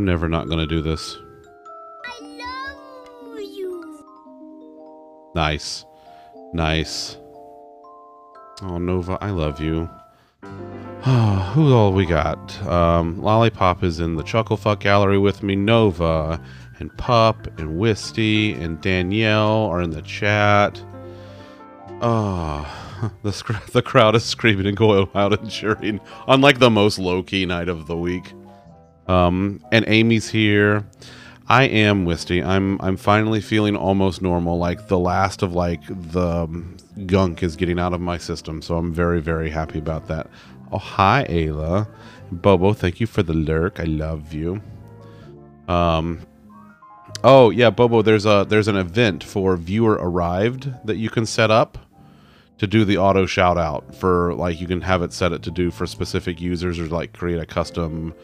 I'm never not going to do this. I love you. Nice. Nice. Oh, Nova, I love you. Who all we got? Um, Lollipop is in the Chucklefuck gallery with me. Nova and Pup and Wisty and Danielle are in the chat. Oh, the, the crowd is screaming and going out and cheering on like the most low key night of the week. Um, and Amy's here. I am Wisty. I'm I'm finally feeling almost normal. Like the last of like the um, gunk is getting out of my system. So I'm very very happy about that. Oh hi Ayla, Bobo. Thank you for the lurk. I love you. Um. Oh yeah, Bobo. There's a there's an event for viewer arrived that you can set up to do the auto shout out for like you can have it set it to do for specific users or like create a custom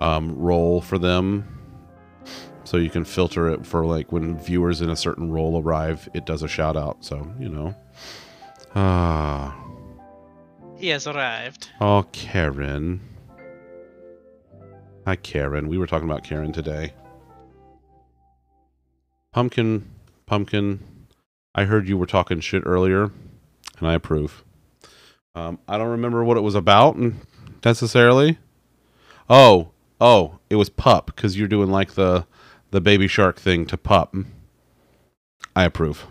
um, role for them. So you can filter it for like when viewers in a certain role arrive it does a shout out. So you know. Ah He has arrived. oh karen. Hi karen. We were talking about karen today. Pumpkin pumpkin. I heard you were talking shit earlier and i approve. Um, i don't remember what it was about necessarily. Oh oh it was pup because you're doing like the the baby shark thing to pup. I approve.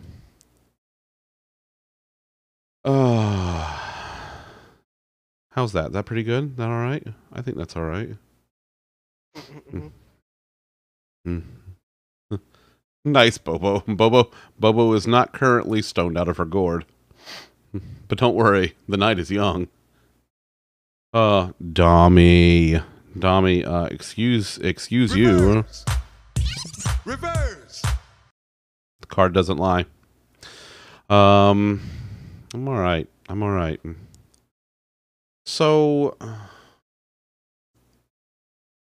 Uh, how's that? That pretty good? That all right? I think that's all right. Hmm. nice, Bobo. Bobo. Bobo is not currently stoned out of her gourd, but don't worry, the night is young. Uh, Dommy, Dommy. Uh, excuse, excuse you. Reverse. Reverse. The card doesn't lie. Um, I'm all right. I'm all right. So,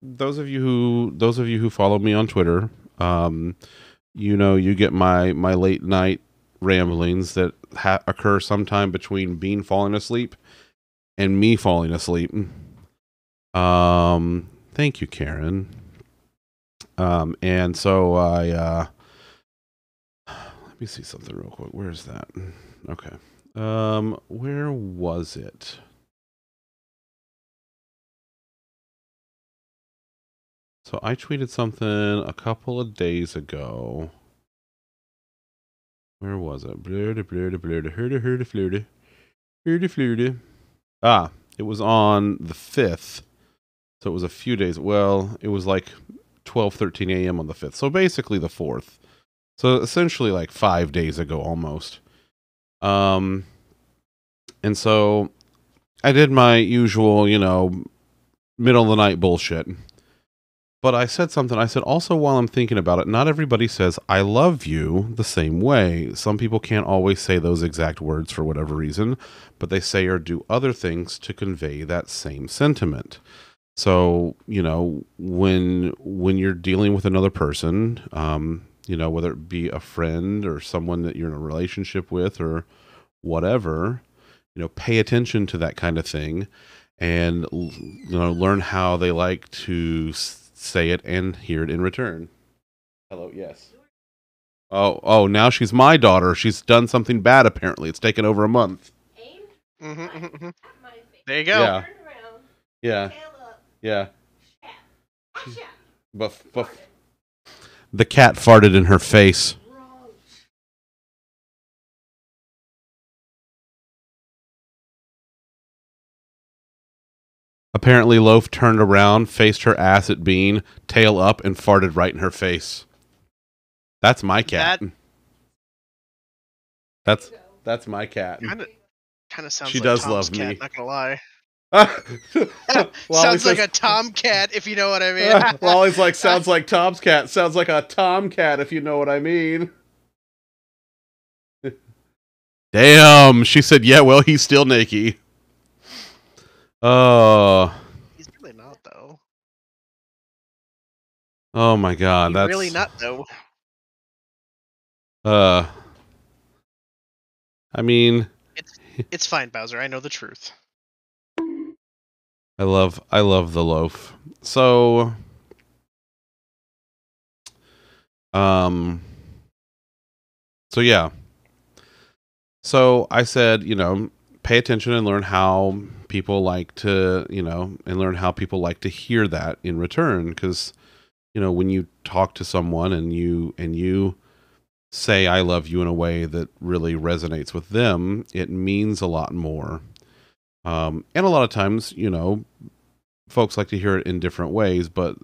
those of you who those of you who follow me on Twitter, um, you know you get my my late night ramblings that ha- occur sometime between Bean falling asleep and me falling asleep. Um, thank you, Karen. Um, and so I uh, let me see something real quick. Where's that? Okay. Um, where was it? So I tweeted something a couple of days ago. Where was it? Blurda, blurda, blurda, herda, herda, flirta. Herda, flirta. Ah, it was on the 5th. So it was a few days. Well, it was like 12 13 a.m on the 5th so basically the 4th so essentially like five days ago almost. Um and so i did my usual you know middle of the night bullshit. But i said something i said also while i'm thinking about it not everybody says i love you the same way. Some people can't always say those exact words for whatever reason but they say or do other things to convey that same sentiment so you know when when you're dealing with another person um you know whether it be a friend or someone that you're in a relationship with or whatever you know pay attention to that kind of thing and you know learn how they like to say it and hear it in return hello yes oh oh now she's my daughter she's done something bad apparently it's taken over a month Aim Mhm, mhm, mhm. at my face. There you go. Yeah. Turn around. yeah Tail up. Yeah Shat. Asha. but, but the cat farted in her face Apparently, Loaf turned around, faced her ass at Bean, tail up, and farted right in her face. That's my cat. That- That's that's my cat. Kind of, kind of sounds. She like does Tom's love cat, me. Not gonna lie. Sounds like a tomcat, if you know what I mean. Wally's like sounds like Tom's cat. Sounds like a tomcat, if you know what I mean. Damn, she said, "Yeah, well, he's still naked." Oh, He's really not though. oh my God, He's that's really not though. Uh, I mean, It's fine, Bowser. I know the truth. I love I love the loaf. So Um. So yeah. So I said, you know, pay attention and learn how people like to, you know, and learn how people like to hear that in return because you know, when you talk to someone and you and you say I love you in a way that really resonates with them, it means a lot more. Um, and a lot of times, you know, folks like to hear it in different ways, but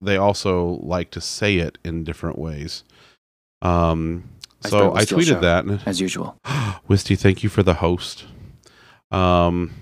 they also like to say it in different ways. Um, so Iceberg I tweeted that. as usual. Wisty, thank you for the host. Um,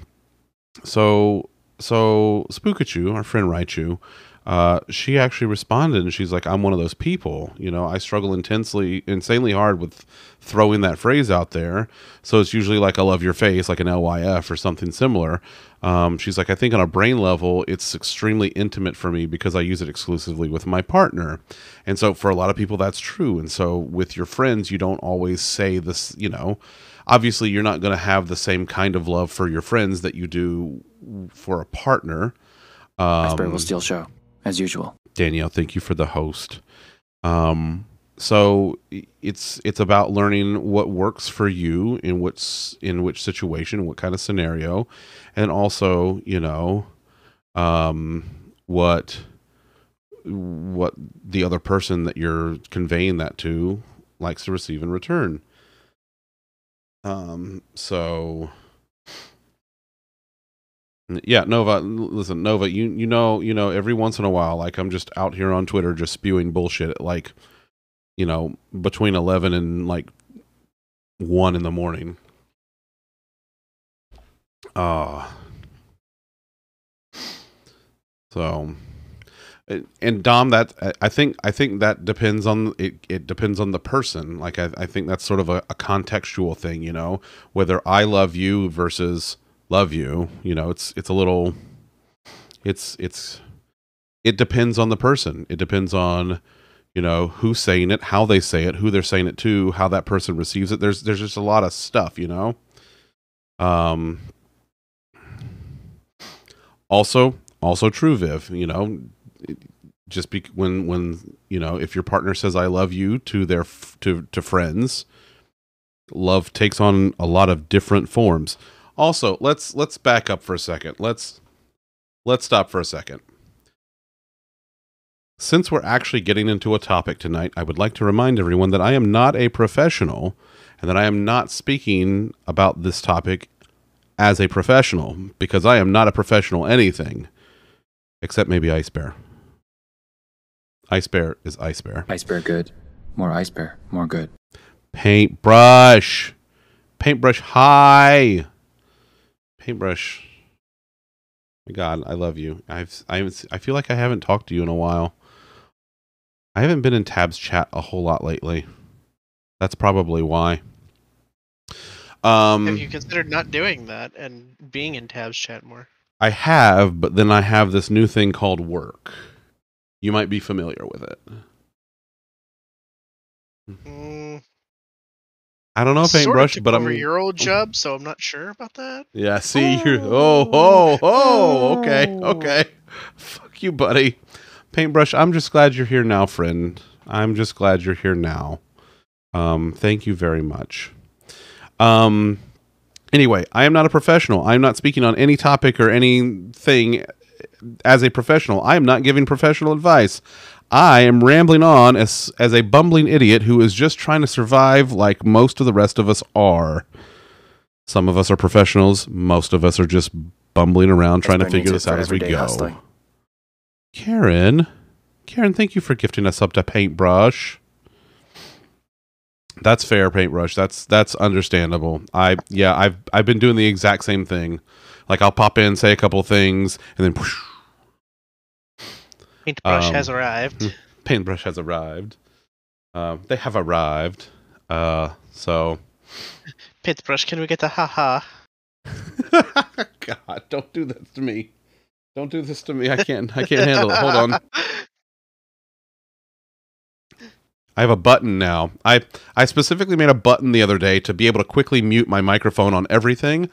so so Spookachu, our friend Raichu, uh, she actually responded and she's like, "I'm one of those people. You know, I struggle intensely, insanely hard with throwing that phrase out there. So it's usually like I love your face, like an LYF or something similar." Um, she's like, "I think on a brain level, it's extremely intimate for me because I use it exclusively with my partner." And so for a lot of people that's true. And so with your friends, you don't always say this, you know, obviously you're not going to have the same kind of love for your friends that you do for a partner. Iceberg Um, will still show, as usual. Danielle, thank you for the host. Um, so it's it's about learning what works for you in what's in which situation, what kind of scenario, and also you know, um, what what the other person that you're conveying that to likes to receive in return. Um, so yeah, Nova. Listen, Nova. You you know you know every once in a while, like I'm just out here on Twitter just spewing bullshit like, you know, between eleven and like one in the morning. Uh so and- Dom, that I- I think I think that depends on it. It depends on the person. Like I, I think that's sort of a, a contextual thing, you know, whether I love you versus love you. You know, it's it's a little, it's it's, it depends on the person. It depends on, you know, who's saying it, how they say it, who they're saying it to, how that person receives it. There's there's just a lot of stuff, you know. Um. Also, also true, Viv. You know, just be when when you know if your partner says I love you to their to to friends, love takes on a lot of different forms. Also, let's let's back up for a second. Let's let's stop for a second. Since we're actually getting into a topic tonight, I would like to remind everyone that I am not a professional and that I am not speaking about this topic as a professional because I am not a professional anything except maybe Ice Bear. Ice Bear is Ice Bear. Ice Bear good. More ice bear, more good. Paintbrush. Paintbrush high. Paintbrush. My God, I love you. I've I haven't, I feel like I haven't talked to you in a while. I haven't been in Tabs chat a whole lot lately. That's probably why. Um Have you considered not doing that and being in tabs chat more? I have, but then I have this new thing called work. You might be familiar with it. Mm, I don't know sort of paintbrush, took but I'm your old job, so I'm not sure about that. Yeah, see you. Oh, oh, oh. Okay, okay. Fuck you, buddy. Paintbrush. I'm just glad you're here now, friend. I'm just glad you're here now. Um, thank you very much. Um, anyway, I am not a professional. I am not speaking on any topic or anything as a professional. I am not giving professional advice. I am rambling on as as a bumbling idiot who is just trying to survive like most of the rest of us are. Some of us are professionals. Most of us are just bumbling around trying to figure this out as we go. hustling. Karen, Karen, thank you for gifting us up to paintbrush. That's fair, paintbrush. That's that's understandable. I yeah, I've I've been doing the exact same thing. Like I'll pop in, say a couple things, and then whoosh, Paintbrush Um, has arrived. paintbrush has arrived. Uh, they have arrived. Uh, so Paintbrush, can we get a haha? God, don't do this to me. Don't do this to me. I can't. I can't handle it. Hold on. I have a button now. I I specifically made a button the other day to be able to quickly mute my microphone on everything,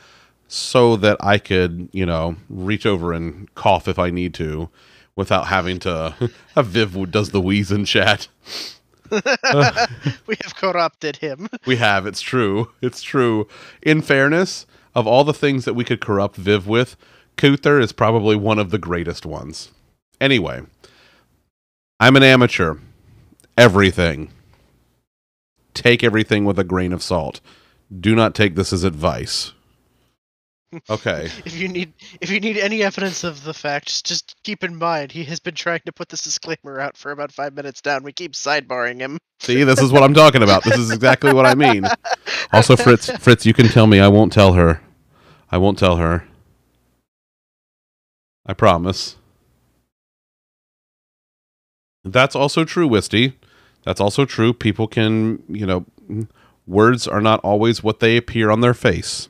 so that I could, you know, reach over and cough if I need to, without having to. A Viv does the wheeze in chat. we have corrupted him. We have. It's true. It's true. In fairness, of all the things that we could corrupt Viv with, Kuther is probably one of the greatest ones. Anyway, I'm an amateur. Everything. Take everything with a grain of salt. Do not take this as advice. Okay. If you need if you need any evidence of the fact, just, just keep in mind he has been trying to put this disclaimer out for about five minutes down. We keep sidebarring him. See, this is what I'm talking about. This is exactly what I mean. Also, Fritz, Fritz, you can tell me. I won't tell her. I won't tell her. I promise. That's also true, Wisty. That's also true. People can, you know, words are not always what they appear on their face.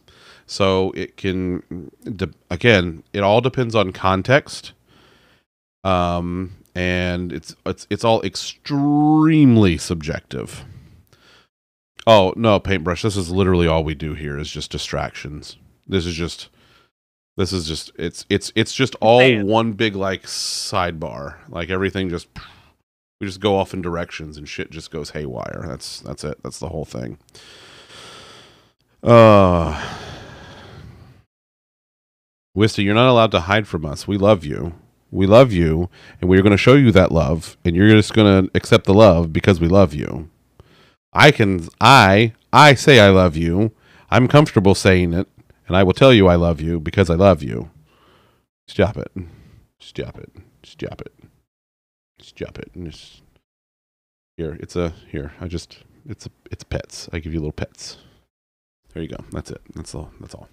So it can, again, it all depends on context. Um, and it's it's it's all extremely subjective. Oh no, paintbrush. This is literally all we do here is just distractions. This is just this is just it's it's it's just all Man. one big like sidebar. Like everything just we just go off in directions and shit just goes haywire. That's that's it. That's the whole thing. Uh Wisty, you're not allowed to hide from us. We love you. We love you, and we're going to show you that love, and you're just going to accept the love because we love you. I can, I, I say I love you. I'm comfortable saying it, and I will tell you I love you because I love you. Stop it. Stop it. Stop it. Stop it. And just, here, it's a, here, I just, it's a, it's pets. I give you little pets. There you go. That's it. That's all. That's all.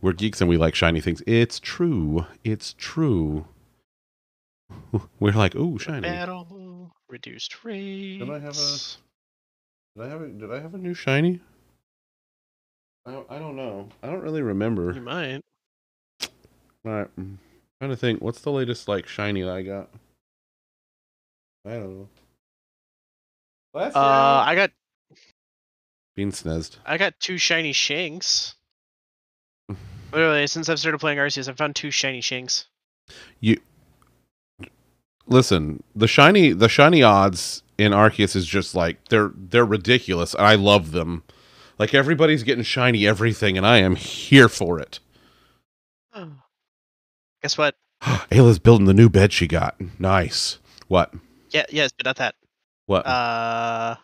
We're geeks and we like shiny things. It's true. It's true. We're like, ooh, shiny. Battle reduced rates. I have a- Did I have a, did I have a new shiny? I don't, I don't know. I don't really remember. You might. All right. mm, trying to think. What's the latest like shiny that I got? I don't know. Last Uh, round. I got Being snezzed. I got two shiny Shinx. Literally, since I've started playing Arceus, I've found two shiny Shinx. You listen. The shiny, the shiny odds in Arceus is just like they're they're ridiculous, and I love them. Like everybody's getting shiny everything, and I am here for it. Guess what? Ayla's building the new bed she got. Nice. What? Yeah, yes, but not that. What? Uh,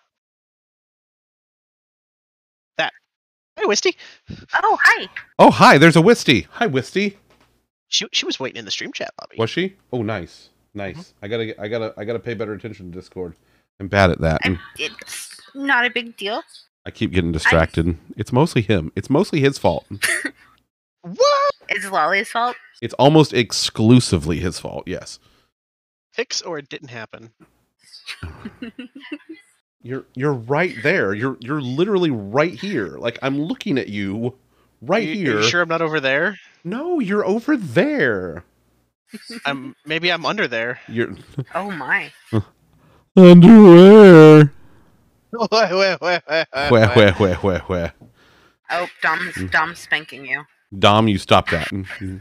Hey, Wisty. Oh, hi. oh, hi. There's a Wisty. Hi, Wisty. She she was waiting in the stream chat lobby. Was she? Oh, nice, nice. Mm-hmm. I gotta, get- I gotta, I gotta pay better attention to Discord. I'm bad at that. and It's not a big deal. I keep getting distracted. It's mostly him. It's mostly his fault. What? It's Lolly's fault. It's almost exclusively his fault. Yes. Fix or it didn't happen. You're you're right there. You're you're literally right here. Like I'm looking at you right You- are here. you sure I'm not over there? No, you're over there. I'm maybe I'm under there. You're Oh my. underwear. wait, wait, wait, wait, Where where where where where? Oh, Dom's Mm. Dom's spanking you. Dom, you stop that. Ooh,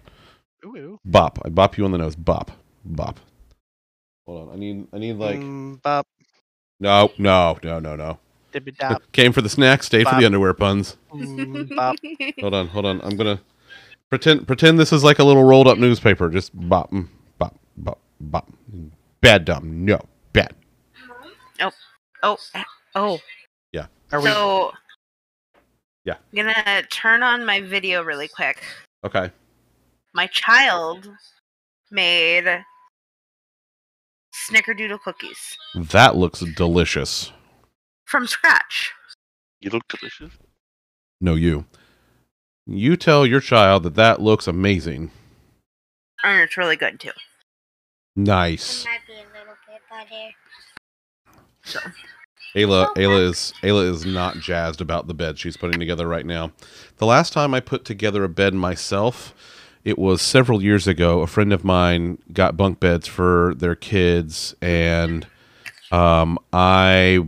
ooh. Bop. I bop you on the nose. Bop. Bop. Hold on. I need I need like Mm, bop, No, no, no, no, no. Came for the snack, stayed for the underwear puns. mm, bop. Hold on, hold on. I'm gonna pretend pretend this is like a little rolled up newspaper. Just bop, mm, bop, bop, bop. Bad dumb. No. Bad. Oh, oh. oh. Yeah. Are we? So. Yeah. I'm gonna turn on my video really quick. Okay. My child made snickerdoodle cookies That looks delicious. from scratch. You look delicious. No, you. You tell your child that that looks amazing. And it's really good too. Nice. might be a little bit butter. So Ayla, Ayla is Ayla is not jazzed about the bed she's putting together right now. The last time I put together a bed myself, it was several years ago. A friend of mine got bunk beds for their kids, and um, I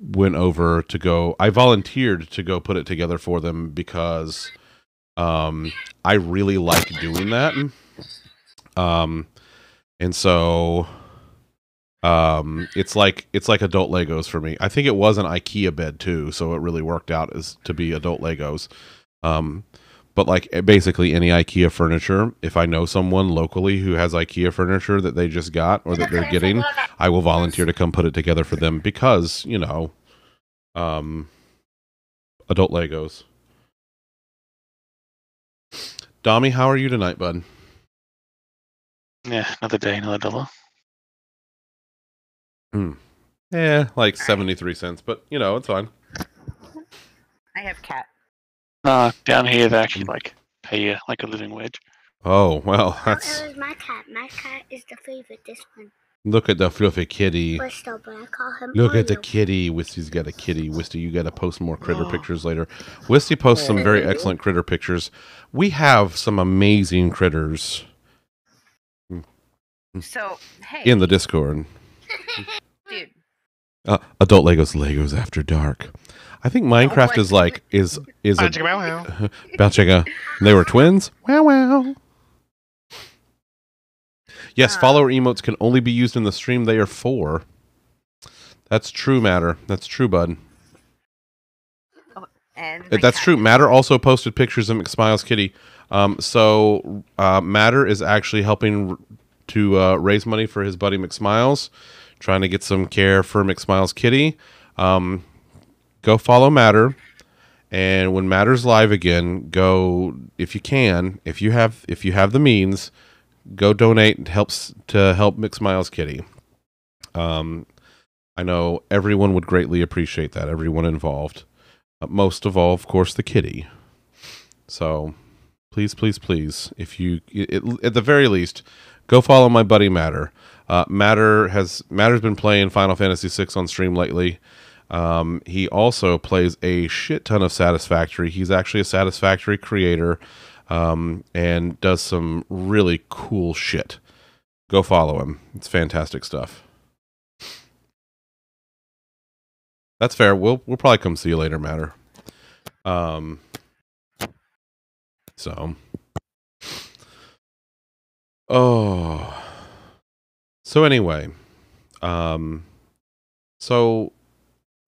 went over to go. I volunteered to go put it together for them because um, I really like doing that. Um, and so Um, it's like it's like adult Legos for me. I think it was an IKEA bed too, so it really worked out as to be adult Legos. Um, but like eh, basically any IKEA furniture, if I know someone locally who has IKEA furniture that they just got or that they're getting, I will volunteer to come put it together for them because you know, um, adult Legos. Dommy, how are you tonight, bud? Yeah, another day, another dollar. Yeah, like seventy three cents, but you know it's fine. I have cat. Nah, down here they actually mm. like pay you like a living wage. Oh well, Oh, that's it was my cat. My cat is the favorite. This one. look at the fluffy kitty. Bristol, but I call him. Look at the kitty. Wisty's got a kitty. Wisty, you got to post more critter pictures later. Wisty posts some very excellent critter pictures. We have some amazing critters mm. So hey, in the Discord. dude. Uh, Adult Legos, Legos After Dark. I think Minecraft my is like is is a Wow, wow. They were twins. Wow, wow. Yes, Uh, follower emotes can only be used in the stream they are for. That's true, Matter. That's true, bud. And Uh, That's cat. true. Matter also posted pictures of McSmiles Kitty. Um, so uh, Matter is actually helping r- to uh, raise money for his buddy McSmiles, trying to get some care for McSmiles Kitty. Um, go follow Matter, and when Matter's live again, go if you can, if you have if you have the means, go donate helps to help McSmiles Kitty. Um, I know everyone would greatly appreciate that. Everyone involved. Most of all, of course, the kitty. So, please, please, please, if you, it, at the very least, go follow my buddy Matter. Uh, Matter has Matter's been playing Final Fantasy VI on stream lately. Um, he also plays a shit ton of Satisfactory. He's actually a Satisfactory creator um, and does some really cool shit. Go follow him. It's fantastic stuff. That's fair. We'll we'll probably come see you later, Matter. Um. So. Oh. So anyway, um. So,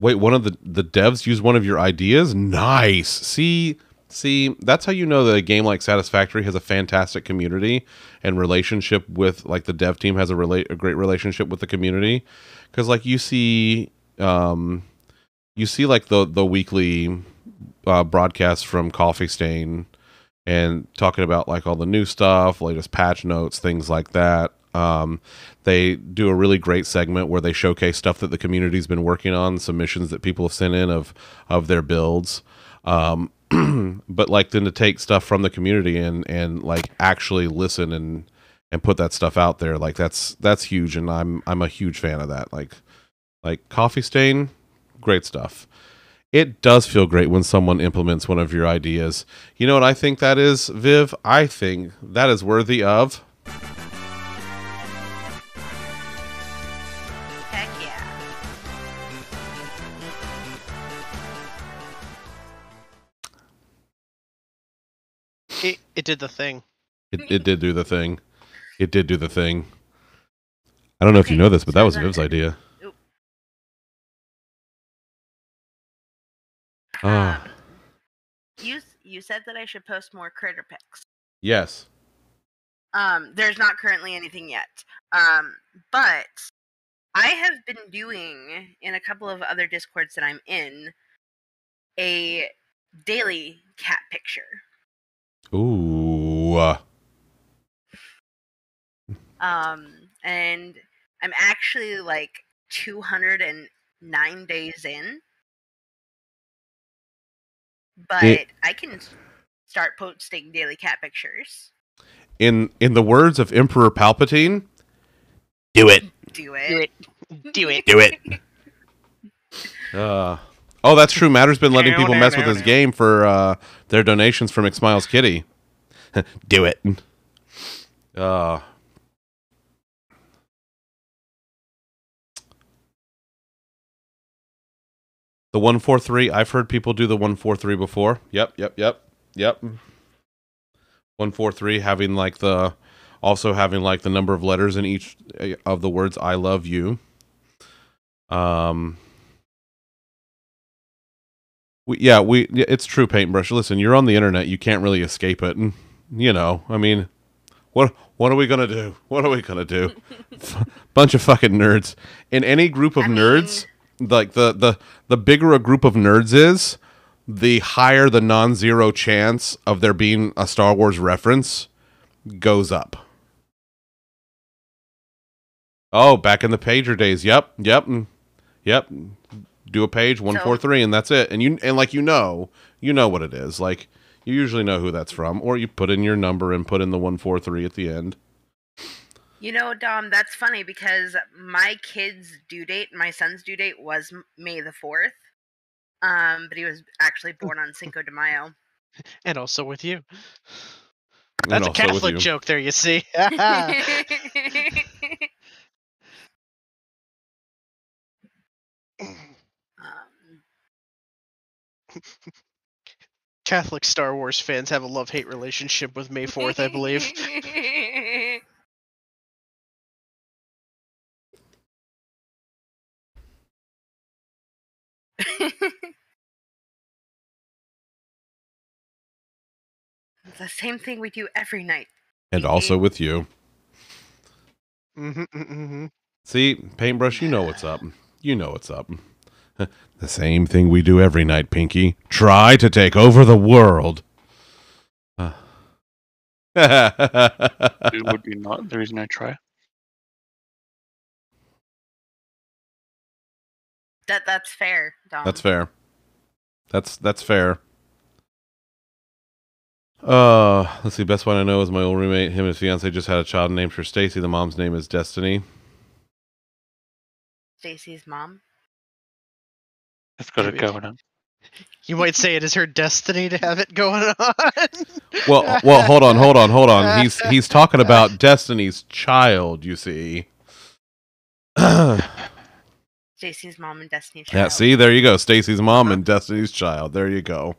wait. One of the the devs used one of your ideas. Nice. See. See, that's how you know that a game like Satisfactory has a fantastic community and relationship with like the dev team has a relate a great relationship with the community because like you see um you see like the the weekly uh, broadcasts from Coffee Stain and talking about like all the new stuff, latest patch notes, things like that. Um, they do a really great segment where they showcase stuff that the community's been working on, submissions that people have sent in of of their builds. Um, but like then to take stuff from the community and and like actually listen and and put that stuff out there, like that's that's huge, and I'm I'm a huge fan of that. Like like Coffee Stain, great stuff. It does feel great when someone implements one of your ideas. You know what I think that is, Viv? I think that is worthy of It, it did the thing. it, it did do the thing. It did do the thing. I don't know if you know this, but that was Viv's idea. Oop. Ah, Um, you you said that I should post more critter pics. yes. Um, there's not currently anything yet. Um, but I have been doing in a couple of other discords that I'm in a daily cat picture. Ooh. uh, Um, and I'm actually like 209 days in. But It- I can start posting daily cat pictures. In in the words of Emperor Palpatine, do it. Do it. Do it. Do it. Uh, oh, that's true. Matter's been letting people mess with his game for uh, their donations from McSmiles Kitty. Do it. Uh, the one four three. I've heard people do the one four three before. Yep, yep, yep, yep. One four three having like the Also having like the number of letters in each uh, of the words "I love you." Um. We, yeah, we. yeah, It's true, paintbrush. Listen, you're on the internet. You can't really escape it, and you know, I mean, what what are we gonna do? What are we gonna do? Bunch of fucking nerds. In any group of I nerds, like the the the bigger a group of nerds is, the higher the non-zero chance of there being a Star Wars reference goes up. Oh, back in the pager days. Yep, yep, mm, yep. Do a page one four three, and that's it. And you and like you know, you know what it is. Like you usually know who that's from, or you put in your number and put in the one four three at the end. You know, Dom, that's funny because my kid's due date, my son's due date was May the 4th. Um, but he was actually born on Cinco de Mayo. And also with you. And That's a Catholic joke there, you see. um, Catholic Star Wars fans have a love hate relationship with May 4th, I believe. It's the same thing we do every night. And also with you. hmm hmm See, paintbrush, you know what's up. You know what's up. The same thing we do every night, Pinky. Try to take over the world. Uh. It would be not the reason I try. That that's fair, Dom. That's fair. That's that's fair. Uh, let's see. Best one I know is my old roommate. Him and his fiance just had a child named for Stacy. The mom's name is Destiny. Stacy's mom. It's got it Maybe. going on. You might say it is her destiny to have it going on. Well, well, hold on, hold on, hold on. He's he's talking about Destiny's child. You see. yeah. Stacy's mom and Destiny's child. See, there you go. Stacy's mom and Destiny's child. There you go.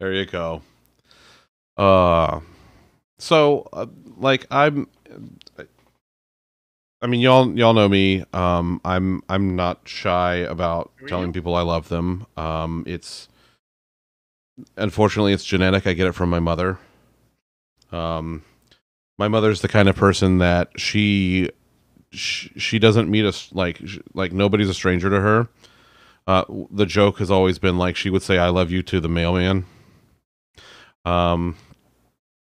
There you go. Uh, so uh, like I'm. I mean, y'all y'all know me. Um, I'm I'm not shy about are telling you? people I love them. Um, it's unfortunately it's genetic. I get it from my mother. Um, my mother's the kind of person that she she, she doesn't meet us like like nobody's a stranger to her. Uh, the joke has always been like she would say "I love you" to the mailman. Um,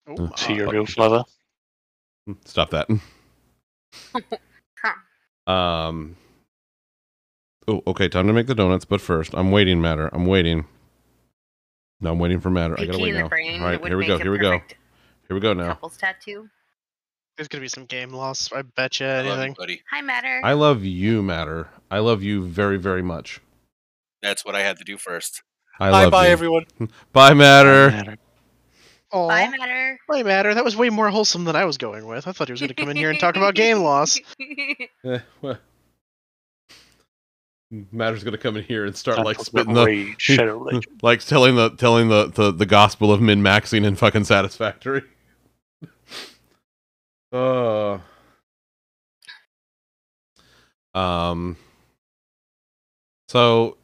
Oh, See uh, your real father. Stop that. um. Oh, okay. Time to make the donuts, but first, I'm waiting. Matter. I'm waiting. No, I'm waiting for matter. I gotta Pinky wait in the now. brain All right, here we go. Here we go. Here we go now. Couples tattoo. There's gonna be some game loss. I bet you I love you, anything. buddy. Hi, Matter. I love you, matter. I love you very, very much. That's what I had to do first. I bye, love bye, you. everyone. Bye, matter. Matter. Aw, Bye, Matter. Bye, Matter. That was way more wholesome than I was going with. I thought he was gonna come in here and talk about game loss. Eh, well. Matter's gonna come in here and start Time like spitting the raid Shadow Legend. like telling the telling the, the the gospel of min maxing and fucking satisfactory. Uh um so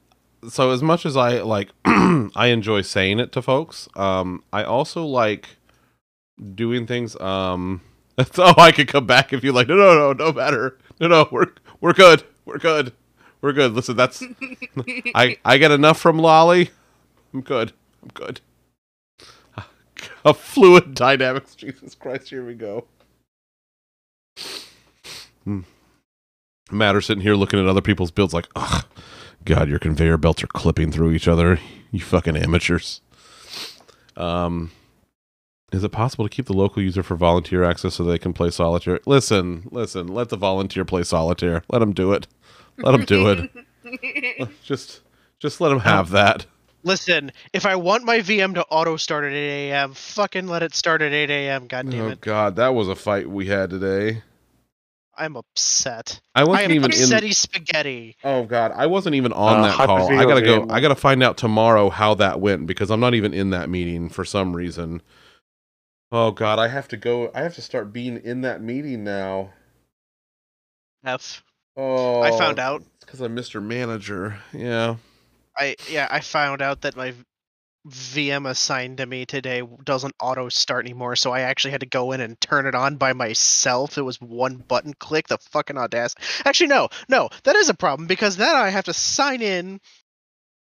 so as much as I like I enjoy saying it to folks, um I also like doing things um oh I could come back if you like no no no no matter. No no we're we're good. We're good. We're good. Listen, that's I I get enough from Lolly. I'm good. I'm good. A fluid dynamics. Jesus Christ, here we go. Hmm. Matter sitting here looking at other people's builds like, ugh, God, your conveyor belts are clipping through each other. You fucking amateurs. Um, is it possible to keep the local user for volunteer access so they can play solitaire? Listen, listen. Let the volunteer play solitaire. Let them do it. Let them do it. Just, just let them have that. Listen, if I want my VM to auto start at 8 a.m., fucking let it start at 8 a.m. God damn Oh it. God, that was a fight we had today. I'm upset. I I wasn't am even in. upsetty spaghetti. Oh God, I wasn't even on Uh, that call. I gotta go. VM. I gotta find out tomorrow how that went because I'm not even in that meeting for some reason. Oh God, I have to go. I have to start being in that meeting now. F. Oh, I found out. It's because I'm Mr. Manager. Yeah. I yeah, I found out that my VM assigned to me today doesn't auto start anymore, so I actually had to go in and turn it on by myself. It was one button click. The fucking audacity. Actually, no, no, that is a problem because then I have to sign in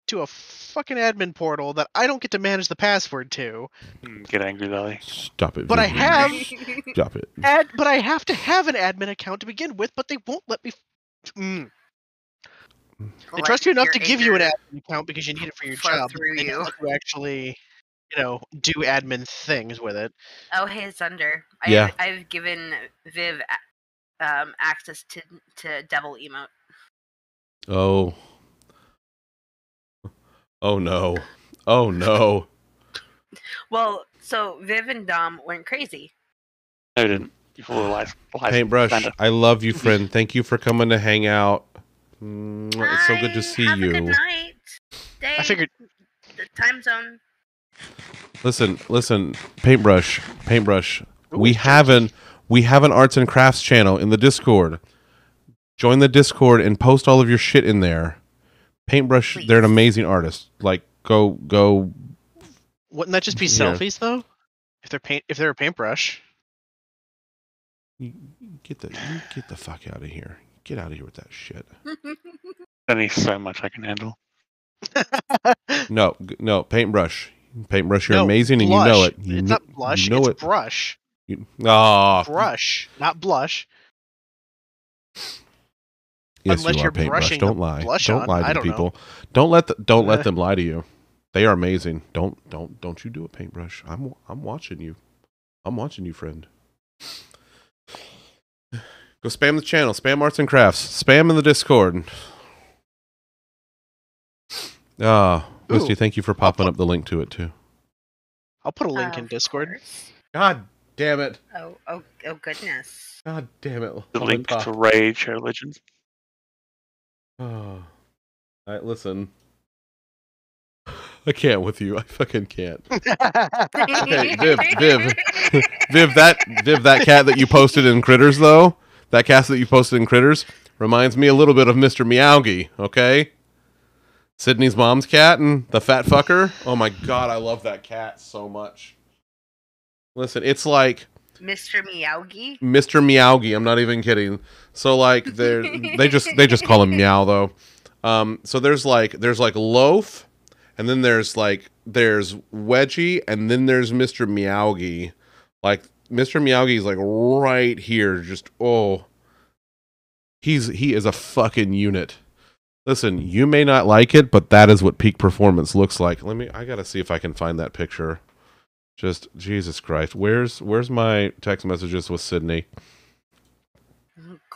to a fucking admin portal that I don't get to manage the password to. Mm, Get angry, Valley. Stop it. But I have Stop it. ad, but I have to have an admin account to begin with. But they won't let me. Mm. They Let trust you enough to give you an admin account because you need it for your flow job. through you. you actually, you know, do admin things with it. Oh, hey, Thunder. I Yeah. I've given Viv um, access to to Devil emote. Oh. Oh no. Oh no. Well, so Viv and Dom went crazy. No, you didn't. You full of lies. lies. Paintbrush, I love you, friend. Thank you for coming to hang out. Mm, It's so good to see Have A good you. night. Day. I figured the time zone. Listen, listen, Paintbrush, Paintbrush. Ooh, we have an we have an arts and crafts channel in the Discord. Join the Discord and post all of your shit in there. Paintbrush, they're an amazing artist. Like go go wouldn't that just be Yeah. selfies though? If they're paint, if they're a paintbrush. you- get the you get the fuck out of here. Get out of here with that shit. Only so much I can handle. No, g- no, Paintbrush. Paintbrush, you're No, amazing and you know blush. it. You it's know, not blush. You know it's it. brush. You, ah, Brush, not blush. yes, unless you are you're Paintbrush. brushing Don't lie. blush Don't on. lie I to don't know. people. Don't let the, don't let Uh. them lie to you. They are amazing. Don't don't don't you do it, Paintbrush. I'm I'm watching you. I'm watching you, friend. Go spam the channel. Spam arts and crafts. Spam in the Discord. Ah, Misty, thank you for popping up the link to it too. I'll put a link in Discord. course. God damn it. Oh, oh, oh, goodness. God damn it. The Let link pop. to Rage Show Legends. Oh. All right, listen. I can't with you. I fucking can't. Okay, Viv, Viv. Viv, that Viv, that cat that you posted in Critters, though, that cat that you posted in Critters reminds me a little bit of Mr. Meowgie. Okay, Sydney's mom's cat and the fat fucker. Oh my god, I love that cat so much. Listen, it's like Mr. Meowgie. Mr. Meowgie. I'm not even kidding. So like they they just they just call him Meow though. Um, so there's like there's like Loaf, and then there's like there's Wedgie, and then there's Mr. Meowgie. Like Mr. Meowgie is like right here. Just oh, he's he is a fucking unit. Listen, you may not like it, but that is what peak performance looks like. Let me. I gotta see if I can find that picture. Just Jesus Christ, where's where's my text messages with Sydney?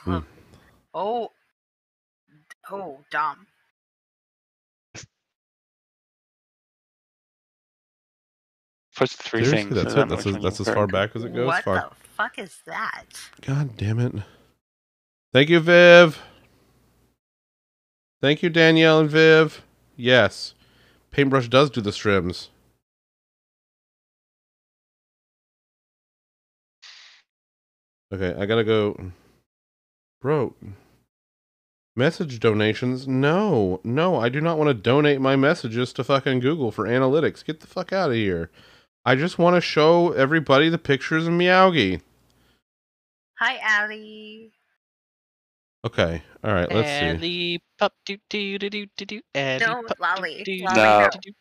Hmm. Oh, oh, Dom. First three Seriously, things. that's it. That's which as, that's as far back as it goes. What Far. the fuck is that? God damn it! Thank you, Viv. Thank you, Danielle and Viv. Yes, Paintbrush does do the strims. Okay, I gotta go. Bro, message donations? No, no, I do not want to donate my messages to fucking Google for analytics. Get the fuck out of here. I just want to show everybody the pictures of Meowgie. Hi, Allie. Okay, all right, let's see. Alley pup do do do do do do. Alley No, pup, Lolly. do, do, Lolly, No. no. do, do.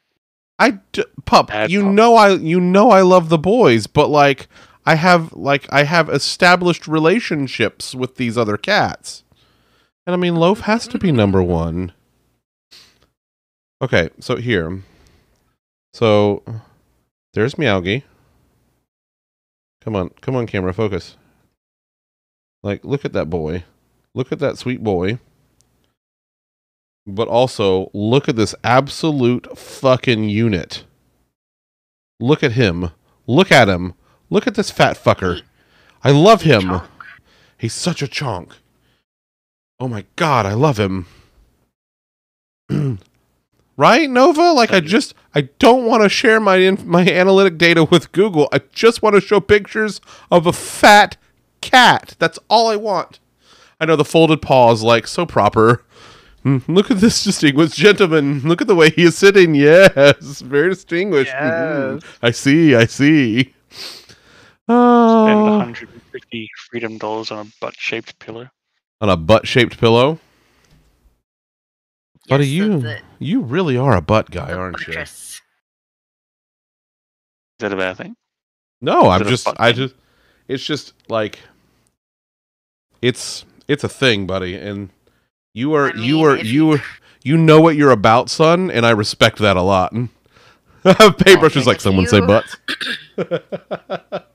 I d- pup, Bad you pup. know I you know I love the boys, but like I have like I have established relationships with these other cats. And I mean Loaf has to be number mm-hmm. 1. Okay, so here. So there's Meowgie. Come on, come on camera, focus. Like look at that boy. Look at that sweet boy. But also, look at this absolute fucking unit. Look at him. Look at him. Look at this fat fucker. I love him. Chonk. He's such a chonk. Oh my god, I love him. right, Nova? Like I just I don't want to share my inf- my analytic data with Google. I just want to show pictures of a fat cat. That's all I want. I know the folded paw is like so proper. Hmm, Look at this distinguished gentleman. Look at the way he is sitting. Yes, very distinguished. Mhm. I see. I see. Spend Oh, 150 freedom dollars on a butt-shaped pillow. on a butt-shaped pillow. Buddy, Yes, you the- you really are a butt guy, aren't you? buttress. Is that a bad thing? No, I'm just I thing? just it's just like it's it's a thing, buddy, and you are I you are you you- you know what you're about, son, and I respect that a lot. Paintbrush is and like if someone say you- butts.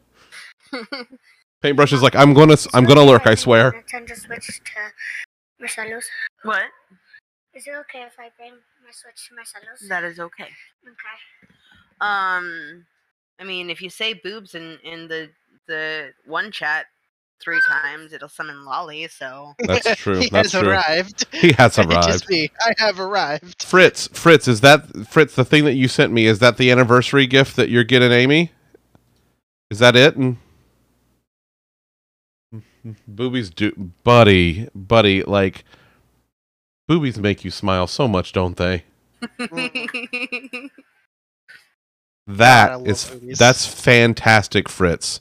Paintbrush is like I'm gonna I'm gonna lurk, I swear. Time switch to Marcelo's. what? Is it okay if I bring my switch to my Marcelo's? That is okay. Okay. Um, I mean, if you say boobs in in the the one chat three times, it'll summon Lolly. So That's true. he That's has true. arrived. He has It is arrived. me. I have arrived. Fritz, Fritz, is that Fritz? The thing that you sent me is that the anniversary gift that you're getting, Amy? Is that it? And boobies do, buddy, buddy. Like boobies make you smile so much, don't they? That I love is boobies. that's fantastic, Fritz.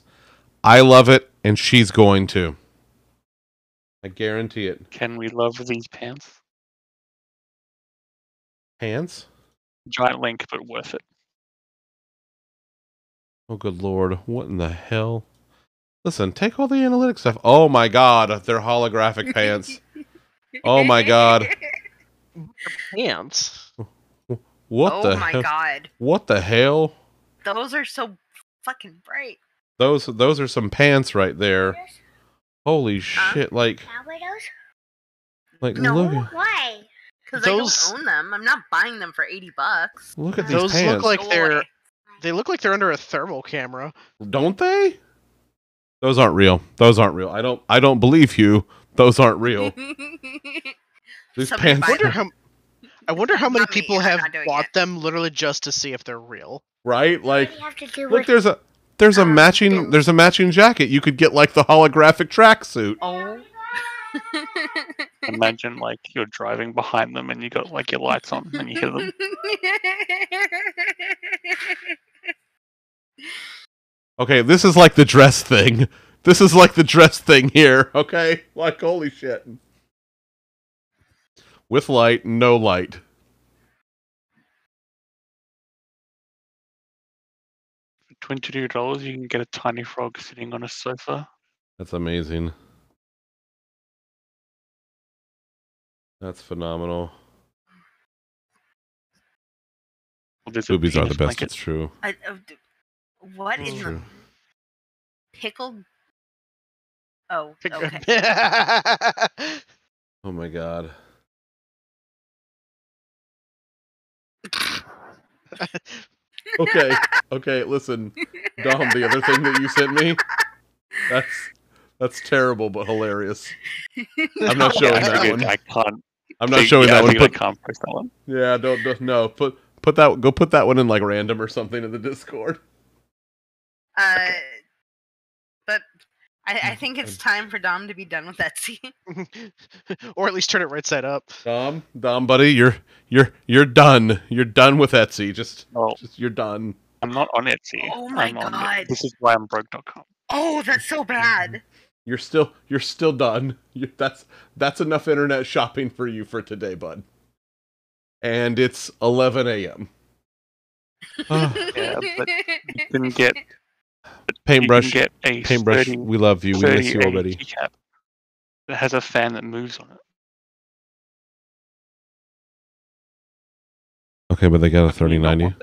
I love it, and she's going to. I guarantee it. Can we love these pants? Pants? Giant link, but worth it. Oh, good lord. What in the hell? Listen, take all the analytics stuff. Oh my god, they're holographic pants. Oh my god. Pants. What oh the my hell? god, What the hell? those are so fucking bright. Those those are some pants right there. Holy Huh? shit, like Can I wear those? like No. look at Why? Because I don't own them. I'm not buying them for eighty bucks. look at these Those look pants. like they're- They look like they're under a thermal camera. Don't they? Those aren't real. Those aren't real. I don't I don't believe you. Those aren't real. These Somebody pants I wonder how. I wonder how many Not me, people I'm have not doing bought it. them literally just to see if they're real. right? Like what do you have to do look with there's a there's a um, matching the- there's a matching jacket. You could get like the holographic tracksuit. Oh. Imagine like you're driving behind them and you got like your lights on and you hear them. Okay, this is like the dress thing. This is like the dress thing here, okay? Like holy shit. With light, no light. For twenty-two dollars, you can get a tiny frog sitting on a sofa. That's amazing. That's phenomenal. Well, there's a Boobies are the best, blanket. it's true. I, uh, d- what It's in the true. pickled? Oh, okay. Oh my god. Okay, okay, listen. Dom, the other thing that you sent me, that's that's terrible but hilarious. I'm not showing I that one. I can't. I'm not showing yeah, that one. Put, can't that one. yeah, don't, don't no. Put put that go put that one in like random or something in the Discord. Uh, but I, I think it's time for Dom to be done with Etsy, or at least turn it right side up. Dom, Dom, buddy, you're you're you're done. You're done with Etsy. Just Oh, just you're done. I'm not on Etsy. Oh my I'm on God. This is why I'm broke.com. Oh, that's so bad. You're still you're still done. You, that's that's enough internet shopping for you for today, bud. And it's 11 a.m. Ah, Yeah, but You can get paintbrush, get a paintbrush. 30, we love you. We miss you already. keycap that has a fan that moves on it. Okay, but they got a 3090.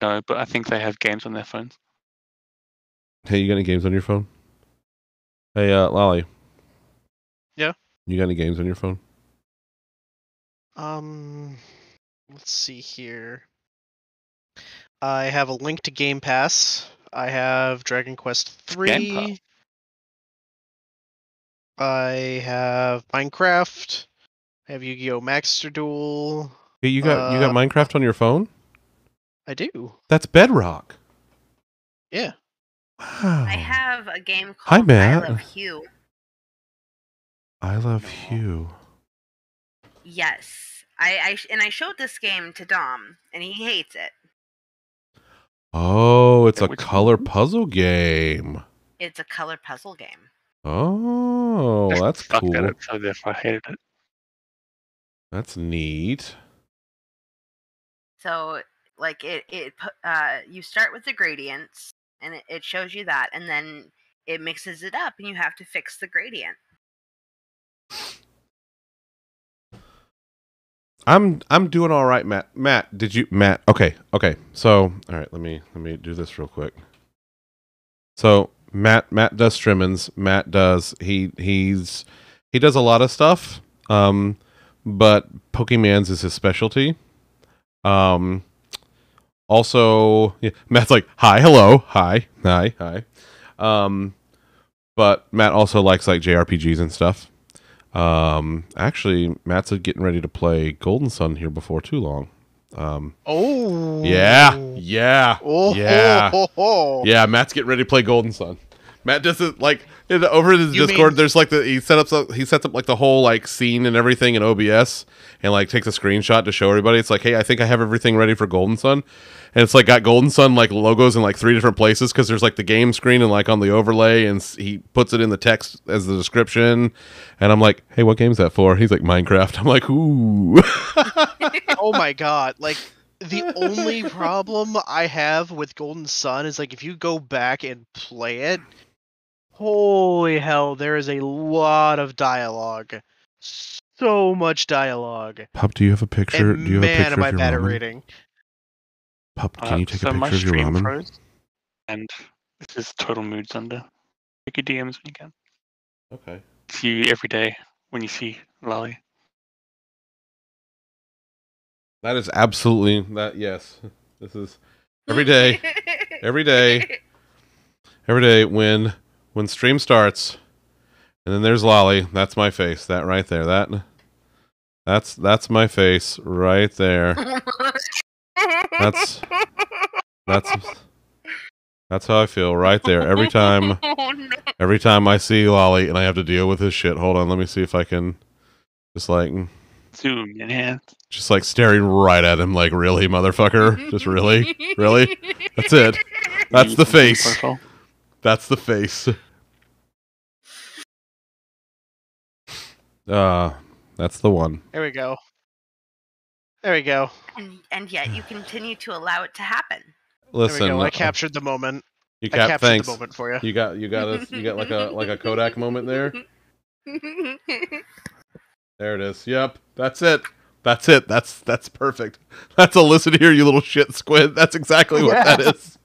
No, but I think they have games on their phones. Hey, you got any games on your phone? Hey, uh, Lolly. Yeah? You got any games on your phone? Um, let's see here. I have a link to Game Pass. I have Dragon Quest Pass. Three. I have Minecraft. I have Yu-Gi-Oh! Master Duel. Hey, you got you got Uh, Minecraft on your phone? I do. That's Bedrock. Yeah. Wow. I have a game called Hi, called Matt. I Love Hue. I love Hue. Yes, I, I and I showed this game to Dom, and he hates it. Oh, it's Yeah, a color one? puzzle game. It's a color puzzle game. Oh, that's sucked at cool. it, so therefore I hated it. That's neat. So, like it, it, pu- uh, you start with the gradients, and it, it shows you that, and then it mixes it up, and you have to fix the gradient. I'm I'm doing all right, Matt. Matt, did you Matt? Okay, okay. So, all right, let me let me do this real quick. So, Matt Matt does Strimmins. Matt does he he's he does a lot of stuff. Um but Pokemon's is his specialty. Um also yeah, Matt's like, "Hi, hello. Hi. Hi. Hi." Um but Matt also likes like JRPGs and stuff. Um, actually, Matt's getting ready to play Golden Sun here before too long. Um, Oh. yeah, yeah, Oh. yeah, Ho, ho, ho. yeah. Matt's getting ready to play Golden Sun. Matt doesn't like in, over in his You Discord. mean- there's like the he set up he sets up like the whole like scene and everything in OBS and like takes a screenshot to show everybody. It's like, hey, I think I have everything ready for Golden Sun, and it's like got Golden Sun like logos in like three different places because there's like the game screen and like on the overlay, and he puts it in the text as the description. And I'm like, hey, what game's that for? He's like Minecraft. I'm like, ooh. oh my god like the only problem i have with golden sun is like if you go back and play it holy hell there is a lot of dialogue so much dialogue Pup, do you have a picture? and do you have a picture am i of your bad at ramen? reading Pup, can Uh, you take so a picture of your stream ramen? froze, and this is total mood under. Check your DMs when you can. Okay. See you every day when you see Lolly. That is absolutely that. Yes, this is every day. every day, every day when when stream starts, and then there's Lolly. That's my face. That right there. That that's that's my face right there. That's that's that's how I feel right there every oh, time. Oh. Every time I see Lolly and I have to deal with his shit. Hold on, let me see if I can just like Zoom enhance. just like staring right at him like really motherfucker. Just really? Really? That's it. That's the face. That's the face. Uh that's the one. there we go there we go and, and yet you continue to allow it to happen. Listen, there we go i uh, captured the moment you i captured thanks. the moment for you You got you got a you got like a like a Kodak moment there. There it is. Yep. That's it. That's it. That's that's perfect. That's a listen here, you little shit squid. That's exactly what that Yeah. is.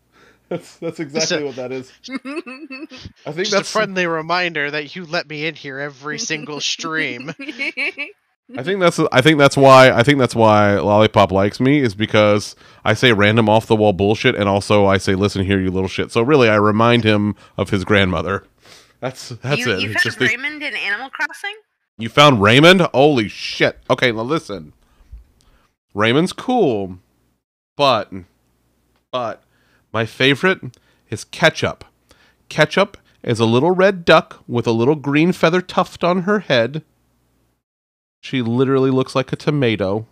That's that's exactly a- what that is. I think just a that's friendly reminder that you let me in here every single stream I think that's I think that's why I think that's why Lollipop likes me is because I say random off the wall bullshit and also I say listen here you little shit. So really I remind him of his grandmother. That's that's you, it. You It's found just the- Raymond in Animal Crossing? you found Raymond? Holy shit. Okay, now listen. Raymond's cool, but but my favorite is Ketchup. Ketchup is a little red duck with a little green feather tuft on her head. She literally looks like a tomato.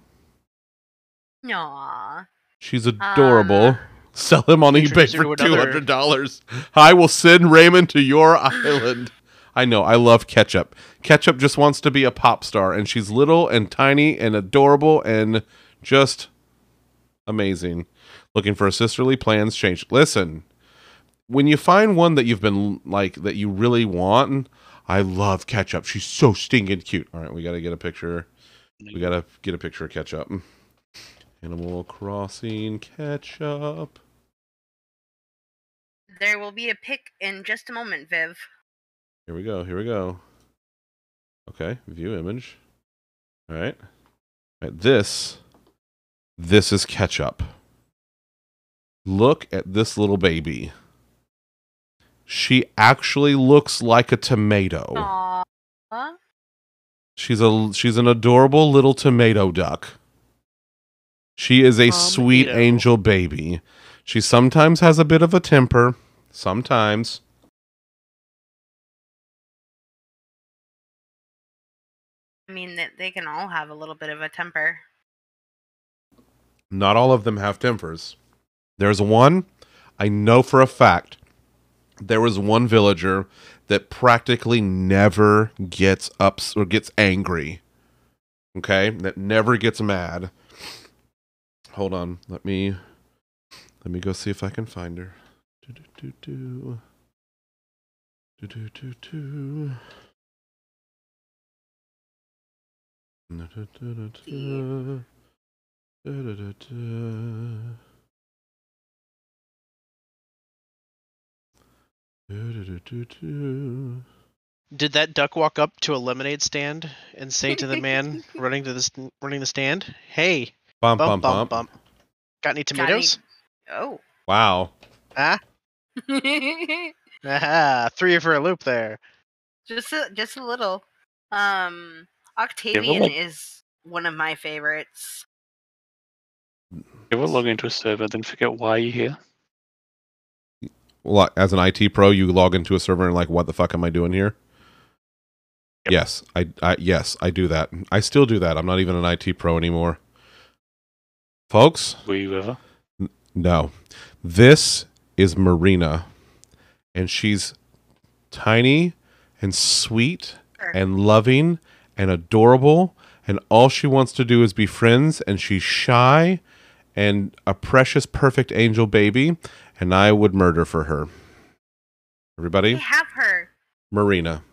Aww. She's adorable. Um, Sell him on eBay for two hundred dollars. I will send Raymond to your island. I know. I love Ketchup. Ketchup just wants to be a pop star, and she's little and tiny and adorable and just amazing. Looking for a sisterly plans change. Listen, when you find one that you've been like that you really want, I love Ketchup. She's so stinking cute. All right, we got to get a picture. We got to get a picture of Ketchup. Mm. Animal Crossing Ketchup. There will be a pic in just a moment, Viv. Here we go. Here we go. Okay, view image. All right. All right, this this is ketchup. Look at this little baby. She actually looks like a tomato. Aww. She's a she's an adorable little tomato duck. She is a sweet Magneto. angel baby. She sometimes has a bit of a temper. Sometimes. I mean, that they can all have a little bit of a temper. Not all of them have tempers. There's one I know for a fact. There was one villager that practically never gets ups or gets angry. Okay? That never gets mad. Hold on. Let me let me go see if I can find her. Do, do, do, do. Do, do, do, do. Da, da, da, da, da. Da-da-da-da. Da-da-da-da-da. Did that duck walk up to a lemonade stand and say to the man running to the st- running the stand, "Hey, Bump, bump, bump, bump, bump. bump, got any Got any- tomatoes? Oh. Wow. Ah, aha, threw you for a loop there." just a, just a little. Um, Octavian like- is one of my favorites. You ever log into a server, then forget why you're here? Well, as an IT pro, you log into a server and like, what the fuck am I doing here? Yep. Yes, I, I yes, I do that. I still do that. I'm not even an IT pro anymore. Folks, Were you ever? no. This is Marina and she's tiny and sweet and loving and adorable and all she wants to do is be friends and she's shy and a precious perfect angel baby and I would murder for her. I Everybody, have her. Marina.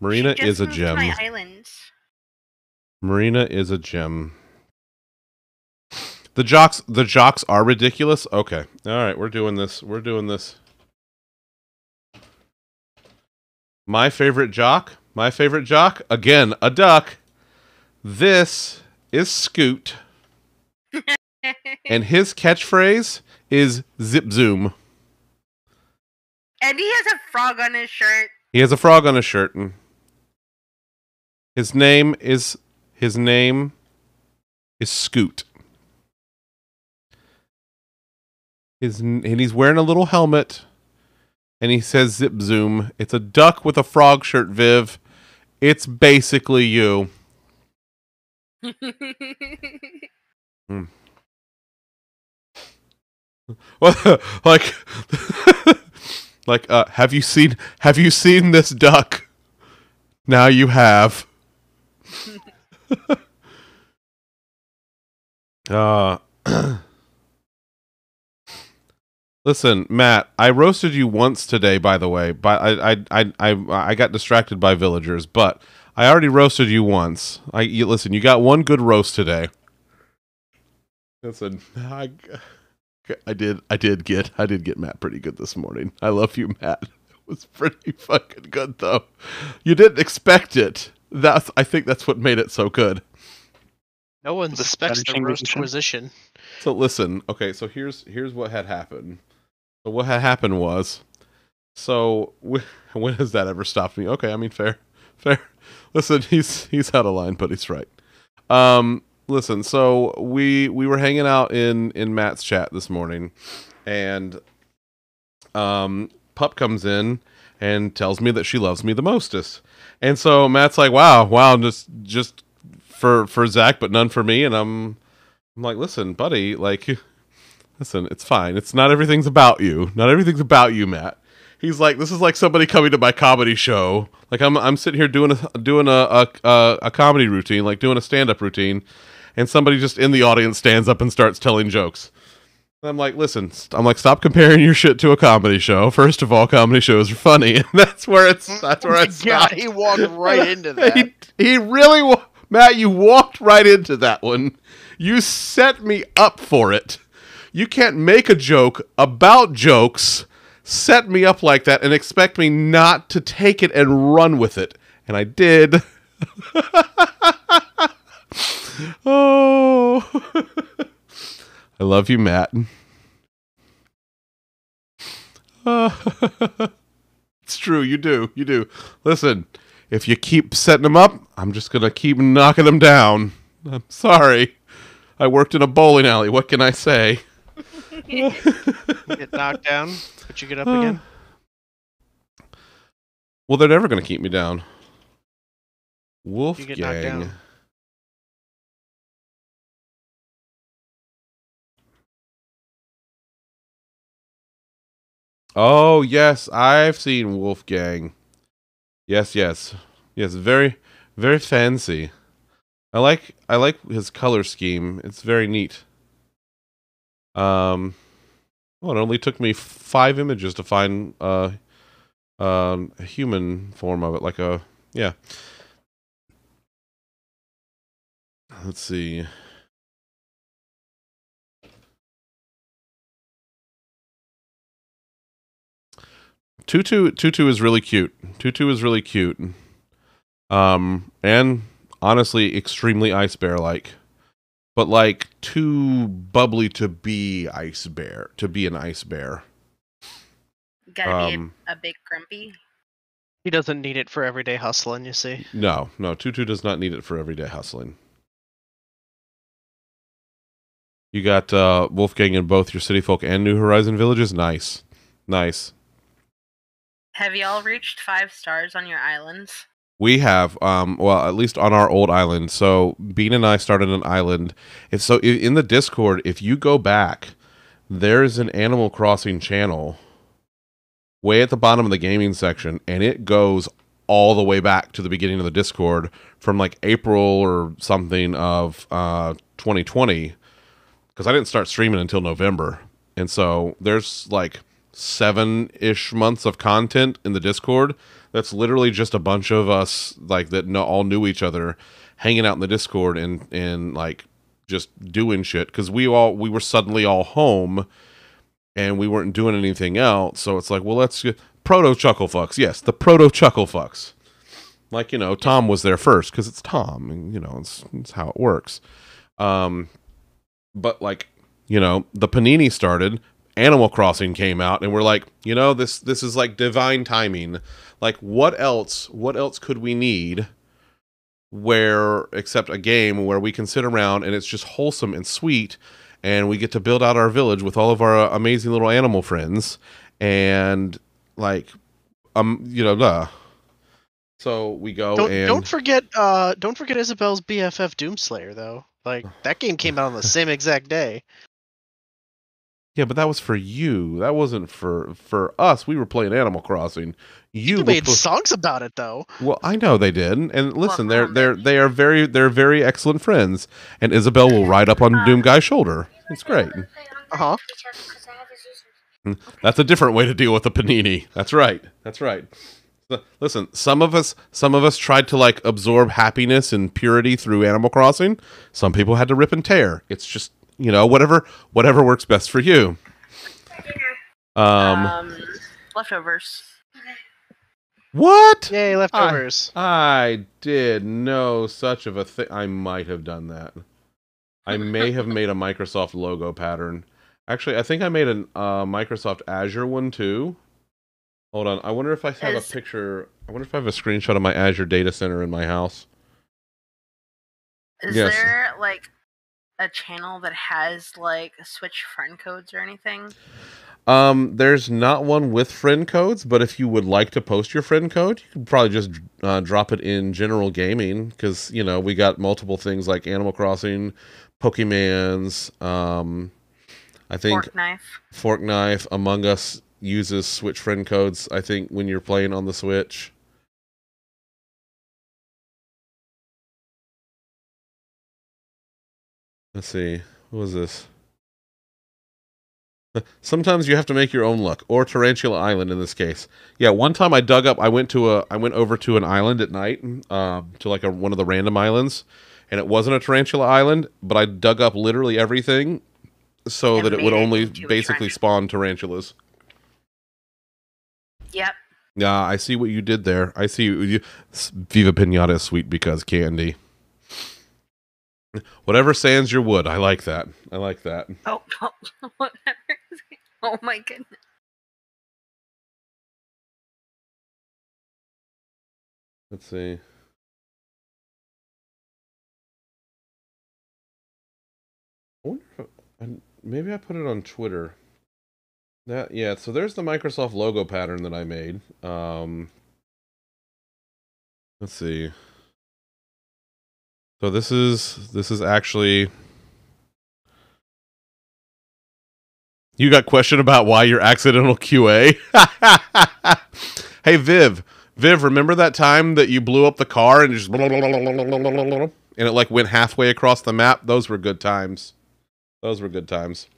Marina is a gem. My island. Marina is a gem. The jocks the jocks are ridiculous. Okay. All right, we're doing this. We're doing this. My favorite jock, my favorite jock, again, a duck. This is Scoot and his catchphrase is zip zoom. and he has a frog on his shirt. He has a frog on his shirt and his name is his name is Scoot. His and he's wearing a little helmet and he says zip zoom. It's a duck with a frog shirt, Viv. It's basically you. Hmm. Like like uh have you seen have you seen this duck? Now you have. uh Listen, Matt, I roasted you once today by the way, but I I I I, I got distracted by villagers, but I already roasted you once. I you, listen, you got one good roast today. Listen, I I did. I did get. I did get Matt pretty good this morning. I love you, Matt. It was pretty fucking good, though. You didn't expect it. That's. I think that's what made it so good. No one The suspects the roast Inquisition. Inquisition. So listen. Okay. So here's here's what had happened. So what had happened was. So when has that ever stopped me? Okay. I mean, fair, fair. Listen, he's he's out of line, but he's right. Um. Listen. So we we were hanging out in in Matt's chat this morning, and um pup comes in and tells me that she loves me the mostest. And so matt's like wow wow just just for for zach but none for me. And i'm i'm like listen buddy like listen it's fine. It's not everything's about you. Not everything's about you matt. He's like this is like somebody coming to my comedy show. Like i'm i'm sitting here doing a doing a a, a, comedy routine like doing a stand-up routine and somebody just in the audience stands up and starts telling jokes I'm like, listen, I'm like, stop comparing your shit to a comedy show. First of all, comedy shows are funny, and that's where it's that's where Oh it's God, he walked right into that. he, he really, wa- Matt, you walked right into that one. You set me up for it. You can't make a joke about jokes, set me up like that, and expect me not to take it and run with it. And I did. oh. I love you, Matt. Uh, it's true, you do. You do. Listen, if you keep setting them up, I'm just going to keep knocking them down. I'm sorry. I worked in a bowling alley. What can I say? Get knocked down, but you get up again. Well, they're never going to keep me down. Wolf You get Gang. Oh yes, I've seen Wolfgang. Yes, yes, yes. Very, very fancy. I like I like his color scheme. It's very neat. Um, well, it only took me five images to find uh, um, a human form of it, like a yeah. Let's see. Tutu Tutu is really cute. Tutu is really cute. Um and honestly extremely ice bear like. But like too bubbly to be ice bear, to be an ice bear. Gotta Um be a, a big grumpy. He doesn't need it for everyday hustling, you see. no, no, Tutu does not need it for everyday hustling. You got uh Wolfgang in both your City Folk and New Horizon villages? Nice. Nice. Have y'all reached five stars on your islands? We have, um, well, at least on our old island. So Bean and I started an island. If so, in the Discord, if you go back, there's an Animal Crossing channel way at the bottom of the gaming section, and it goes all the way back to the beginning of the Discord from like April or something of uh, 2020. Because I didn't start streaming until November, and so there's like seven ish months of content in the Discord. That's literally just a bunch of us like that know, all knew each other hanging out in the discord and and like just doing shit. Because we all we were suddenly all home and we weren't doing anything else. So it's like well let's get proto chuckle fucks. Yes the proto chuckle fucks. Like you know tom was there first because it's tom and you know it's, it's how it works. Um but like you know the panini started animal crossing came out and we're like you know this this is like divine timing like what else what else could we need where except a game where we can sit around and it's just wholesome and sweet and we get to build out our village with all of our amazing little animal friends and like um you know duh. so we go Don't and don't forget uh don't forget Isabelle's BFF Doomslayer though. Like that game came out on the same exact day. Yeah but that was for you that wasn't for for us we were playing animal crossing you You made pl- songs about it though. Well, I know they did, and listen, they're they're they are very they're very excellent friends, and Isabelle will ride up on Doom Guy's shoulder. It's great. Uh-huh. I have his username. That's a different way to deal with a panini. That's right. That's right. Listen, some of us some of us tried to like absorb happiness and purity through Animal Crossing. Some people had to rip and tear. It's just you know whatever whatever works best for you. Um, um leftovers. what? Yay, leftovers. I did know such of a thing. I might have done that. I may have made a Microsoft logo pattern. Actually, I think I made a uh, Microsoft Azure one too. Hold on. I wonder if I have Is- a picture. I wonder if I have a screenshot of my Azure data center in my house. Is Yes. there like a channel that has like Switch friend codes or anything? Um, there's not one with friend codes, but if you would like to post your friend code, you can probably just uh, drop it in general gaming because you know we got multiple things like Animal Crossing, Pokemans. Um, I think Fork knife. Fork Knife Among Us uses Switch friend codes. I think when you're playing on the Switch. Let's see. What was this? Sometimes you have to make your own luck, or Tarantula Island in this case. Yeah, one time I dug up. I went to a. I went over to an island at night, um, to like a one of the random islands, and it wasn't a Tarantula Island, but I dug up literally everything, so And that it would only basically spawn tarantulas. Yep. Yeah, I see what you did there. I see you. you Viva Pinata is sweet because candy. Whatever sands your wood. I like that. I like that. Oh, oh whatever. Oh my goodness. Let's see. I wonder if I, maybe I put it on Twitter. That yeah, so there's the Microsoft logo pattern that I made. Um Let's see. So this is this is actually You got question about why you're accidental QA? hey Viv, Viv, remember that time that you blew up the car and just and it like went halfway across the map? Those were good times. Those were good times.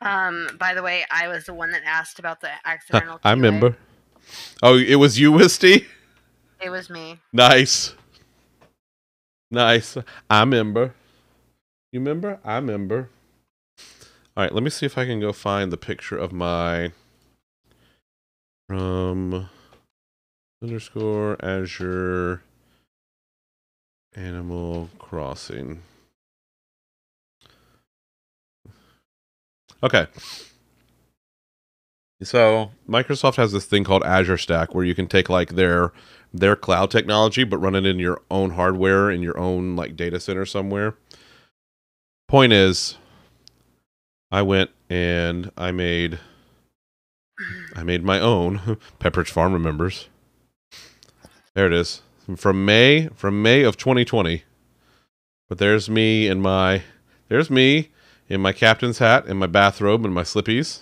Um, by the way, I was the one that asked about the accidental. I remember. Oh, it was you, Wisty? It was me. Nice. Nice. I remember. You remember? I remember. All right, let me see if I can go find the picture of my from underscore Azure Animal Crossing. Okay. So Microsoft has this thing called Azure Stack where you can take like their their cloud technology but run it in your own hardware in your own like data center somewhere. Point is I went and I made I made my own Pepperidge Farm remembers. There it is. From May from May of 2020. But there's me in my there's me in my captain's hat and my bathrobe and my slippies.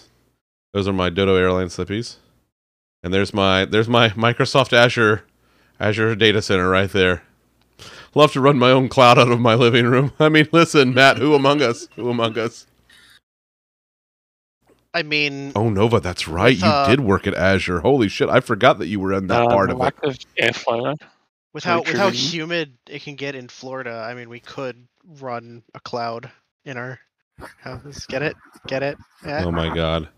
Those are my Dodo Airline slippies. And there's my there's my Microsoft Azure Azure data center right there. Love to run my own cloud out of my living room. I mean, listen, Matt, who among us? Who among us? I mean, Oh, Nova, that's right. With, You uh, did work at Azure. Holy shit, I forgot that you were in that Uh, part of it. lack of airflow. with how with how humid it can get in Florida, I mean, we could run a cloud in our house. Get it? Get it? Eh, Oh my god.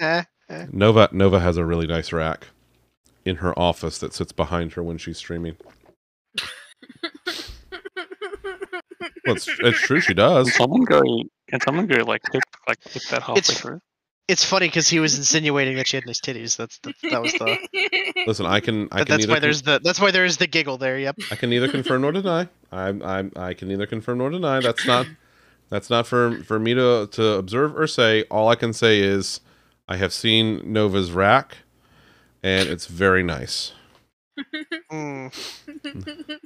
eh. Nova Nova has a really nice rack in her office that sits behind her when she's streaming. Well, it's, it's true she does. Can someone go? Can someone go like click like click that halfway It's- through? It's funny because he was insinuating that she had nice titties. That's the, that was the. Listen, I can I can that's neither why con- there's the that's why there's the giggle there. Yep. I can neither confirm nor deny. I'm I'm I can neither confirm nor deny. That's not that's not for for me to to observe or say. All I can say is I have seen Nova's rack, and it's very nice. Mm.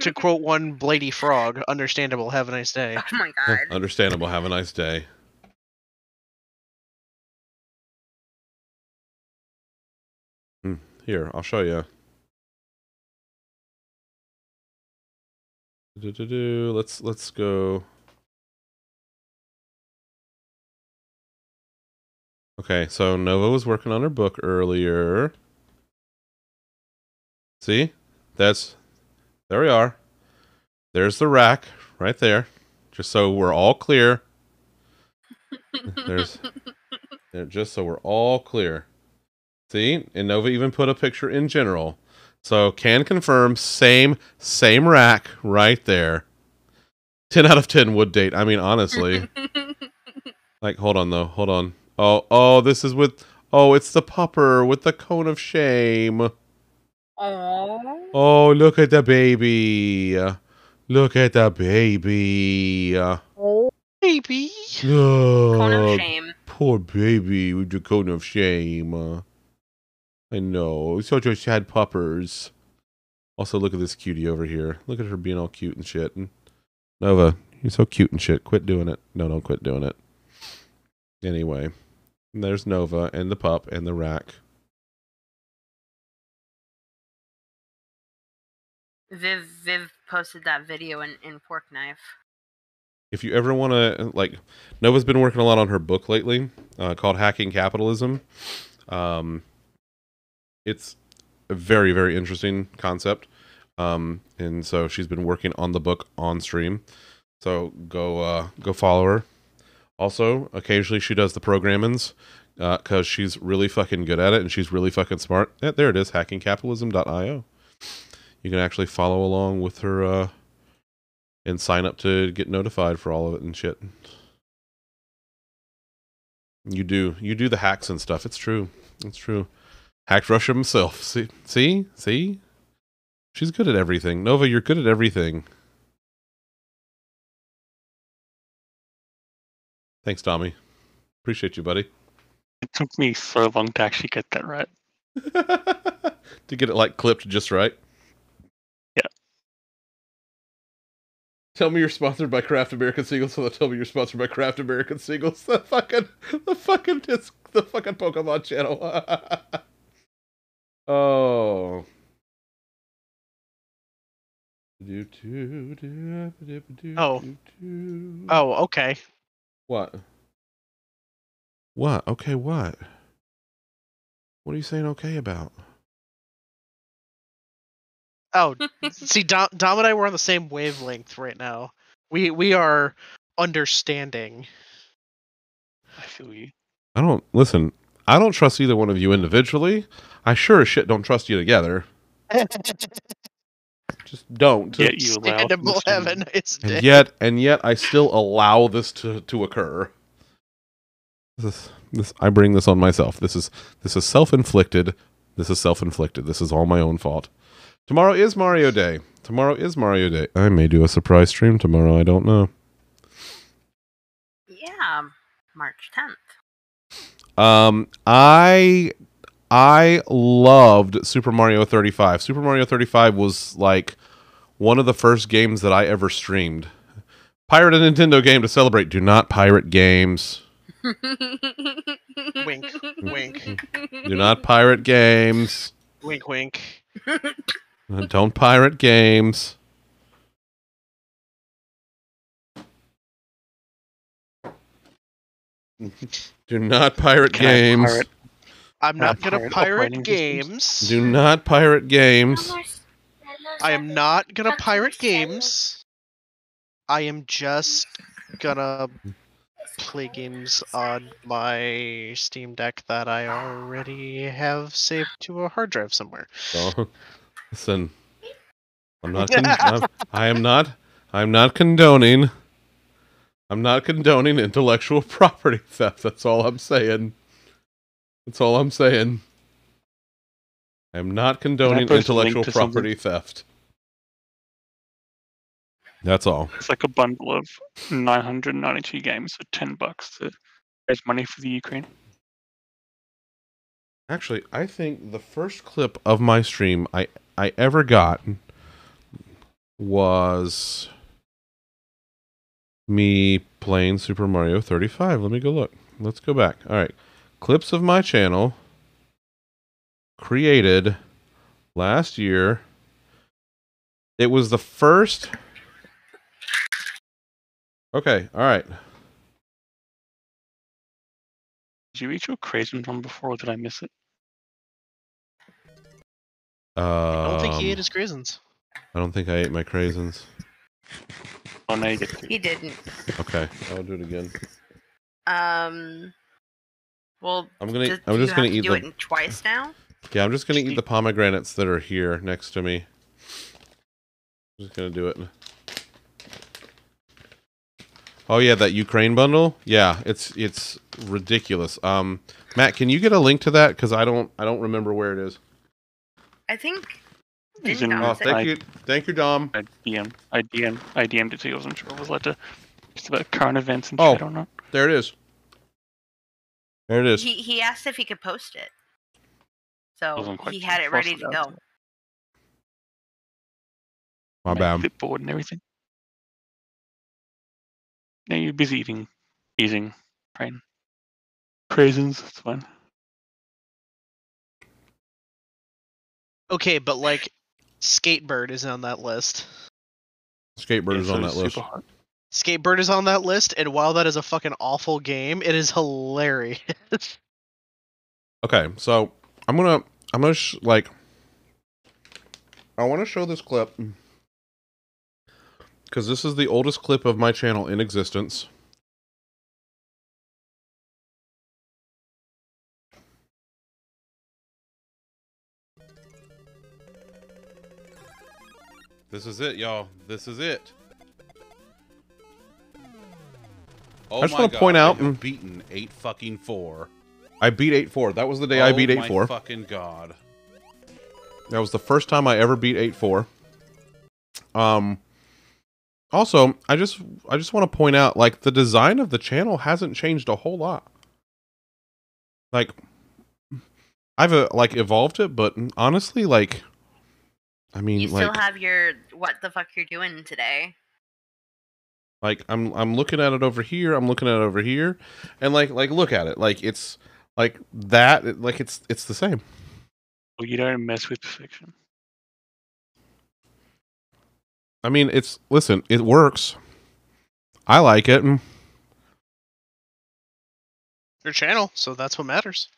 To quote one Blady Frog, understandable. Have a nice day. oh my god. Understandable. Have a nice day. Hmm, Here, I'll show you. Do-do-do. Let's let's go. Okay, so Nova was working on her book earlier. See? That's there we are. There's the rack right there. Just so we're all clear. There's there, just so we're all clear. See? And Nova even put a picture in general. So can confirm same same rack right there. 10 out of 10 would date. I mean honestly. like hold on though. Hold on. Oh, oh, this is with Oh, it's the pupper with the cone of shame. Aww. Oh, look at the baby. Look at the baby. Oh. Baby. Cone Oh, of shame. poor baby with the cone of shame. I know. Such a sad puppers. Also, look at this cutie over here. Look at her being all cute and shit. And Nova, you're so cute and shit. Quit doing it. No, don't quit doing it. Anyway, there's Nova and the pup and the rack. Viv Viv posted that video in, in Pork Knife. if you ever want to like nova's been working a lot on her book lately uh, called hacking capitalism um, it's a very very interesting concept um, and so she's been working on the book on stream so go uh, go follow her also occasionally she does the programmings because she's really fucking good at it and she's really fucking smart yeah, there it is hackingcapitalism.io you can actually follow along with her uh, and sign up to get notified for all of it and shit. You do you do the hacks and stuff. It's true. It's true. Hacked Russia himself. See see see. She's good at everything. Nova, you're good at everything. Thanks, Tommy. Appreciate you, buddy. It took me so long to actually get that right. to get it like clipped just right. Yeah. Tell me you're sponsored by Craft American Seagulls, so they'll tell me you're sponsored by Craft American Seagulls. The fucking the fucking disc the fucking Pokemon channel. oh. Oh. Oh, okay. What? What? Okay, what? What are you saying okay about? Oh, see, Dom, Dom and I were on the same wavelength right now. We we are understanding. I feel you. I don't listen. I don't trust either one of you individually. I sure as shit don't trust you together. Just don't. Yet you allow And we'll this have a to- nice day. and yet, and yet, I still allow this to to occur. This, is, this I bring this on myself. This is this is self inflicted. This is self inflicted. This is all my own fault. Tomorrow is Mario Day. Tomorrow is Mario Day. I may do a surprise stream tomorrow. I don't know. Yeah, March 10th. Um, I I loved Super Mario 35. Super Mario 35 was like one of the first games that I ever streamed. Pirate a Nintendo game to celebrate. Do not pirate games. Wink, wink. Do not pirate games. Wink, wink. Don't pirate games. Do not pirate Can games. pirate- I'm not gonna pirate pirate operating systems? games. Do not pirate games. I am not gonna pirate games. I am just gonna play games on my Steam Deck that I already have saved to a hard drive somewhere. So, listen, I'm not. Con- I'm, I am not. I'm not condoning. I'm not condoning intellectual property theft. That's all I'm saying. That's all I'm saying. I'm not condoning post a link intellectual to something? property theft. That's all. It's like a bundle of 992 games for 10 bucks to raise money for the Ukraine. Actually, I think the first clip of my stream I I ever got was me playing Super Mario 35. Let me go look. Let's go back. All right. Clips of my channel created last year. It was the first Okay, all right. Did you eat your crazy one before or did I miss it? Um, I don't think he ate his craisins. I don't think I ate my craisins. Oh, no, you get to. he didn't. Okay, I'll do it again. Um. Well, I'm gonna. does- I'm just gonna have to eat do the. it twice now. Yeah, I'm just gonna eat the pomegranates that are here next to me. I'm just gonna do it. Oh yeah, that Ukraine bundle. Yeah, it's it's ridiculous. Um, Matt, can you get a link to that? Because I don't I don't remember where it is. I think. He's Didn't in Oh, thank I- you, thank you, Dom. I DM, I DM, I DM'd it to you. I wasn't sure if it was like to just about current events and Oh. shit or not. know. There it is. There it is. He he asked if he could post it, so he had it ready to go. My bad. Clipboard and everything. Now you're busy eating, eating, praying. Craisins, it's fine. Okay, but like, Skatebird is on that list. Skatebird Yeah, is so on that list. super hot. Skatebird is on that list, and while that is a fucking awful game, it is hilarious. Okay, so I'm gonna I'm gonna sh- like I want to show this clip because this is the oldest clip of my channel in existence. This is it, y'all. This is it. Oh I just wanna God, point I out- have beaten eight fucking four. I beat eight four. That was the day I beat Oh eight my four. Fucking god. That was the first time I ever beat eight four. Um, Also, I just I just want to point out like the design of the channel hasn't changed a whole lot. Like I've uh, like evolved it, but honestly like I mean You like still have your what the fuck you're doing today. Like I'm I'm looking at it over here, I'm looking at it over here, and like like look at it. Like it's like that like it's it's the same. Well, you don't mess with perfection. I mean, it's listen, it works. I like it. and- Your channel, so that's what matters.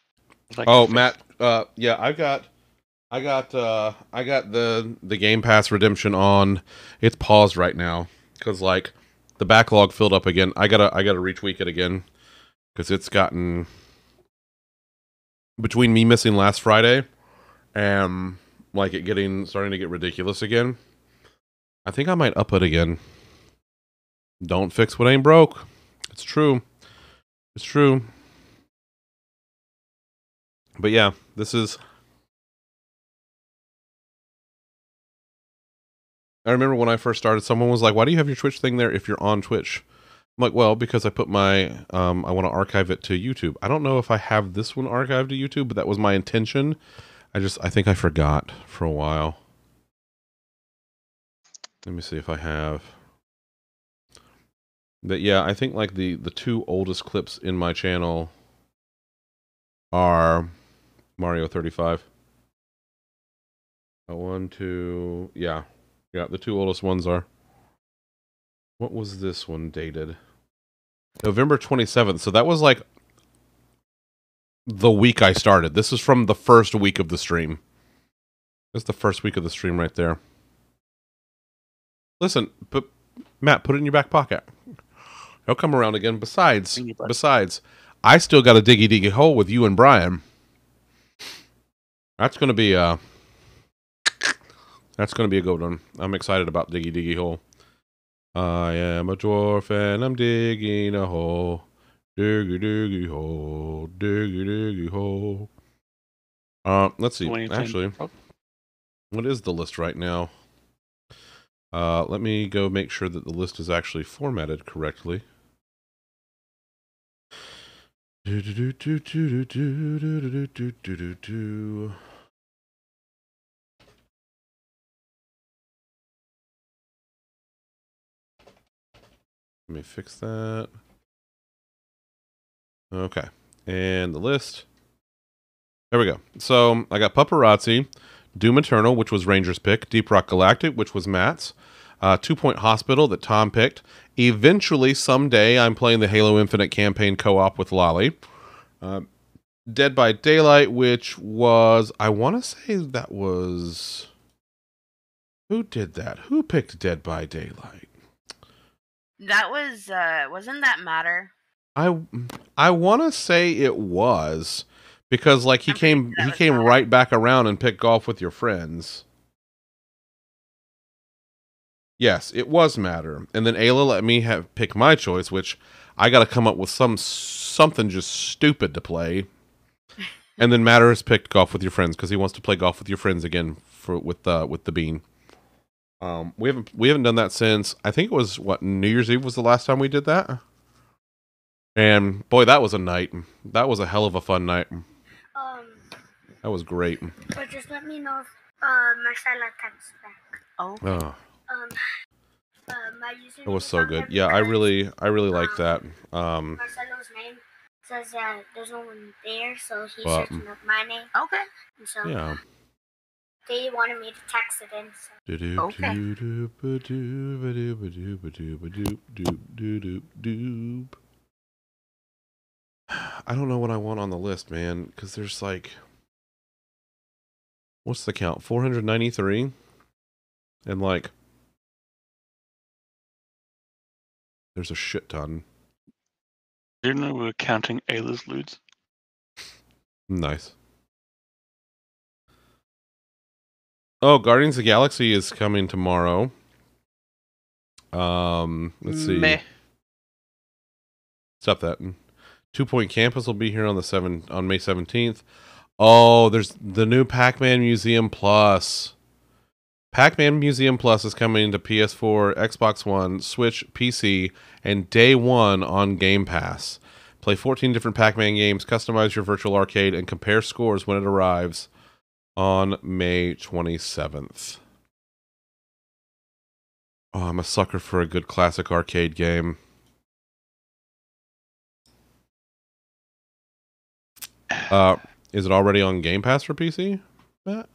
Like Oh. Matt, uh yeah, I got I got uh I got the the Game Pass redemption on. It's paused right now cuz like the backlog filled up again. I got to I got to retweak it again cuz it's gotten between me missing last Friday and like it getting starting to get ridiculous again. I think I might up it again. Don't fix what ain't broke. It's true. It's true. But yeah, this is. I remember when I first started, someone was like, "Why do you have your Twitch thing there if you're on Twitch?" I'm like, "Well, because I put my, um, I want to archive it to YouTube. I don't know if I have this one archived to YouTube, but that was my intention. I just, I think I forgot for a while. Let me see if I have. But yeah, I think like the the two oldest clips in my channel are Mario 35. Uh, One, two, yeah. Yeah, the two oldest ones are. What was this one dated? November 27th. So that was like the week I started. This is from the first week of the stream. That's the first week of the stream right there. Listen, but Matt, put it in your back pocket. He'll come around again. Besides, besides, I still got a diggy diggy hole with you and Brian. That's gonna be uh that's gonna be a good one. I'm excited about Diggy Diggy Hole. I am a dwarf and I'm digging a hole. Diggy diggy hole, diggy diggy hole. Uh, let's see. Actually, what is the list right now? Uh, let me go make sure that the list is actually formatted correctly. Do, do, do, do, do, do, do, do, do, do, do, do. Let me fix that. Okay. And the list. There we go. So I got Paparazzi, Doom Eternal, which was Ranger's pick, Deep Rock Galactic, which was Matt's, uh, Two Point Hospital that Tom picked. Eventually, someday, I'm playing the Halo Infinite campaign co op with Lolly. Uh, Dead by Daylight, which was, I want to say that was. Who did that? Who picked Dead by Daylight? That was uh wasn't that matter? I I want to say it was because like he I'm came he came Matter. right back around and picked golf with your friends. Yes, it was matter. And then Ayla let me have pick my choice, which I got to come up with some something just stupid to play. and then Matter has picked golf with your friends because he wants to play golf with your friends again for with uh with the bean. Um, we haven't we haven't done that since I think it was what New Year's Eve was the last time we did that. And boy, that was a night. That was a hell of a fun night. Um, That was great. but just let me know if uh, Marcella texts back. Oh, Oh, Um, uh, my username it was so good. Yeah, I really, I really like that. Um, Marcelo's name says that there's no one there, so he's Well, searching up my name, okay. and so yeah. They wanted me to text it in. So. Okay. I don't know what I want on the list, man, because there's like, what's the count? 493? And like, there's a shit ton. Didn't know we were counting Ayla's loots. Nice. Oh, Guardians of the Galaxy is coming tomorrow. Um, let's see. Meh. Stop that. Two Point Campus will be here on the seven on May seventeenth. Oh, there's the new Pac-Man Museum Plus. Pac-Man Museum Plus is coming to PS4, Xbox One, Switch, PC, and day one on Game Pass. Play 14 different Pac-Man games, customize your virtual arcade, and compare scores when it arrives on May 27th. Oh, I'm a sucker for a good classic arcade game. Uh, is it already on Game Pass for PC? Matt?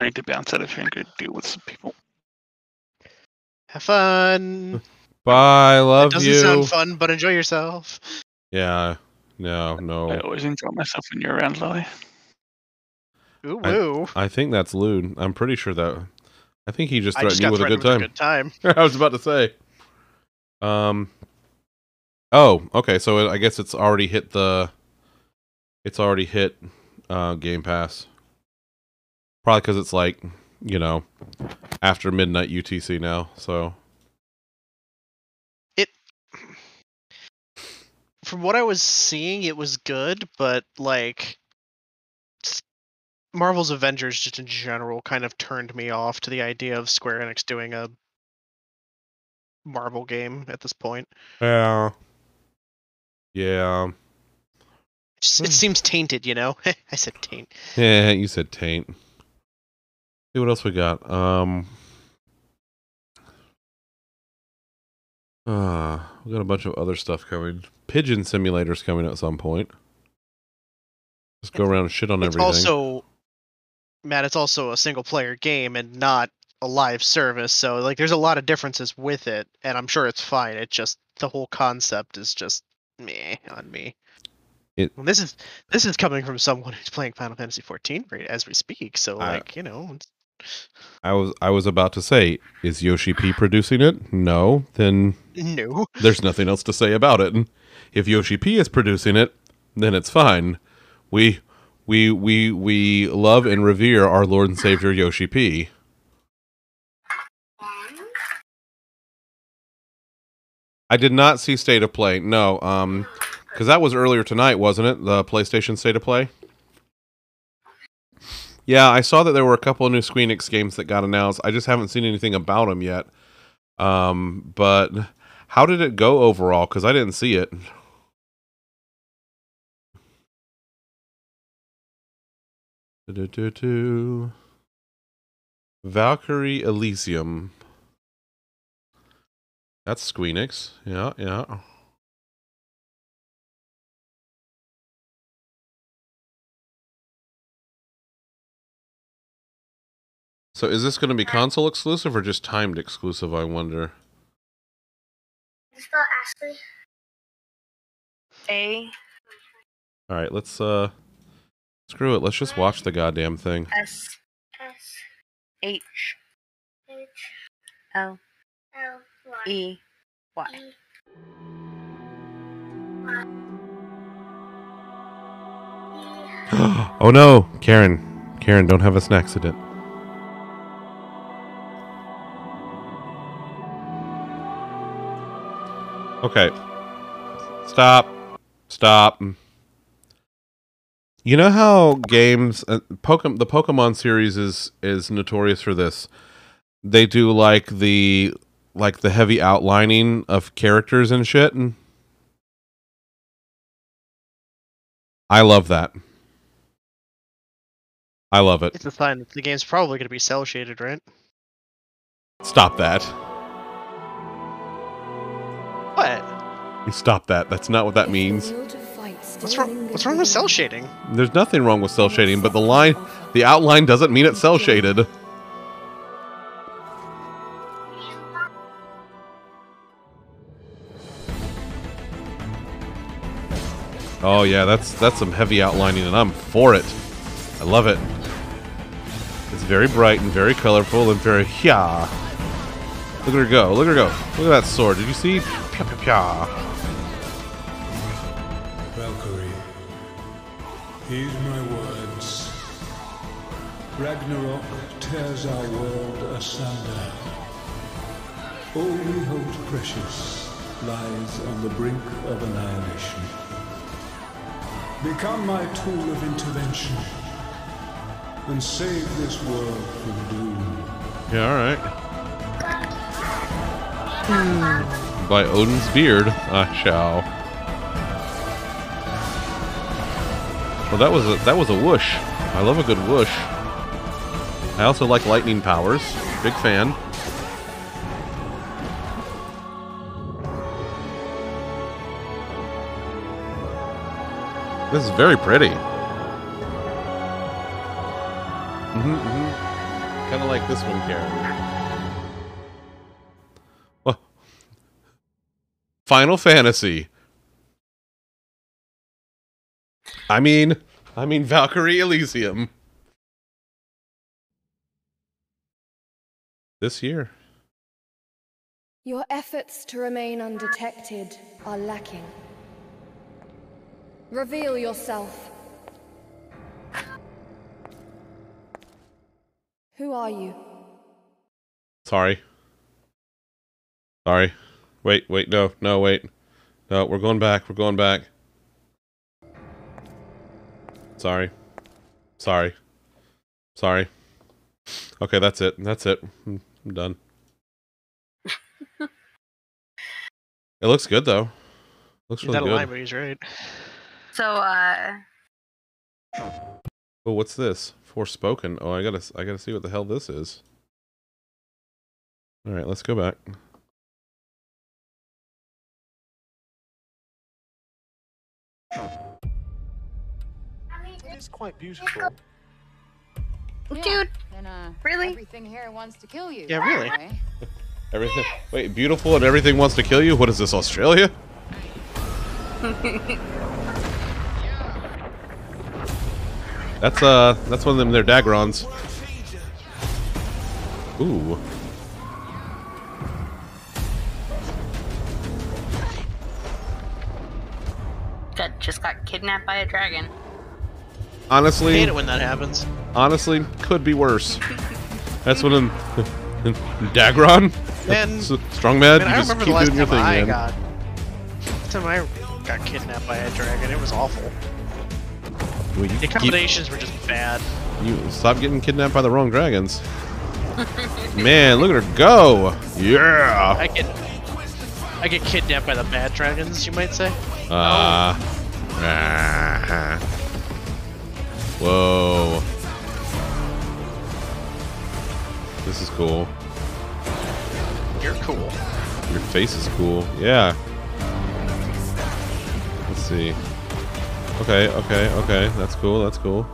I need to bounce out of here and go deal with some people. Have fun. Bye, It love doesn't you. sound fun, but enjoy yourself. Yeah, no, no. I always enjoy myself when you're around, Lily. Ooh I- woo. I think that's lewd. I'm pretty sure that. I think he just threatened just you got with a good time. with a good time. I was about to say. Um. Oh, okay. So it, I guess it's already hit the. It's already hit uh, Game Pass. Probably because it's like you know after midnight UTC now. So From what I was seeing, it was good, but like Marvel's Avengers, just in general, kind of turned me off to the idea of Square Enix doing a Marvel game at this point. yeah, yeah, It, just, it Hmm. seems tainted, you know. I said taint. yeah. You said taint. See what else we got. Um. Uh, we got a bunch of other stuff coming. Pigeon Simulator's coming at some point. Just go around and shit on everything. It's everything. also Matt. It's also a single player game and not a live service, so like there's a lot of differences with it, and I'm sure it's fine. It just the whole concept is just meh on me. It- Well, this is this is coming from someone who's playing Final Fantasy 14 right as we speak, so I- like you know, it's- I was I was about to say, is Yoshi P producing it? No, then no. there's nothing else to say about it. If Yoshi P is producing it, then it's fine. We we we we love and revere our Lord and Savior Yoshi P. I I did not see State of Play. No, um, because that was earlier tonight, wasn't it? The PlayStation State of Play. Yeah, I saw that there were a couple of new Squeenix games that got announced. I just haven't seen anything about them yet. Um, but how did it go overall? Because I didn't see it. Du-du-du-du. Valkyrie Elysium. That's Squeenix. Yeah, yeah. So is this going to be console exclusive or just timed exclusive, I wonder? you spell Ashley? A All right, let's uh screw it. Let's just watch the goddamn thing. S S H H L L Y E Y. E. oh no, Karen. Karen, don't have us an accident. Okay. Stop. Stop. You know how games uh, Pokemon the Pokemon series is is notorious for this. They do like the like the heavy outlining of characters and shit and I love that. I love it. It's a sign that the game's probably going to be cel shaded, right? Stop that. What? Stop that. That's not what that means. What's wrong? What's wrong with cel shading? There's nothing wrong with cel shading, but the line, the outline doesn't mean it's cel shaded. Oh yeah, that's that's some heavy outlining, and I'm for it. I love it. It's very bright and very colorful and very yeah. Look at her go! Look at her go! Look at that sword! Did you see? Pya pya pya. Valkyrie, heed my words. Ragnarok tears our world asunder. All we hold precious lies on the brink of annihilation. Become my tool of intervention. And save this world from doom. Yeah, all right. By Odin's beard, I shall. Well, that was a that was a whoosh. I love a good whoosh. I also like lightning powers. Big fan. This is very pretty. hmm hmm Kind of like this one, Karen. Final Fantasy. I mean, I mean Valkyrie Elysium. This year. Your efforts to remain undetected are lacking. Reveal yourself. Who are you? Sorry. Sorry. Wait, wait, no, no, wait. No, we're going back. We're going back. Sorry. Sorry. Sorry. Okay, that's it. That's it. I'm I'm done. it looks good though. Looks really good. line, but he's right. So, uh, Oh, what's this? Forspoken. Oh, I gotta, s- I gotta see what the hell this is. All right, let's go back. It is quite beautiful. dude, And, uh, Really? Everything here wants to kill you. Yeah, really. Everything. Wait, beautiful and everything wants to kill you. What is this, Australia? That's uh, that's one of them. They're Dagrons. Ooh. Got, just got kidnapped by a dragon. Honestly, hate it when that happens. honestly, could be worse. That's one of them. Dagron. Man, S- Strong mad. Man, you I just remember keep the last doing your time thing, I man. got. Last time I got kidnapped by a dragon, it was awful. Well, you, The accommodations were just bad. you stop getting kidnapped by the wrong dragons. Man, look at her go! Yeah. I get, I get kidnapped by the bad dragons, you might say. Ah. Ah. Whoa. This is cool. You're cool. Your face is cool. Yeah. Let's see. Okay, okay, okay. That's cool. That's cool.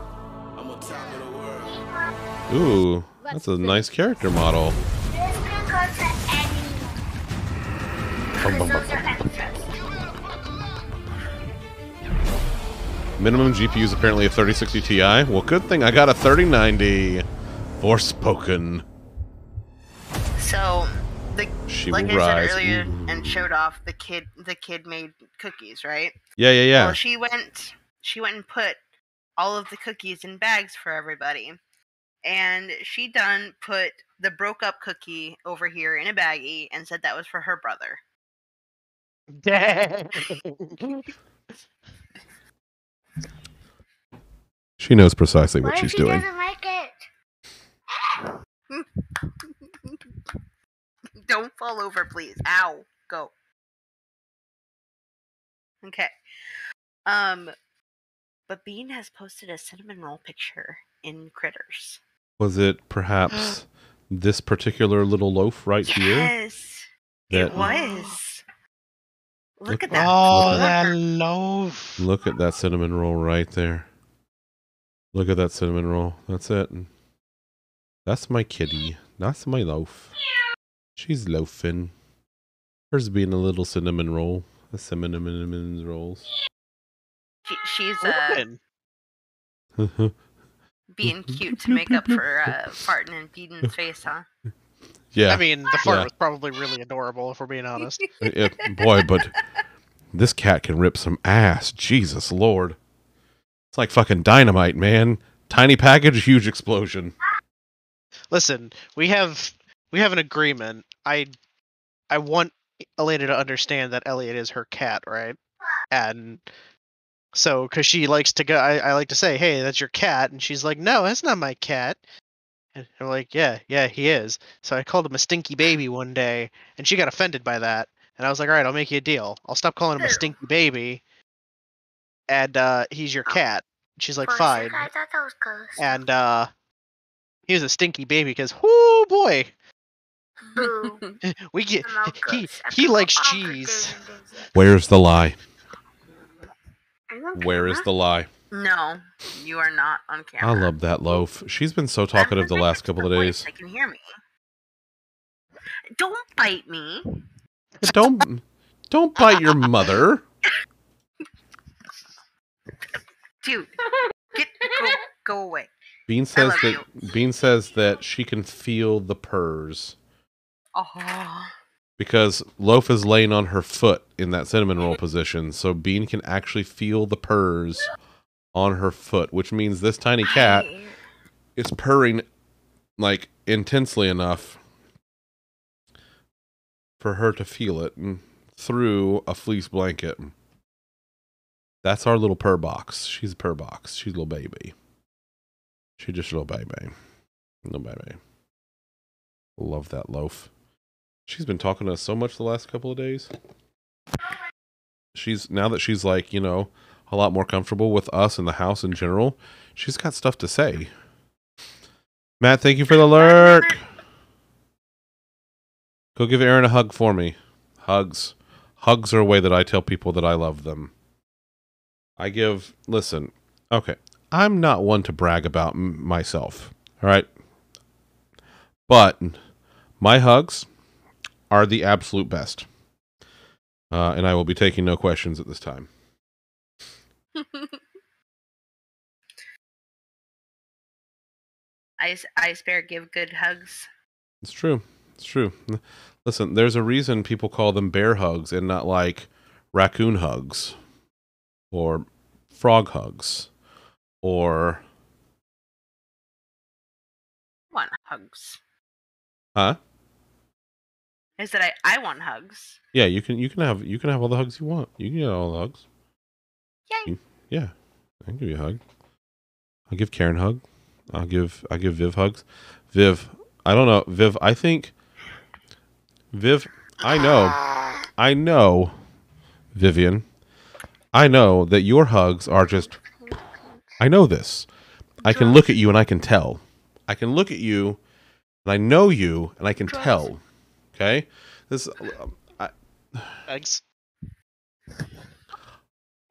Ooh, that's a nice character model. Minimum GPU is apparently a 3060 Ti. Well, good thing I got a 3090. Forspoken. So, the She like I rise. said earlier Ooh. and showed off the kid. The kid made cookies, right? Yeah, yeah, yeah. Well, she went. She went and put all of the cookies in bags for everybody, and she done put the broke up cookie over here in a baggie and said that was for her brother. Dang. She knows precisely what What she's if he doing. doesn't like it? Don't fall over, please. Ow. Go. Okay. Um, but Bean has posted a cinnamon roll picture in Critters. Was it perhaps this particular little loaf right here? Yes, That it was. Look, Look- at that. Oh, that loaf. Look at that cinnamon roll right there. Look at that cinnamon roll. That's it. That's my kitty. That's my loaf. She's loafing. Hers being a little cinnamon roll. A cinnamon rolls. She, she's uh, yeah, being cute to make up for uh, farting and Bean's face, huh? I mean, the fart Yeah. was probably really adorable, if we're being honest. Uh, yeah, boy, but this cat can rip some ass. Jesus Lord. It's like fucking dynamite, man. Tiny package, huge explosion. Listen, we have we have an agreement. I I want Elena to understand that Elliot is her cat, right? And So, because she likes to go, I, I like to say, "Hey, that's your cat," and she's like, "No, that's not my cat." And I'm like, "Yeah, yeah, he is." So I called him a stinky baby one day, and she got offended by that. And I was like, "All right, I'll make you a deal. I'll stop calling him a stinky baby, and uh, he's your cat." And She's like, "Fine." I thought that was close. And uh, he was a stinky baby because, whoo boy, Boo. we get he he likes cheese. things in there. Where's the lie? Where is the lie? No, you are not on camera. I love that loaf. She's been so talkative the last couple of days. They can hear me. Don't bite me. Don't don't bite your mother. Dude, get go, go away. Bean says that Bean says that she can feel the purrs Oh, because Loaf is laying on her foot in that cinnamon roll position, so Bean can actually feel the purrs on her foot, which means this tiny cat is purring like intensely enough for her to feel it and through a fleece blanket. That's our little purr box. She's a purr box. She's a little baby. She's just a little baby. Little baby. Love that loaf. She's been talking to us so much the last couple of days. She's now that she's like, you know, a lot more comfortable with us and the house in general, she's got stuff to say. Matt, thank you for the lurk. Go give Aaron a hug for me. Hugs. Hugs are a way that I tell people that I love them. I give, listen, okay, I'm not one to brag about myself, all right? But my hugs are the absolute best. Uh, and I will be taking no questions at this time. Ice Ice Bear give good hugs. It's true. It's true. Listen, there's a reason people call them bear hugs and not like raccoon hugs or frog hugs or want hugs. huh? I said I, I want hugs. Yeah, you can you can have you can have all the hugs you want. You can get all the hugs. Yay. Yeah, I can give you a hug. I'll give Karen a hug. I'll give I give Viv hugs. Viv, I don't know. Viv, I think Viv, I know. I know, Vivian. I know that your hugs are just I know this. I can look at you and I can tell. I can look at you and I know you and I can tell. Okay? This um, I, Eggs.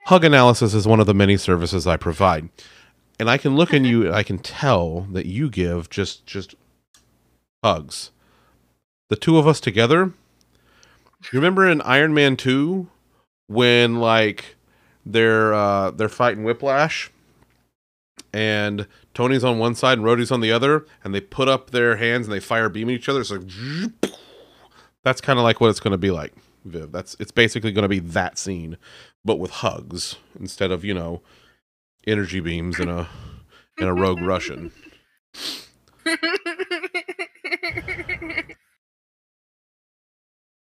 Hug analysis is one of the many services I provide. And I can look in you I can tell that you give just just hugs. The two of us together. You remember in Iron Man 2 when like they're uh they're fighting Whiplash and Tony's on one side and Rhodey's on the other and they put up their hands and they fire beam at each other. It's like that's kind of like what it's going to be like, Viv. That's it's basically going to be that scene, but with hugs instead of you know energy beams and a in a rogue Russian.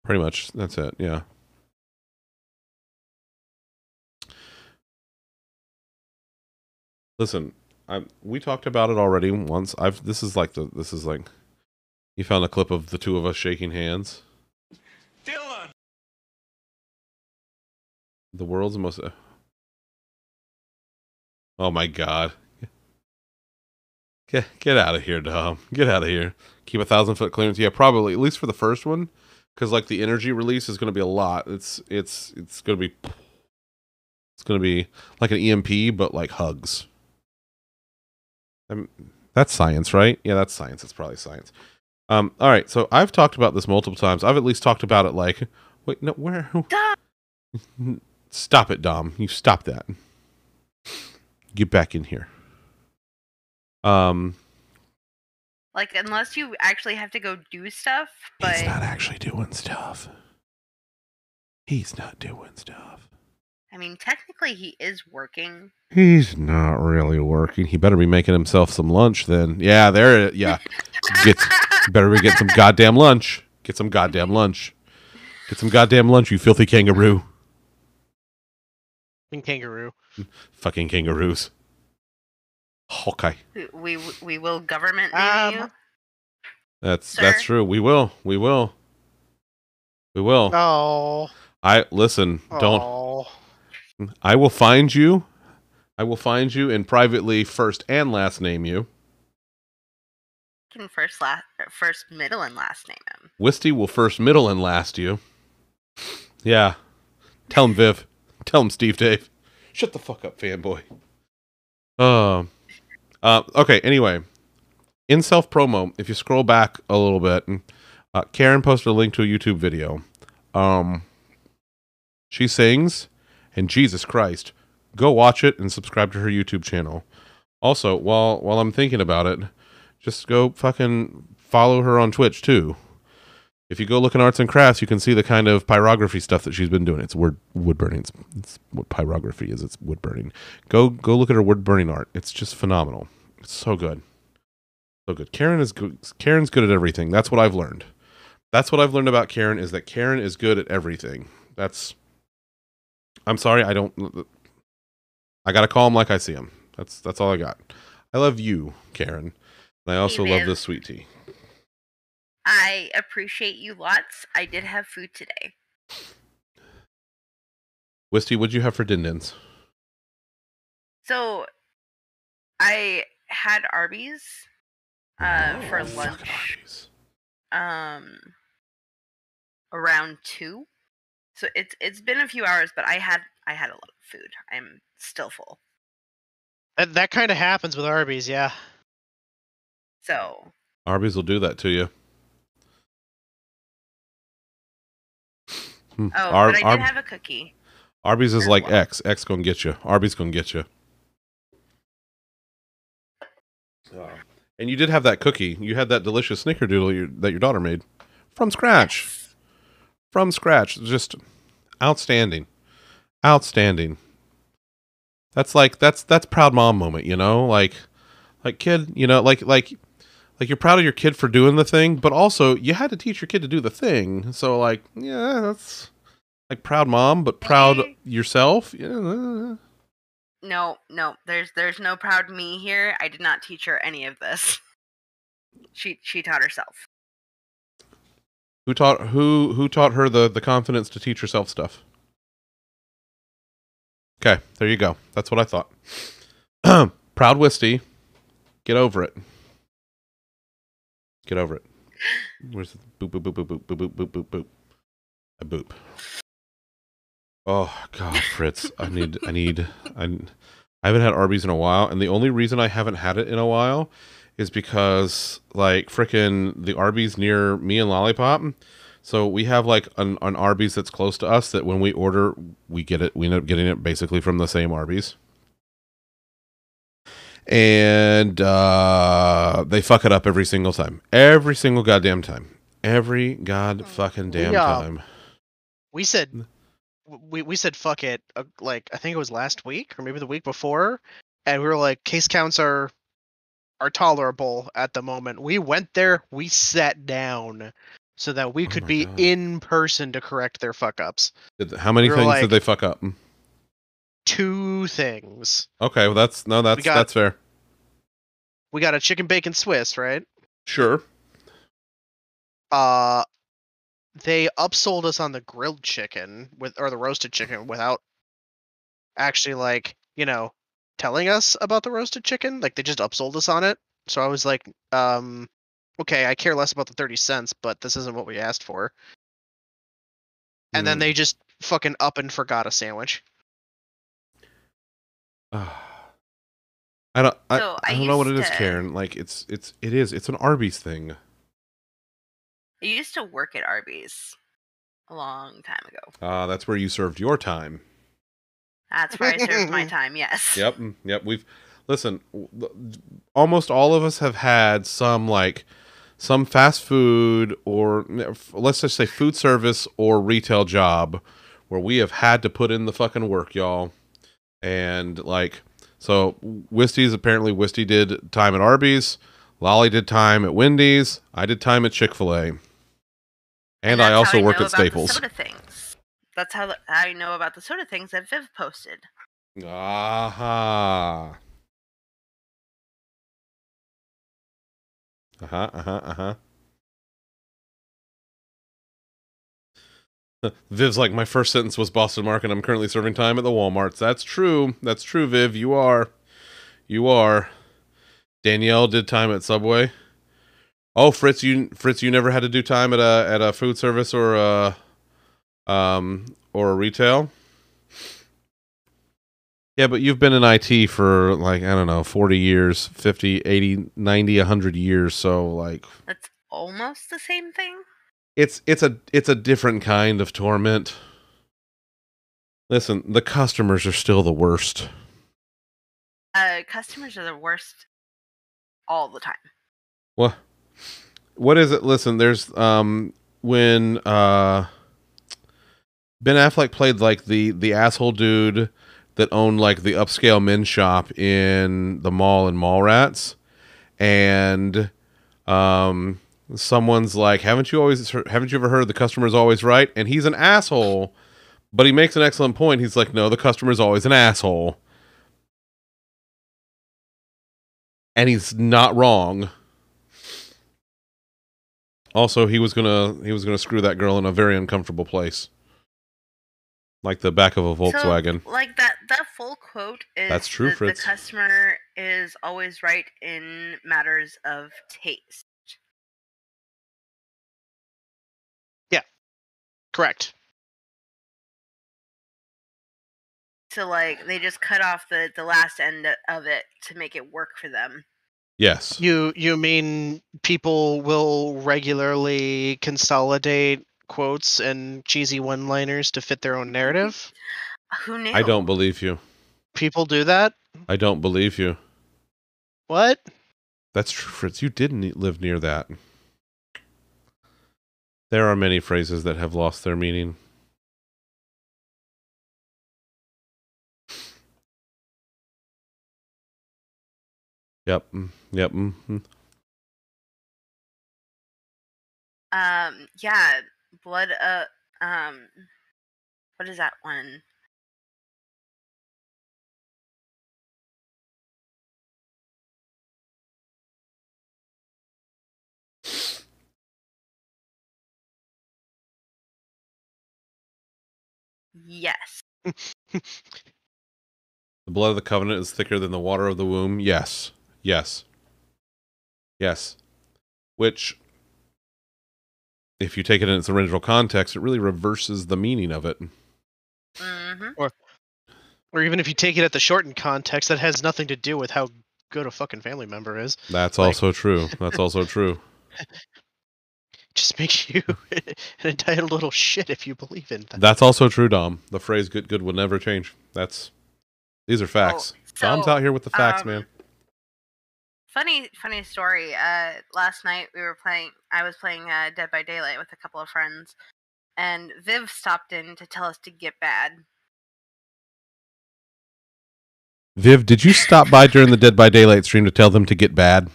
Pretty much, that's it. Yeah. Listen, I we talked about it already once. I've this is like the this is like you found a clip of the two of us shaking hands. The world's most. Oh my god. Get get out of here, Dom. Get out of here. Keep a thousand foot clearance. Yeah, probably at least for the first one, because like the energy release is going to be a lot. It's it's it's going to be it's going to be like an EMP, but like hugs. Um, that's science, right? Yeah, that's science. It's probably science. Um, all right. So I've talked about this multiple times. I've at least talked about it like, wait, no, where? Stop it, Dom. You stop that. Get back in here. Um, like unless you actually have to go do stuff, but he's not actually doing stuff. He's not doing stuff. I mean technically he is working. He's not really working. He better be making himself some lunch then. Yeah, there. it- Yeah, get better be get some goddamn lunch. Get some goddamn lunch. Get some goddamn lunch, you filthy kangaroo. And kangaroo. Fucking kangaroos. Hawkeye. We we, we will government name Um, you. That's that's true. We will. We will. We will. Oh, I listen. Don't. oh. I will find you. I will find you and privately first and last name you. Can first last first middle and last name him. Wisty will first, middle, and last you. Yeah. Tell him, Viv. Tell him, Steve Dave. Shut the fuck up, fanboy. Um. Uh, okay. Anyway, in self promo, if you scroll back a little bit, uh, Karen posted a link to a YouTube video. Um, she sings, and Jesus Christ, go watch it and subscribe to her YouTube channel. Also, while while I'm thinking about it, just go fucking follow her on Twitch too. If you go look in arts and crafts, you can see the kind of pyrography stuff that she's been doing. It's wood wood burning. It's, it's what pyrography is. It's wood burning. Go go look at her wood burning art. It's just phenomenal. It's so good, so good. Karen is good. Karen's good at everything. That's what I've learned. That's what I've learned about Karen is that Karen is good at everything. That's. I'm sorry, I don't. I gotta call him like I see him. That's that's all I got. I love you, Karen, and I also love this sweet tea. I appreciate you lots. I did have food today. Wisty, what'd you have for din dins? So I had Arby's uh for Oh, fucking lunch Arby's. um around 2. So it's it's been a few hours, but I had I had a lot of food. I'm still full. That that kind of happens with Arby's, yeah. So Arby's will do that to you. Hmm. Oh, Ar- but I did Ar- have a cookie. Arby's is as like well. X. X gonna get you. Arby's gonna get you. And you did have that cookie. You had that delicious snickerdoodle your, that your daughter made from scratch. From scratch. Just outstanding. Outstanding. That's like that's that's proud mom moment, you know? Like like kid, you know, like like like you're proud of your kid for doing the thing, but also you had to teach your kid to do the thing. So like, yeah, that's like proud mom, but proud yourself. Yeah. No, no, there's there's no proud me here. I did not teach her any of this. She she taught herself. Who taught who who taught her the the confidence to teach herself stuff? Okay, there you go. That's what I thought. Proud Wisty, get over it. Get over it. Where's the boop boop boop boop boop boop boop boop boop boop? A boop. Oh God, Fritz, I need I need I I haven't had Arby's in a while, and the only reason I haven't had it in a while is because like frickin' the Arby's near me and Lollipop. So we have like an, an Arby's that's close to us that when we order, we get it. We end up getting it basically from the same Arby's. And uh, they fuck it up every single time. Every single goddamn time. Every god fucking damn uh, time. We said we we said fuck it uh, like I think it was last week or maybe the week before and we were like case counts are are tolerable at the moment. We went there, we sat down so that we Oh could my be God. in person to correct their fuck ups. How many we things like- did they fuck up? Two things. Okay, well that's no, that's got- that's fair. We got a chicken bacon Swiss, right? Sure. uh they upsold us on the grilled chicken with or the roasted chicken without actually like you know telling us about the roasted chicken like they just upsold us on it so i was like um okay i care less about the 30 cents but this isn't what we asked for and then Mm. they just fucking up and forgot a sandwich I don't. I, So, I I don't know what it is, to- Karen. Like it's it's it is. It's an Arby's thing. I used to work at Arby's a long time ago. Uh, that's where you served your time. That's where I served my time. Yes. Yep. mm, Yep. We've listen. Almost all of us have had some like some fast food or let's just say food service or retail job where we have had to put in the fucking work, y'all. And like, so Wisty's apparently Wisty did time at Arby's. Lolly did time at Wendy's. I did time at Chick Fil A. And, I also how worked at Staples. soda things. That's how I know about the soda things that Viv posted. Aha. Uh huh. Uh huh. Viv's like, my first sentence was Boston Market. I'm currently serving time at the Walmarts. That's true. That's true, Viv. You are. You are. Danielle did time at Subway. Oh, Fritz, you Fritz, you never had to do time at a at a food service or a um or a retail. Yeah, but you've been in IT for like I don't know, 40 years, 50, 80, 90, 100 years, so like That's almost the same thing. It's it's a it's a different kind of torment. Listen, the customers are still the worst. Uh, customers are the worst all the time. What what is it? Listen, there's um when uh Ben Affleck played like the the asshole dude that owned like the upscale men's shop in the mall in Mallrats, and um someone's like, "Haven't you always haven't you ever heard the customer's always right?" And he's an asshole, but he makes an excellent point. He's like, "No, the customer's always an asshole," and he's not wrong. Also, he was gonna he was gonna screw that girl in a very uncomfortable place, like the back of a Volkswagen. So, like that that full quote is That's true, the, Fritz. The customer is always right in matters of taste. Correct. So like they just cut off the the last end of it to make it work for them. yes, You you mean people will regularly consolidate quotes and cheesy one-liners to fit their own mm-hmm. narrative? Who knew? I don't believe you. People do that? I don't believe you. What? That's true, Fritz. You didn't live near that. There are many phrases that have lost their meaning. Yep. mm, Yep. mhm. Um. Yeah. Blood. Uh. Um. What is that one? Yes. The blood of the covenant is thicker than the water of the womb. Yes. Yes. Yes. Which, if you take it in its original context, it really reverses the meaning of it. hmm Or even if you take it at the shortened context, that has nothing to do with how good a fucking family member is. That's Like- also true. That's also true. just makes you an entitled little shit if you believe in that. That's also true, Dom. The phrase "good good" will never change. That's these are facts. Dom's so, out here with the facts, um, man. Funny, funny story. Uh, last night we were playing. I was playing uh, Dead by Daylight with a couple of friends, and Viv stopped in to tell us to get bad. Viv, did you stop by during the Dead by Daylight stream to tell them to get bad?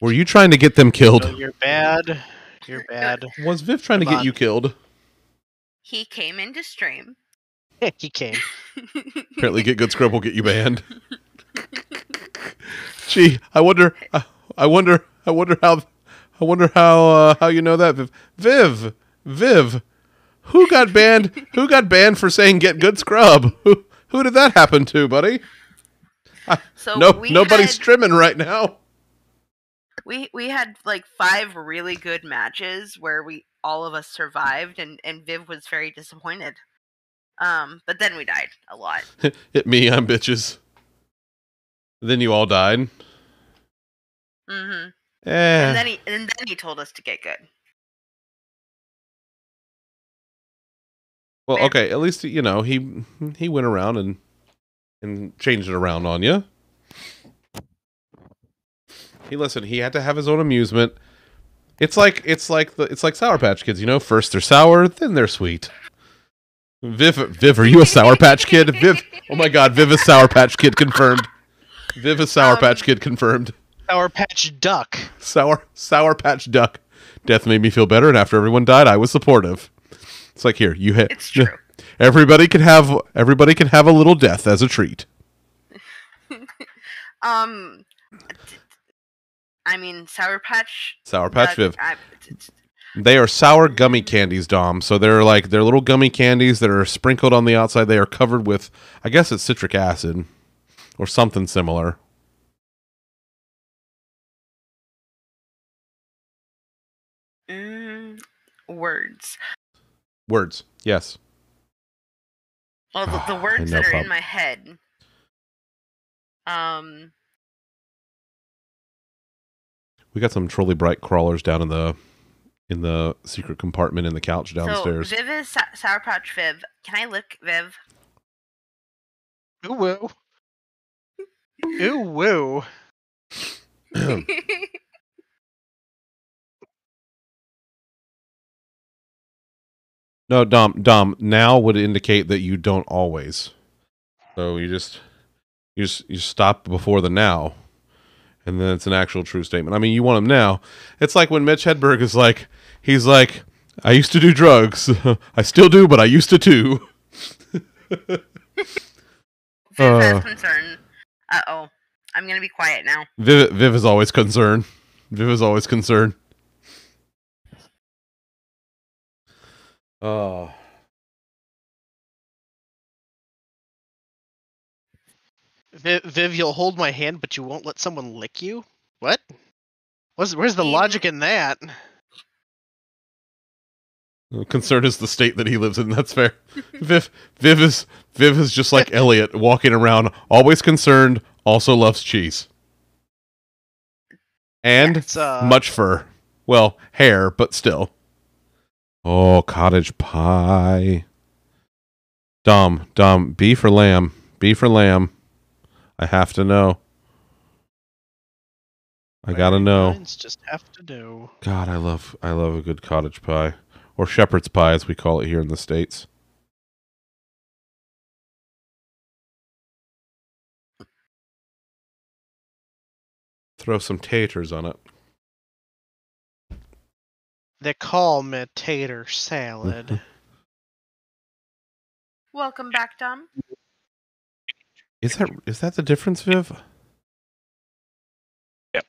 Were you trying to get them So killed? you're bad. You're bad. Was Viv trying to get on. you killed? He came into stream. he came. Apparently, Get Good Scrub will get you banned. Gee, I wonder. I, I wonder. I wonder how. I wonder how. Uh, how you know that, Viv? Viv, Viv, who got banned? who got banned for saying "Get Good Scrub"? Who? Who did that happen to, buddy? So no, we nobody's had, streaming right now. We we had like five really good matches where we all of us survived, and and Viv was very disappointed. Um, but then we died a lot. Hit me, I'm bitches. Then you all died. Mm-hmm. Eh. And then he and then he told us to get good. well, okay. At least you know he he went around and and changed it around on you. He listen. He had to have his own amusement. It's like it's like the it's like Sour Patch Kids. You know, first they're sour, then they're sweet. Viv, Viv, are you a Sour Patch Kid? Viv, oh my God, Viv is Sour Patch Kid confirmed. Viv is Sour Um, Patch Kid confirmed. Sour Patch Duck. Sour Sour Patch Duck. Death made me feel better, and after everyone died, I was supportive. It's like here, you hit. It's true. everybody can have everybody can have a little death as a treat. um, I mean, Sour Patch. Sour Patch Viv. I- They are sour gummy candies, Dom. So they're like they're little gummy candies that are sprinkled on the outside. They are covered with, I guess it's citric acid or something similar. mm, words. Words, yes. Well, the, the words that are Pop. in my head. Um, We got some Trolli Brite Crawlers down in the in the secret compartment in the couch downstairs. so Viv is Sa- Sour Patch Viv. Can I look Viv? Ooh woo. Ooh woo. no, Dom, Dom. Now would indicate that you don't always. So you just you just you stop before the now, and then it's an actual true statement. I mean, you want them now. It's like when Mitch Hedberg is like, he's like, I used to do drugs. I still do, but I used to too. Viv Uh. has concern. Uh oh. I'm gonna be quiet now. Viv, Viv is always concerned. Viv is always concerned. Oh. Viv, Viv, you'll hold my hand, but you won't let someone lick you. What? Where's, where's the logic in that? Concern is the state that he lives in. That's fair. Viv, Viv is Viv is just like Elliot, walking around, always concerned, also loves cheese, and It's, uh, much fur. Well, hair, but still. Oh, cottage pie. Dom, Dom, beef or lamb? Beef or lamb? I have to know. I gotta know. Just have to know. God, I love I love a good cottage pie or shepherd's pie as we call it here in the states. Throw some taters on it. They call me tater salad. Welcome back, Dom. Is that is that the difference, Viv? Yep.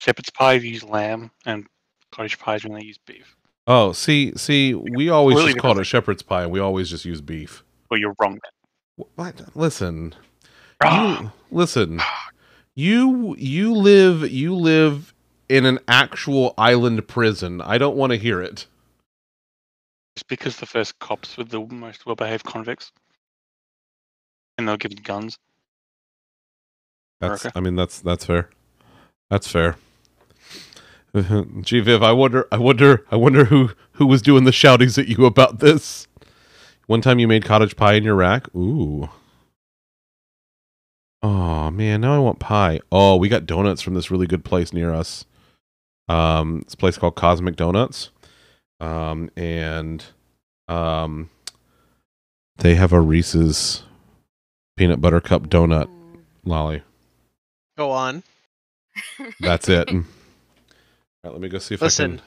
Shepherd's pie they use lamb, and cottage pies when they use beef. Oh, see, see, we always Really just call it a shepherd's pie, and we always just use beef. Well, you're wrong. What? Listen, Ah. you listen. You you live you live in an actual island prison. I don't want to hear it. It's because the first cops were the most well-behaved convicts, and they were given guns. That's America. I mean that's that's fair. That's fair. Gee Viv, I wonder I wonder I wonder who who was doing the shoutings at you about this. One time you made cottage pie in your rack. Ooh. Oh man, now I want pie. Oh, we got donuts from this really good place near us. Um, this place called Cosmic Donuts. Um, and um, they have a Reese's peanut butter cup donut lolly. Go on. That's it. All right, let me go see if I Listen. can.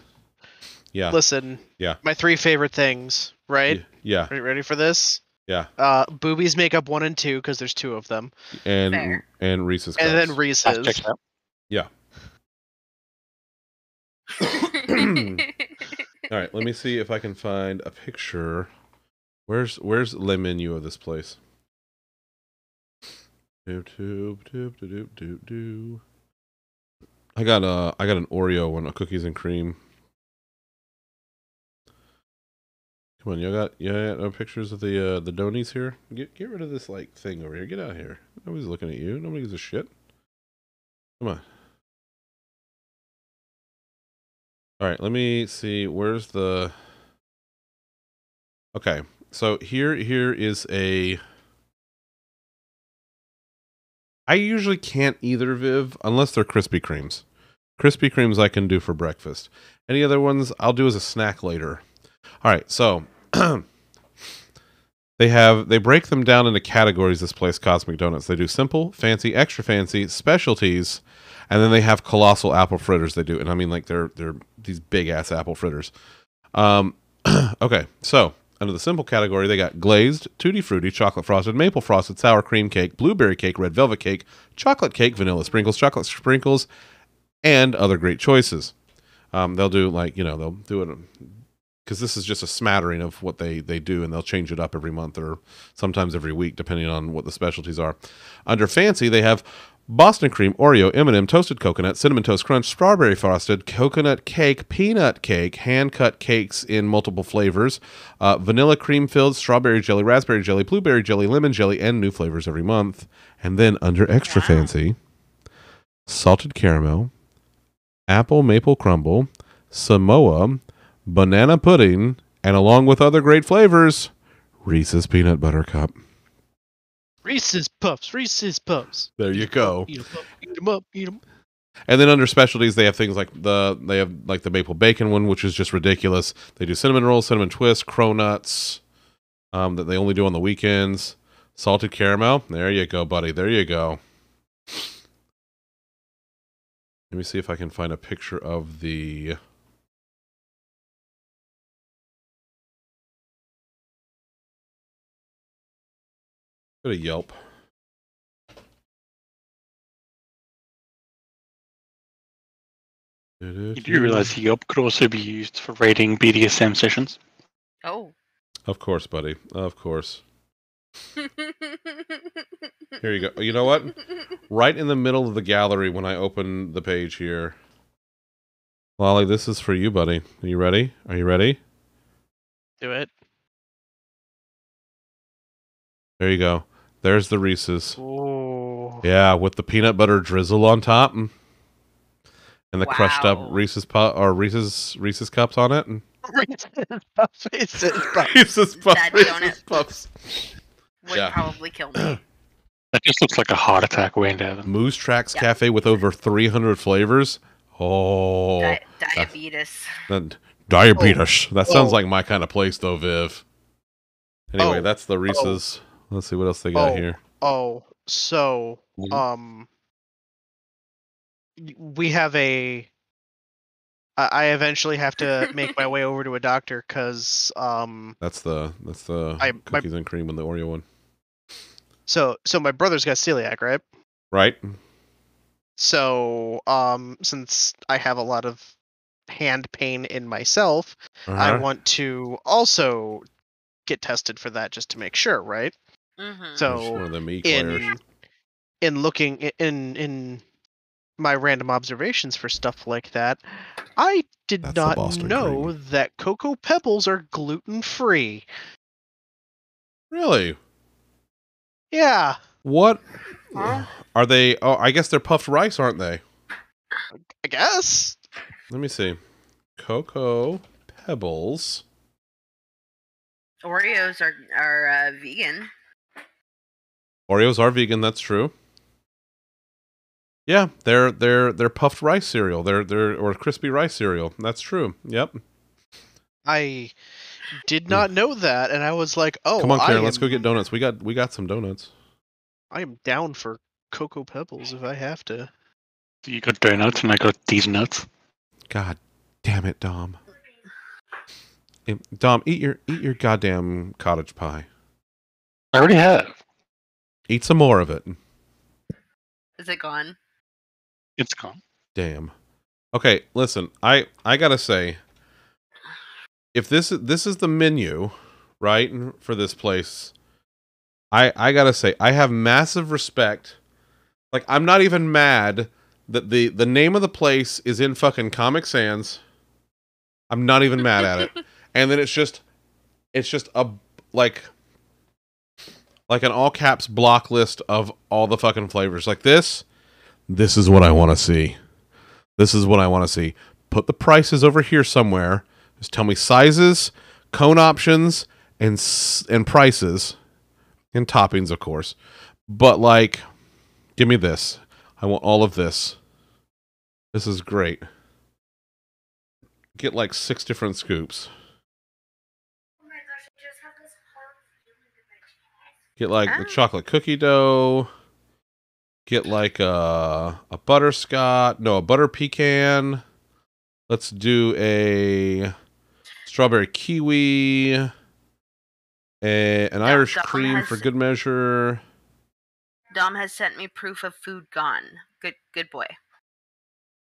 Yeah. Listen. Yeah. My three favorite things, right? Yeah. Are you ready for this? Yeah. Uh, boobies make up one and two because there's two of them, And Fair. and Reese's. and then Reese's. Yeah. All right. Let me see if I can find a picture. Where's Where's the menu of this place? Doop doop doop doop doop doop. I got a I got an Oreo one, a cookies and cream. Come on, y'all got got no pictures of the uh, the donies here. Get get rid of this like thing over here. Get out of here. Nobody's looking at you. Nobody gives a shit. Come on. All right, let me see. Where's the? Okay, so here here is a. I usually can't either, Viv, unless they're Krispy Kremes. Krispy Kremes I can do for breakfast. Any other ones I'll do as a snack later. All right, so they have they break them down into categories. This place, Cosmic Donuts. They do simple, fancy, extra fancy, specialties, and then they have colossal apple fritters. They do, and I mean like they're they're these big ass apple fritters. Um, okay, so Under the simple category, they got glazed, tutti frutti, chocolate frosted, maple frosted, sour cream cake, blueberry cake, red velvet cake, chocolate cake, vanilla sprinkles, chocolate sprinkles, and other great choices. Um, they'll do like you know they'll do it because this is just a smattering of what they they do, and they'll change it up every month or sometimes every week depending on what the specialties are. Under fancy, they have Boston cream, Oreo, M&M, toasted coconut, cinnamon toast crunch, strawberry frosted, coconut cake, peanut cake, hand cut cakes in multiple flavors, uh, vanilla cream filled, strawberry jelly, raspberry jelly, blueberry jelly, lemon jelly, and new flavors every month. And then under extra Wow. fancy, salted caramel, apple maple crumble, Samoa, banana pudding, and along with other great flavors, Reese's peanut butter cup. Reese's Puffs, Reese's Puffs. There you go. Eat 'em up, eat 'em up, eat. And then under specialties, they have things like the they have like the maple bacon one, which is just ridiculous. They do cinnamon rolls, cinnamon twists, cronuts, um, that they only do on the weekends. Salted caramel. There you go, buddy. There you go. Let me see if I can find a picture of the. Go to Yelp. You do realize Yelp could also be used for rating BDSM sessions? Oh. Of course, buddy. Of course. Here you go. You know what? Right in the middle of the gallery when I open the page here. Lolly, this is for you, buddy. Are you ready? Are you ready? Do it. There you go. There's the Reese's. Oh. Yeah, with the peanut butter drizzle on top and, and the crushed up Reese's pu- or Reese's Reese's cups on it. And Reese's Puffs, Reese's Puffs. Reese's puffs. That Reese's donut. puffs. Would Yeah. probably kill me. That just looks like a heart attack waiting to happen. Moose Tracks Yeah. Cafe with over 300 flavors. Oh, Di- diabetes. That- diabetes. that oh. sounds Oh. like my kind of place, though, Viv. Anyway, Oh. that's the oh. Reese's. Let's see what else they got Oh. here. Oh, so Mhm. um, we have a. I eventually have to make my way over to a doctor because um, That's the that's the I- my- cookies and cream and the Oreo one, so so my brother's got celiac, right? right? So um, since I have a lot of hand pain in myself, I Uh-huh. want to also get tested for that just to make sure, right? Mm-hmm. So one of them eclairs. in in looking in in my random observations for stuff like that, I did That's not know cream. that cocoa pebbles are gluten free. Really? Yeah, What Huh? are they? Oh, I guess they're puffed rice, aren't they? I guess. Let me see. Cocoa Pebbles. Oreos are are uh, vegan. Oreos are vegan. That's true. Yeah, they're they're they're puffed rice cereal. They're they're or crispy rice cereal. That's true. Yep. I did hmm. not know that, and I was like, "Oh, Come on, I Karen. Let's am- go get donuts. We got we got some donuts. I am down for cocoa pebbles if I have to." You got donuts and I got these nuts. God damn it, Dom. Dom, eat your eat your goddamn cottage pie. I already have. Eat some more of it. Is it gone? It's gone. Damn. Okay, listen. I I gotta say, if this this is the menu, right, for this place, I I gotta say I have massive respect. Like I'm not even mad that the the name of the place is in fucking Comic Sans. I'm not even mad at it. And then it's just it's just a like like an all caps block list of all the fucking flavors. Like this, this is what I want to see. This is what I want to see. Put the prices over here somewhere. Just tell me sizes, cone options, and and prices, and toppings, of course. But like, give me this. I want all of this. This is great. Get like six different scoops. Oh my gosh, I just have this horrible feeling in my chest. Get like the Ah. chocolate cookie dough. Get like a a butterscotch, no, a butter pecan. Let's do a strawberry kiwi. A, an Irish Dom cream has- for good measure. Dom has sent me proof of food gone. Good, good boy.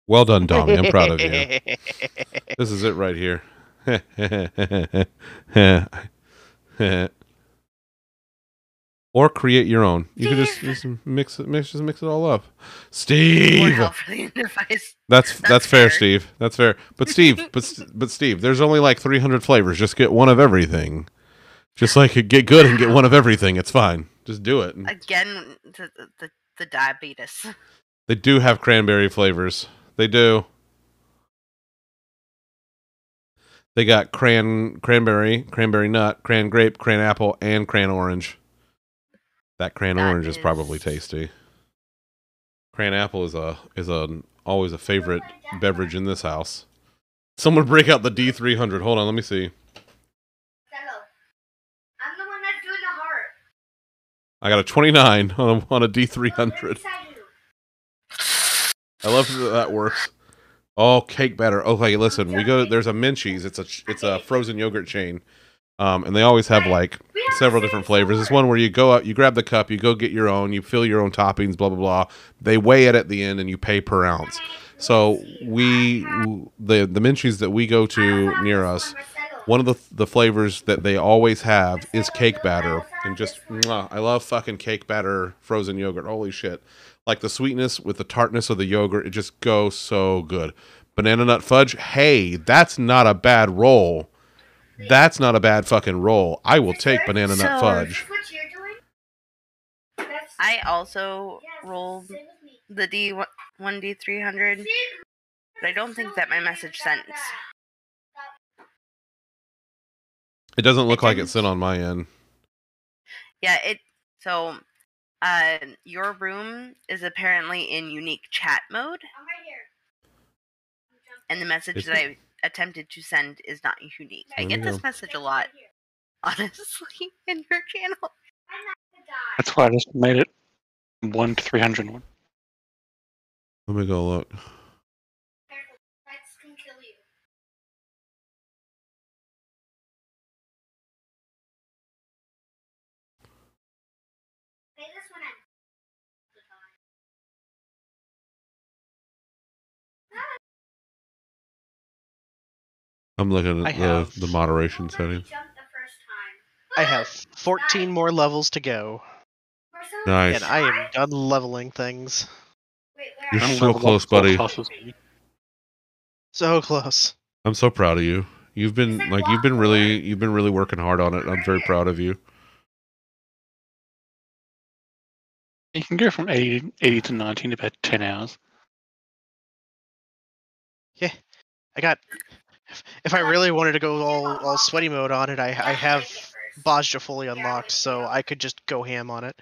Well done, Dom. I'm proud of you. This is it right here. or create your own. You can just, just mix it, mix, just mix it all up. Steve, help for the that's, that's That's fair, fair. Steve. That's fair. But Steve, but but Steve, there's only like 300 flavors. Just get one of everything. Just like get good and get one of everything. It's fine. Just do it. Again, the, the, the diabetes. They do have cranberry flavors. They do. They got cran cranberry, cranberry nut, cran grape, cran apple, and cran orange. That cran That orange is probably tasty. Cran apple is a is a always a favorite beverage in this house. Someone break out the D three hundred. Hold on, let me see. I'm the one that's doing the heart. I got a twenty nine on a, on a D three Look, right hundred. beside you. I love that that works. Oh, cake batter. Okay, listen, we go. There's a Menchie's. It's a it's a frozen yogurt chain, um, and they always have like several different flavors. This one where you go out, you grab the cup, you go get your own, you fill your own toppings, blah blah blah. They weigh it at the end, and you pay per ounce. So we the the Menchie's that we go to near us, one of the the flavors that they always have is cake batter, and just mwah, I love fucking cake batter frozen yogurt. Holy shit! Like the sweetness with the tartness of the yogurt, it just goes so good. Banana nut fudge, hey, that's not a bad roll. That's not a bad fucking roll. I will take banana nut So- fudge. That's what you're doing? That's, I also yes, rolled same with me. the D one D three hundred, but I don't think that my message sent. It doesn't look It like didn't. it's sent on my end. Yeah, it. So, uh, your room is apparently in unique chat mode, I'm right here. And the message It's- that I attempted to send is not unique. I There get you this go. message a lot, honestly, in your channel. I'm not gonna. That's why I just made it one to three hundred one. Let me go look. I'm looking I at have- the, the moderation Don't let me settings. the. I have 14 more levels to go, Nice. and I am done leveling things. Wait, where You're I'm so leveled up close, four buddy. classes. So close. I'm so proud of you. You've been like you've been really you've been really working hard on it. I'm very proud of you. You can go from 80, 80 to ninety in about ten hours. Yeah, I got. If, if I really wanted to go all, all sweaty mode on it, I I have Bajja fully unlocked, so I could just go ham on it.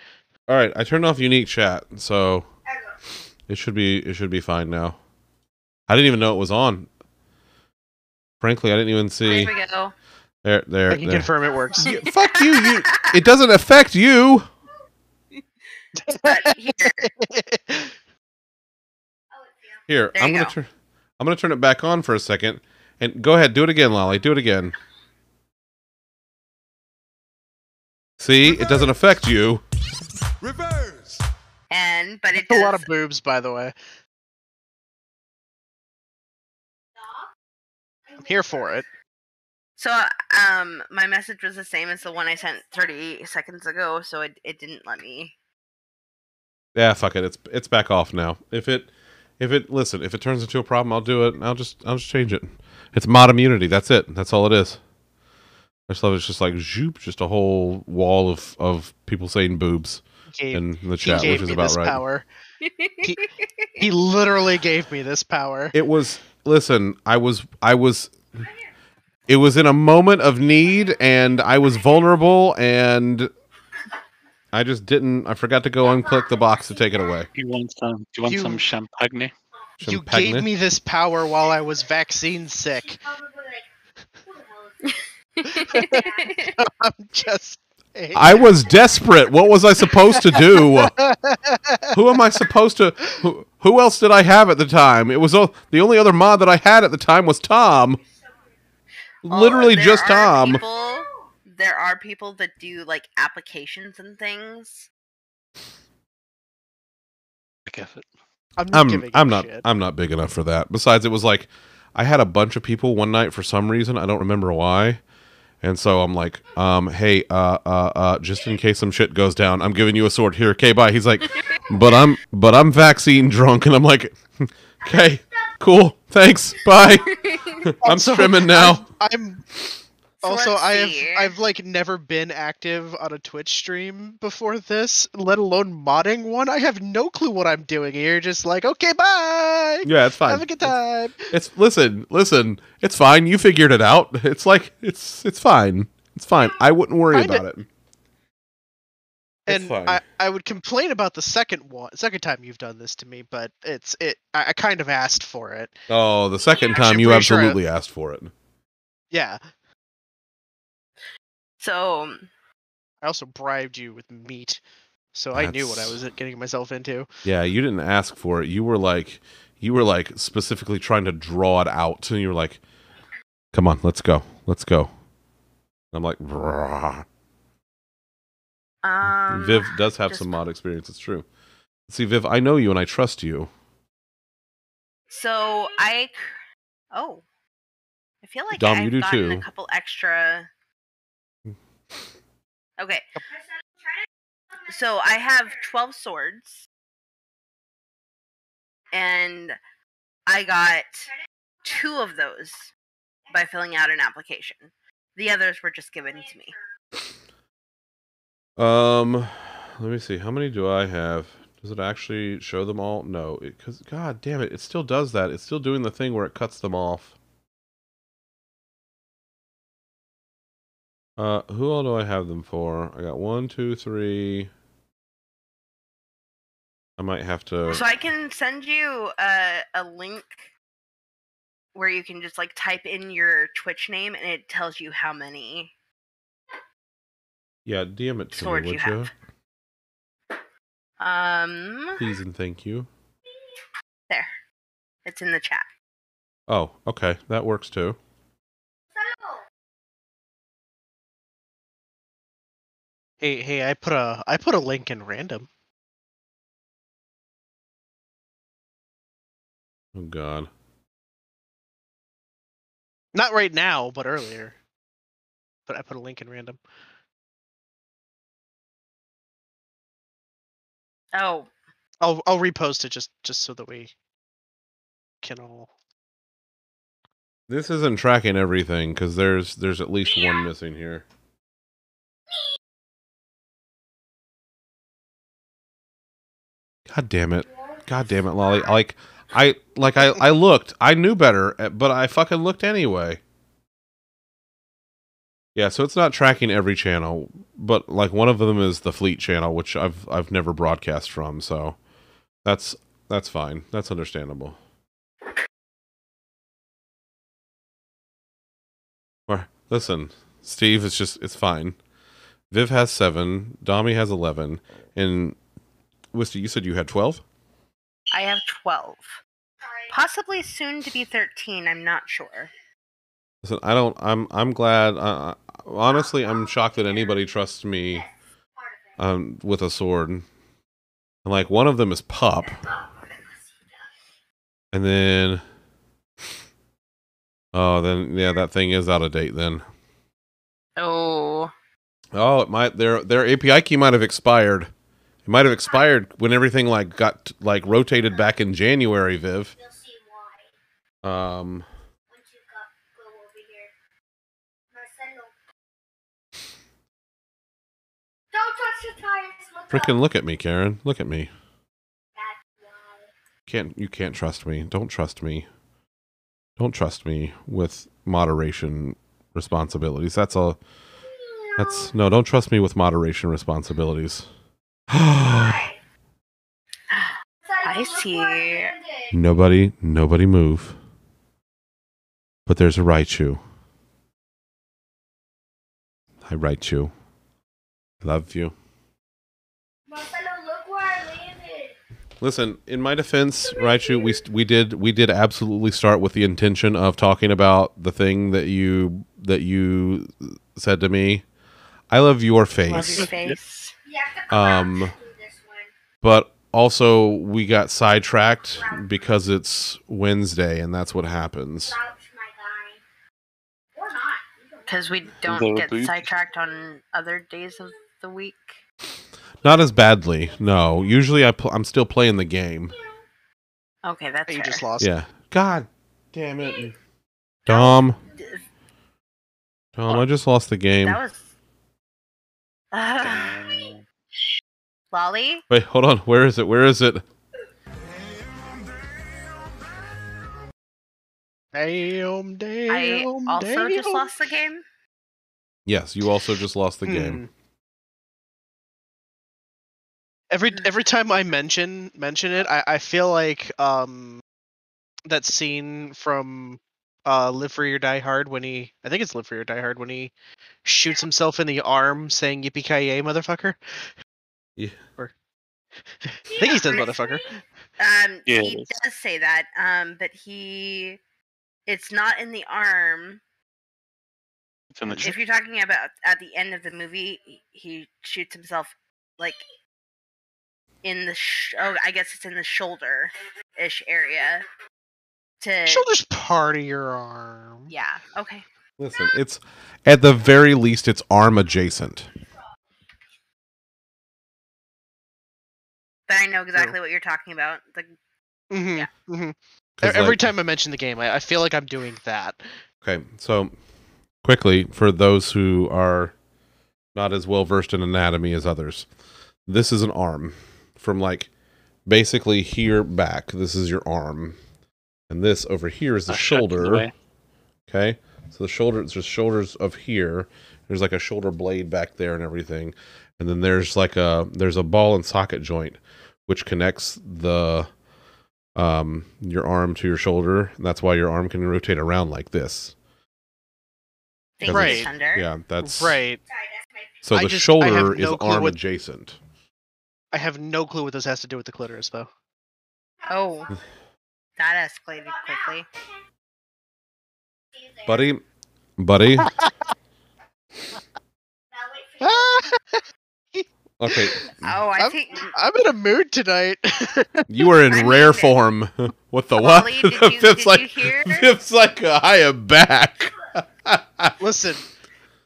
All right, I turned off unique chat, so There you go. it should be it should be fine now. I didn't even know it was on. Frankly, I didn't even see. There we go. There, there, I can there. confirm it works. You- fuck you, you. It doesn't affect you. Here, Oh, it's you. Here, There I'm gonna go. turn. I'm gonna turn it back on for a second, and go ahead, do it again, Lolly. Do it again. See, it doesn't affect you. Reverse. and but it a lot of boobs, by the way. I'm here for it. So, um, my message was the same as the one I sent 30 seconds ago, so it, it didn't let me. Yeah, fuck it. It's it's back off now. If it if it listen, if it turns into a problem, I'll do it. I'll just I'll just change it. It's mod immunity. That's it. That's all it is. I just love it's just like zoop, just a whole wall of of people saying boobs Gave, in the chat, which is about right. power. He literally gave me this power. It was listen, I was I was it was in a moment of need and I was vulnerable and I just didn't I forgot to go unclick the box to take it away. You want some? Do you want You- some champagne? You Champagne? gave me this power while I was vaccine sick. Probably like, who the hell is this? I'm just. I was desperate. What was I supposed to do? who am I supposed to who, who else did I have at the time? It was o- the only other mod that I had at the time was Tom. Oh, Literally just Tom. People there are people that do like applications and things. I guess it. I'm not I'm I'm not shit. I'm not big enough for that. Besides, it was like I had a bunch of people one night for some reason. I don't remember why. And so I'm like, um, hey, uh, uh, uh, just in case some shit goes down, I'm giving you a sword here. Okay, bye. He's like, but I'm, but I'm vaccine drunk, and I'm like, okay, cool, thanks, bye. I'm Also, streaming now. I'm So also I have see. I've like never been active on a Twitch stream before this, let alone modding one. I have no clue what I'm doing here. Just like, okay, bye. Yeah, it's fine. Have a good time. It's listen, listen. It's fine. You figured it out. It's like it's it's fine. It's fine. I wouldn't worry Kinda- about it. It's and fine. I, I would complain about the second one, second time you've done this to me, but it's it. I, I kind of asked for it. Oh, the second Actually, time you pretty sure I- absolutely asked for it. Yeah, So I also bribed you with meat, so I knew what I was getting myself into. Yeah, you didn't ask for it. You were like, you were like specifically trying to draw it out, and you were like, "Come on, let's go, let's go." I'm like, "Brah." um Viv does have some mod experience. It's true. See, Viv, I know you and I trust you. So I, oh, I feel like Dom, I've you do gotten too. a couple extra. Okay, so I have twelve swords, and I got two of those by filling out an application. The others were just given to me. Um, let me see. How many do I have? Does it actually show them all? No, because God damn it, it still does that. It's still doing the thing where it cuts them off. Uh, who all do I have them for? I got one, two, three. I might have to. So I can send you a, a link where you can just like type in your Twitch name and it tells you how many Yeah, DM it to me, would you? have. Um, Please and thank you. there, it's in the chat. Oh, okay, that works too. Hey, hey, I put a I put a link in random. Oh God. Not right now, but earlier. But I put a link in random. Oh, I'll I'll repost it just just so that we can all. This isn't tracking everything because there's there's at least one missing here. God damn it! God damn it, Lolly! Like I like I I looked. I knew better, eh, but I fucking looked anyway. Yeah, so it's not tracking every channel, but like one of them is the Fleet channel, which I've I've never broadcast from, so that's that's fine. That's understandable. Or listen, Steve, it's just it's fine. Viv has seven, Dami has eleven, and Wisty, you said you had twelve. I have twelve, possibly soon to be thirteen. I'm not sure. Listen, I don't. I'm. I'm glad. Uh, honestly, I'm shocked that anybody trusts me um, with a sword. And like one of them is Pop. and then oh, then yeah, that thing is out of date. Then Oh, oh, it might their their API key might have expired. It might have expired when everything like got like rotated back in January. Viv. You'll see why Um. Freaking look at me, Karen. Look at me. Can't you can't trust me. Don't trust me. Don't trust me with moderation responsibilities. That's all that's no, don't trust me with moderation responsibilities. I see. nobody nobody move. But there's a Raichu. I Raichu. Love you. Marcelo, look where I landed. Listen, in my defense, Raichu, we we did we did absolutely start with the intention of talking about the thing that you that you said to me. I love your Love your face. Um, but also we got sidetracked because it's Wednesday, and that's what happens. Because we don't The get boot. sidetracked on other days of the week. Not as badly, no. Usually, I pl- I'm still playing the game. Okay, that's You fair. just lost. Yeah. God damn it, Dom. Dom, I just lost the game. That was. Uh, Lolly? Wait, hold on. Where is it? Where is it? Damn, damn, I also just lost the game. Yes, you also just lost the game. Hmm. Every every time I mention mention it, I, I feel like um that scene from uh Live Free or Die Hard when he I think it's Live Free or Die Hard when he shoots himself in the arm saying Yippee ki yay motherfucker. Yeah. Or I think he says motherfucker. Um, he does say that, um, but he, it's not in the arm. It's in the If you're talking about at the end of the movie, he- he shoots himself like in the sh- oh, I guess it's in the shoulder ish area. To Shoulder's part of your arm. yeah, okay. Listen, it's at the very least, it's arm adjacent. But I know exactly what you're talking about. Like hmm Yeah. hmm 'Cause, Every like- time I mention the game, I, I feel like I'm doing that. Okay, so quickly for those who are not as well versed in anatomy as others, this is an arm from like basically here back. This is your arm, and this over here is the I shut in the shoulder. Okay, so the shoulder, it's just shoulders of here. There's like a shoulder blade back there and everything, and then there's like a there's a ball and socket joint which connects the um your arm to your shoulder. And that's why your arm can rotate around like this. Right. Yeah, that's Right. So the just- shoulder is no clue arm what- adjacent. I have no clue what this has to do with the clitoris, though. Oh, that escalated quickly. Buddy, buddy. Okay, Oh, I I'm- think I'm in a mood tonight. you are in I rare mean- form. What the what? Wally, did you- Fifth's did you like hear? Fifth's like uh, I am back. listen,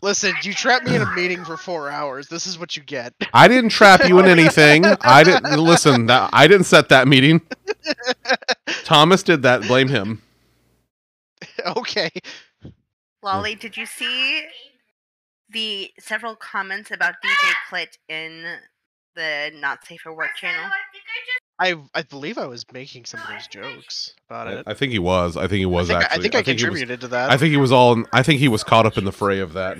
listen. You trapped me in a meeting for four hours. This is what you get. I didn't trap you in anything. I didn't listen. That I didn't set that meeting. Thomas did that. Blame him. okay. Lolly, did you see the several comments about DJ Clit in the Not Safe for Work channel? I I believe I was making some of those jokes about it. I think he was. I think he was I think, actually. I, think I, he was- contributed to that. I think he was all. I think he was caught up in the fray of that.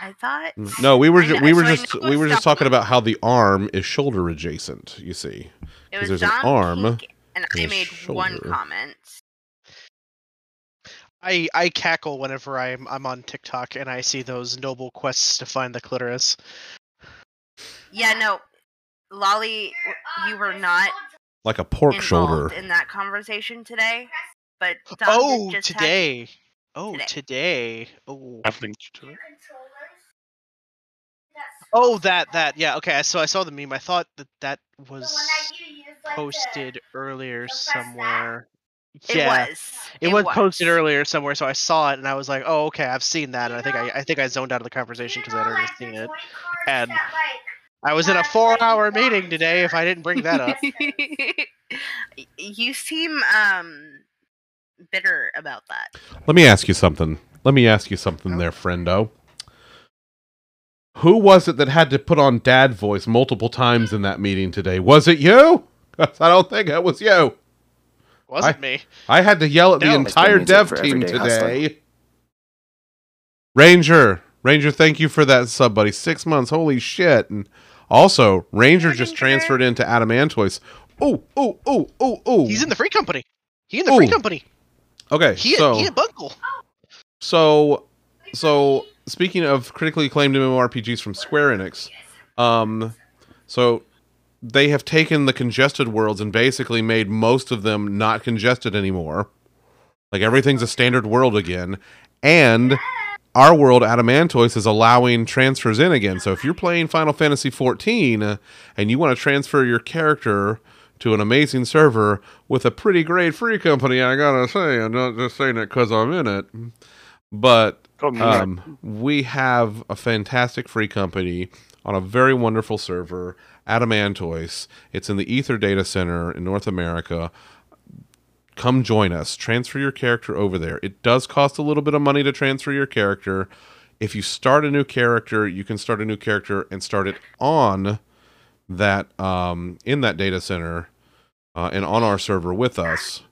I thought. Mm, no, we were ju- we were just we were just talking about how the arm is shoulder adjacent. You see, It 'cause was there's an arm Pink, and I and a made one shoulder. comment. I I cackle whenever I'm I'm on TikTok and I see those noble quests to find the clitoris. Yeah, no, Lolly, you were not like a pork shoulder. in that conversation today, but Dom Oh, did just today. Oh, Today. today. Oh. I've linked to it. Oh, that that yeah. Okay, so I saw the meme. I thought that that was posted earlier somewhere. It yeah, was. it, was, posted earlier somewhere, so I saw it and I was like, "Oh, okay, I've seen that." And I think I I think I zoned out of the conversation because I'd already seen it. And I was in a four-hour meeting today. If I didn't bring that up, you seem um bitter about that. Let me ask you something. Let me ask you something there, friendo. Who was it that had to put on dad voice multiple times in that meeting today? Was it you? 'Cause I don't think it was you. Wasn't I- me. I had to yell at the entire dev team everyday hustler. today. Ranger, Ranger, thank you for that sub, buddy. Six months, holy shit! And also, Ranger just transferred into Adamantoise. Oh, oh, oh, oh, oh. He's in the free company. He in the free company. Okay, He so he a bunkle. So, so speaking of critically acclaimed MMORPGs from Square Enix, um, so they have taken the congested worlds and basically made most of them not congested anymore. Like everything's a standard world again, and our world, Adamantoise, is allowing transfers in again. So if you're playing Final Fantasy 14 uh, and you want to transfer your character to an amazing server with a pretty great free company, I gotta say, I'm not just saying it because I'm in it, but um, we have a fantastic free company on a very wonderful server, Adamantoise. It's in the Aether Data Center in North America. Come join us. Transfer your character over there. It does cost a little bit of money to transfer your character. If you start a new character, you can start a new character and start it on that um, in that data center uh, and on our server with us.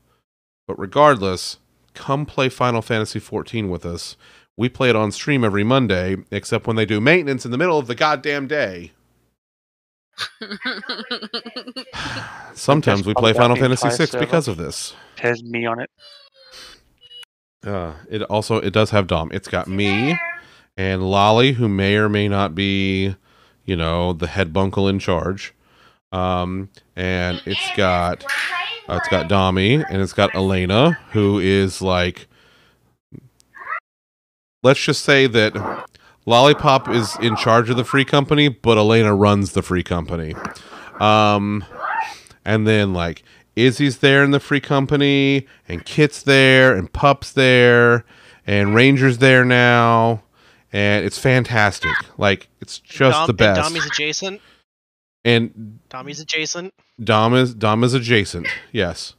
But regardless, come play Final Fantasy XIV with us. We play it on stream every Monday, except when they do maintenance in the middle of the goddamn day. Sometimes we play Final Fantasy VI because of server. this. Has me on it. Uh, it also it does have Dom. It's got me and Lolly, who may or may not be, you know, the head bunkle in charge. Um, and it's got uh, it's got Dommy and it's got Elena, who is like, let's just say that Lollipop is in charge of the free company, but Elena runs the free company. Um, and then like Izzy's there in the free company, and Kit's there, and Pup's there, and Ranger's there now, and it's fantastic. Like it's just Dom, the best. And Tommy's adjacent. And Tommy's adjacent. Dom is Dom is adjacent. Yes.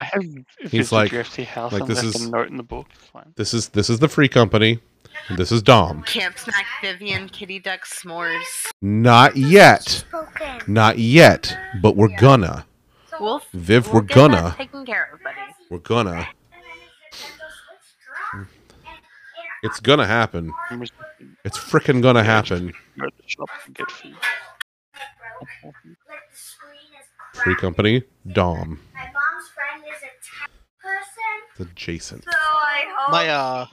I have He's He's like- like, house like this is- note in the book. Fine. This is this is the free company. And This is Dom. Camp Snack Vivian Kitty Duck S'mores. Not yet. Not yet. But we're gonna. We'll, Viv, we'll we're gonna. taken care of, buddy. We're gonna. It's gonna happen. It's frickin' gonna happen. go to the shop and get food. Free company, Dom. My mom's friend is a tech person. Adjacent. So I hope. My uh,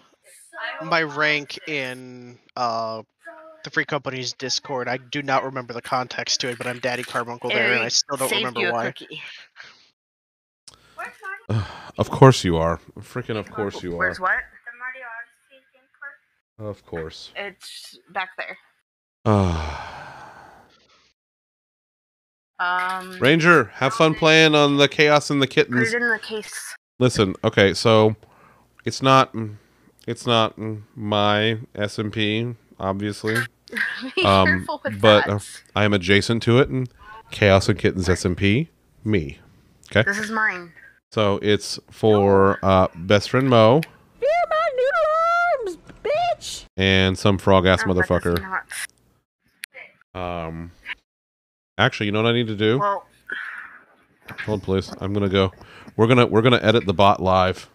my rank in uh, the free company's Discord. I do not remember the context to it, but I'm Daddy Carbuncle there, and I still don't remember you why. cookie. Of course you are. Frickin' of course you are. Where's what? The Mario Odyssey theme card. Of course. It's back there. Um, Ranger, have fun playing on the Chaos and the put Kittens. it in the case. Listen, okay, so it's not it's not my SMP, obviously. Be Um, careful with but that. uh, I am adjacent to it, and Chaos and Kittens SMP, me. Okay, this is mine. so it's for uh, best friend Mo Feel my noodle arms, bitch. and some frog ass Oh, motherfucker. Um, actually, you know what I need to do? Well, Hold, please. I'm gonna go. We're gonna we're gonna edit the bot live.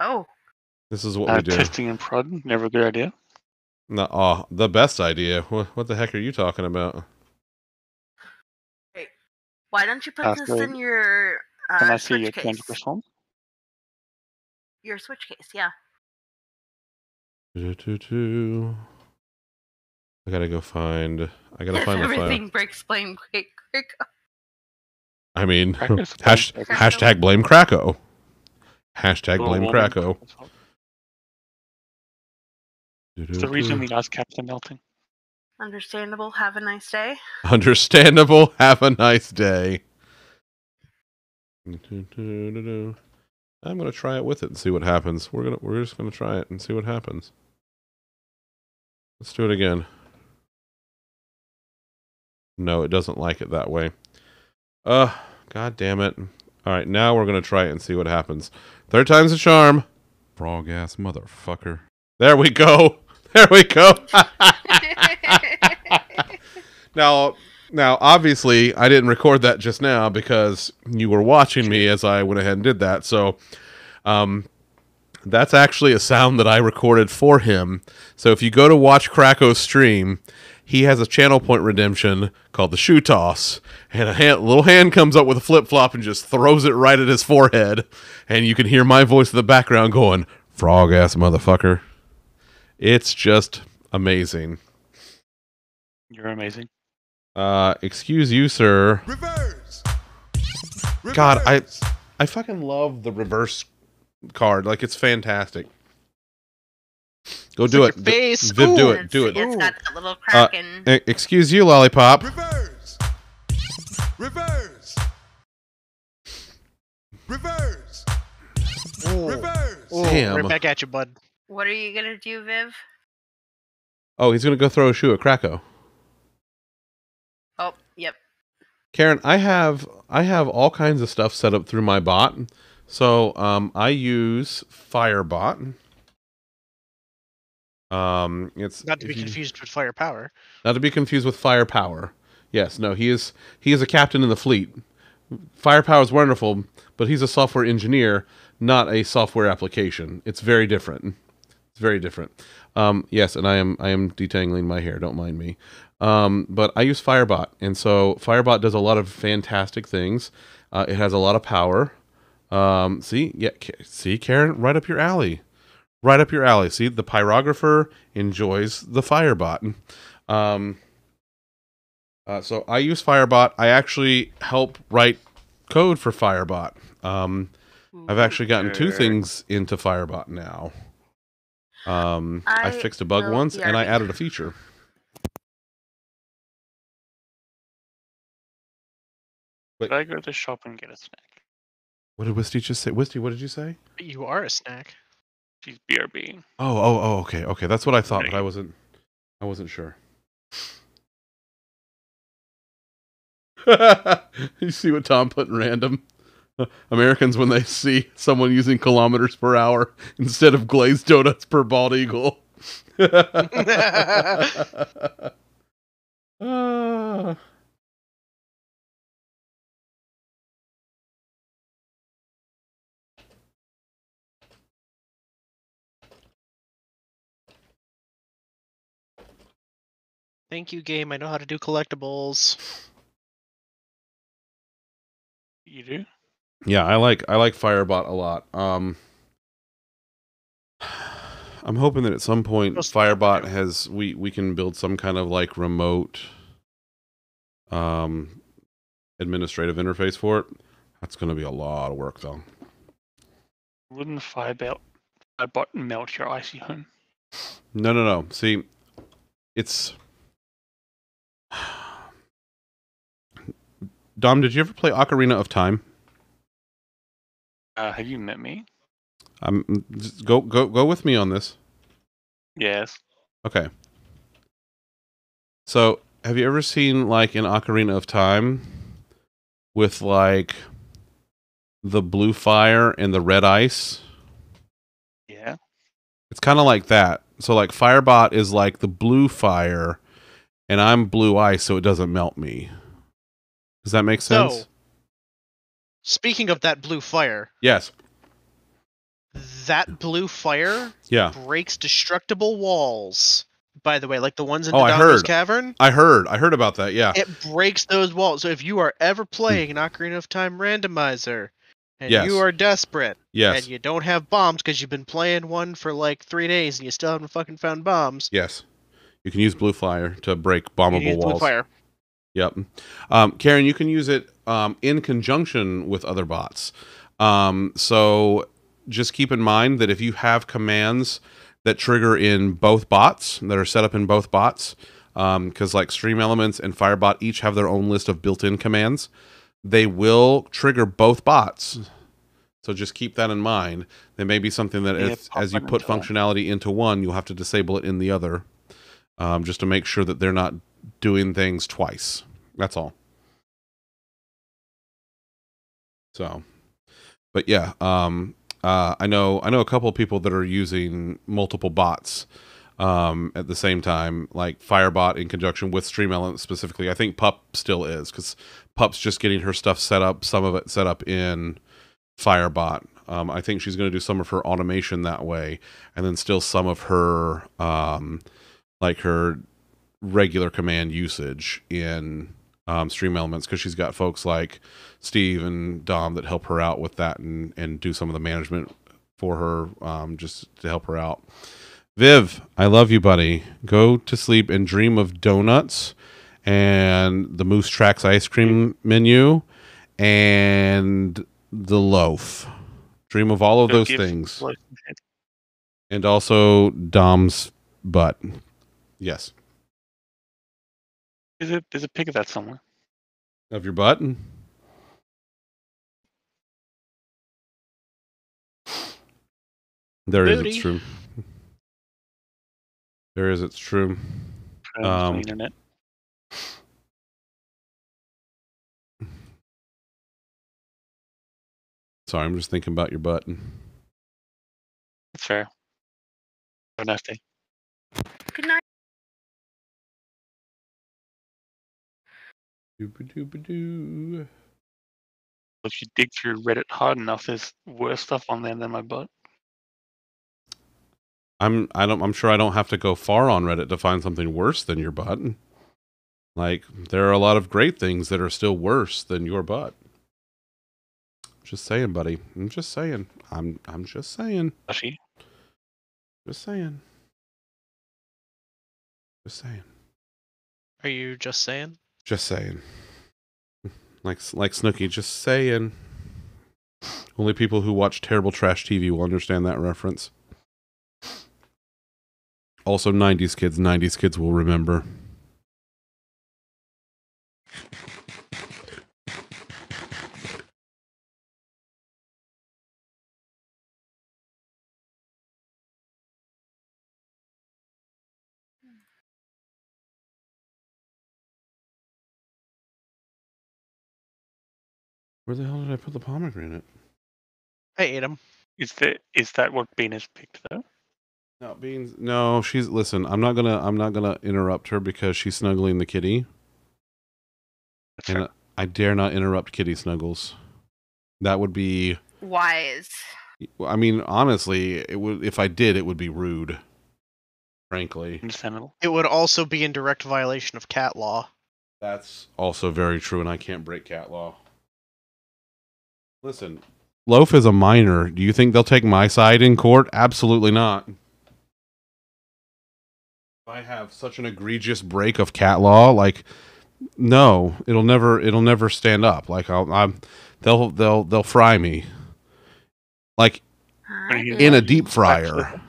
oh, This is what Uh, we do. testing and prod, never a good idea. No, oh, the best idea. What, what the heck are you talking about? Wait, why don't you put Uh, this so in your uh, Can I see switch your case? Candy Crush home? Your switch case, yeah. I gotta go find. I gotta If find the everything breaks, blame quick, quick. I mean, hash, hashtag blame Krakow. Hashtag blame woman. Krakow. It's the reason the ice caps are melting. Understandable. Have a nice day. Understandable. Have a nice day. I'm gonna try it with it and see what happens. We're gonna we're just gonna try it and see what happens. Let's do it again. No, it doesn't like it that way. Uh, god damn it. Alright, now we're gonna try it and see what happens. Third time's a charm. Frog ass motherfucker. There we go. There we go. now, now, obviously, I didn't record that just now because you were watching me as I went ahead and did that. So, um, that's actually a sound that I recorded for him. So, if you go to watch Krakow's stream, he has a channel point redemption called the shoe toss, and a hand, little hand comes up with a flip flop and just throws it right at his forehead, and you can hear my voice in the background going, "Frog ass motherfucker." It's just amazing. You're amazing. Uh, excuse you, sir. Reverse. God, I I fucking love the reverse card. Like it's fantastic. Go do Look it. at Do- face. Viv, do it. Do it. It's got that little Uh, crack in. e- excuse you, lollipop. Reverse. Reverse. Reverse. Ooh. Reverse. Ooh, Damn. Right back at you, bud. What are you gonna do, Viv? Oh, he's gonna go throw a shoe at Krakow. Oh, yep. Karen, I have I have all kinds of stuff set up through my bot. So um, I use Firebot. Um, it's Not to be if you- confused with firepower. Not to be confused with firepower. Yes, no, he is he is a captain in the fleet. Firepower is wonderful, but he's a software engineer, not a software application. It's very different. It's very different. Um, yes, and I am I am detangling my hair. Don't mind me. Um, but I use Firebot, and so Firebot does a lot of fantastic things. Uh, it has a lot of power. Um, see, yeah, see, Karen, right up your alley, right up your alley. See, the pyrographer enjoys the Firebot. Um, uh, so I use Firebot. I actually help write code for Firebot. Um, I've actually gotten two things into Firebot now. Um, I, I fixed a bug once, and I added a feature. Did I go to the shop and get a snack? What did Wisty just say? Wisty, what did you say? You are a snack. She's BRB. Oh, oh, oh, okay, okay. That's what I thought, but I wasn't. I wasn't sure. you see what Tom put in random? Americans when they see someone using kilometers per hour instead of glazed donuts per bald eagle. Ah. Thank you, game. I know how to do collectibles. You do? Yeah, I like I like Firebot a lot. Um I'm hoping that at some point Firebot has we we can build some kind of like remote um administrative interface for it. That's going to be a lot of work though. Wouldn't Firebot, Firebot melt your icy home? No, no, no. See, it's Dom, did you ever play Ocarina of Time? Uh, have you met me? Um just go go go with me on this. Yes. Okay. So, have you ever seen like an Ocarina of Time with like the blue fire and the red ice? Yeah. It's kind of like that. So, like Firebot is like the blue fire, and I'm blue ice, so it doesn't melt me. Does that make sense? So, speaking of that blue fire, yes. that blue fire Yeah. breaks destructible walls. By the way, like the ones in Oh, I heard. Cavern, I heard. I heard about that. Yeah. it breaks those walls. So if you are ever playing an Ocarina of Time randomizer, and Yes. you are desperate, Yes. and you don't have bombs because you've been playing one for like three days and you still haven't fucking found bombs, Yes. You can use blue fire to break bombable need blue fire. Yep. Um, Karen, you can use it um, in conjunction with other bots. Um, so just keep in mind that if you have commands that trigger in both bots, that are set up in both bots, because like Stream Elements and Firebot each have their own list of built in commands, they will trigger both bots. So just keep that in mind. There may be something that if, as you put functionality into one, you'll have to disable it in the other, um, just to make sure that they're not doing things twice. That's all. So, but yeah, um, uh, I know I know a couple of people that are using multiple bots um, at the same time, like Firebot in conjunction with Stream Element specifically. I think Pup still is because Pup's just getting her stuff set up, some of it set up in Firebot. Um, I think she's going to do some of her automation that way, and then still some of her um, like her regular command usage in um, Stream Elements because she's got folks like Steve and Dom that help her out with that and and do some of the management for her um, just to help her out. Viv, I love you, buddy. Go to sleep and dream of donuts and the Moose Tracks ice cream menu and the loaf. Dream of all of those things. Loaf some head. And also Dom's butt. Yes. There's a there's a pic of that somewhere. Of your butt? There is, it's true. There is, it's true. Um, the internet. Sorry, I'm just thinking about your button. That's fair. Have a nice day. Good night. Doo-ba-doo-ba-doo. If you dig through Reddit hard enough, there's worse stuff on there than my butt. I'm I don't I'm sure I don't have to go far on Reddit to find something worse than your butt. Like there are a lot of great things that are still worse than your butt. Just saying, buddy. I'm just saying. I'm I'm just saying. Actually, Just saying. Just saying. Are you just saying? Just saying. Like like Snooki, just saying. Only people who watch terrible trash TV will understand that reference. Also 90s kids, 90s kids will remember. Where the hell did I put the pomegranate? I ate him. is that is that what Bean has picked though? No, beans. No, she's listen. I'm not gonna. I'm not gonna interrupt her because she's snuggling the kitty, That's and fair. I dare not interrupt Kitty snuggles. That would be. Wise. I mean, honestly, it would. If I did, it would be rude. Frankly, Understandable. It would also be in direct violation of cat law. that's also very true, and I can't break cat law. Listen, Loaf is a minor. Do you think they'll take my side in court? Absolutely not. If I have such an egregious break of cat law, like no, it'll never it'll never stand up. Like I'll I'm they'll they'll they'll fry me. Like in a deep fryer.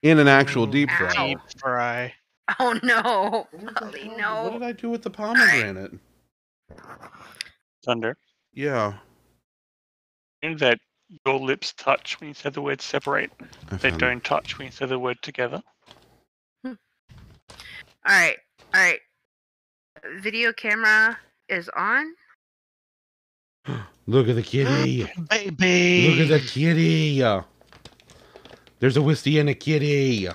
In an actual deep Ow. fryer. Deep fry. Oh no. What the Ollie. What did I do with the pomegranate? Thunder. Yeah. In that your lips touch when you say the word separate. They don't touch when you say the word together. Hmm. All right. All right. Video camera is on. Look at the kitty. Baby. Look at the kitty. There's a whiskey and a kitty.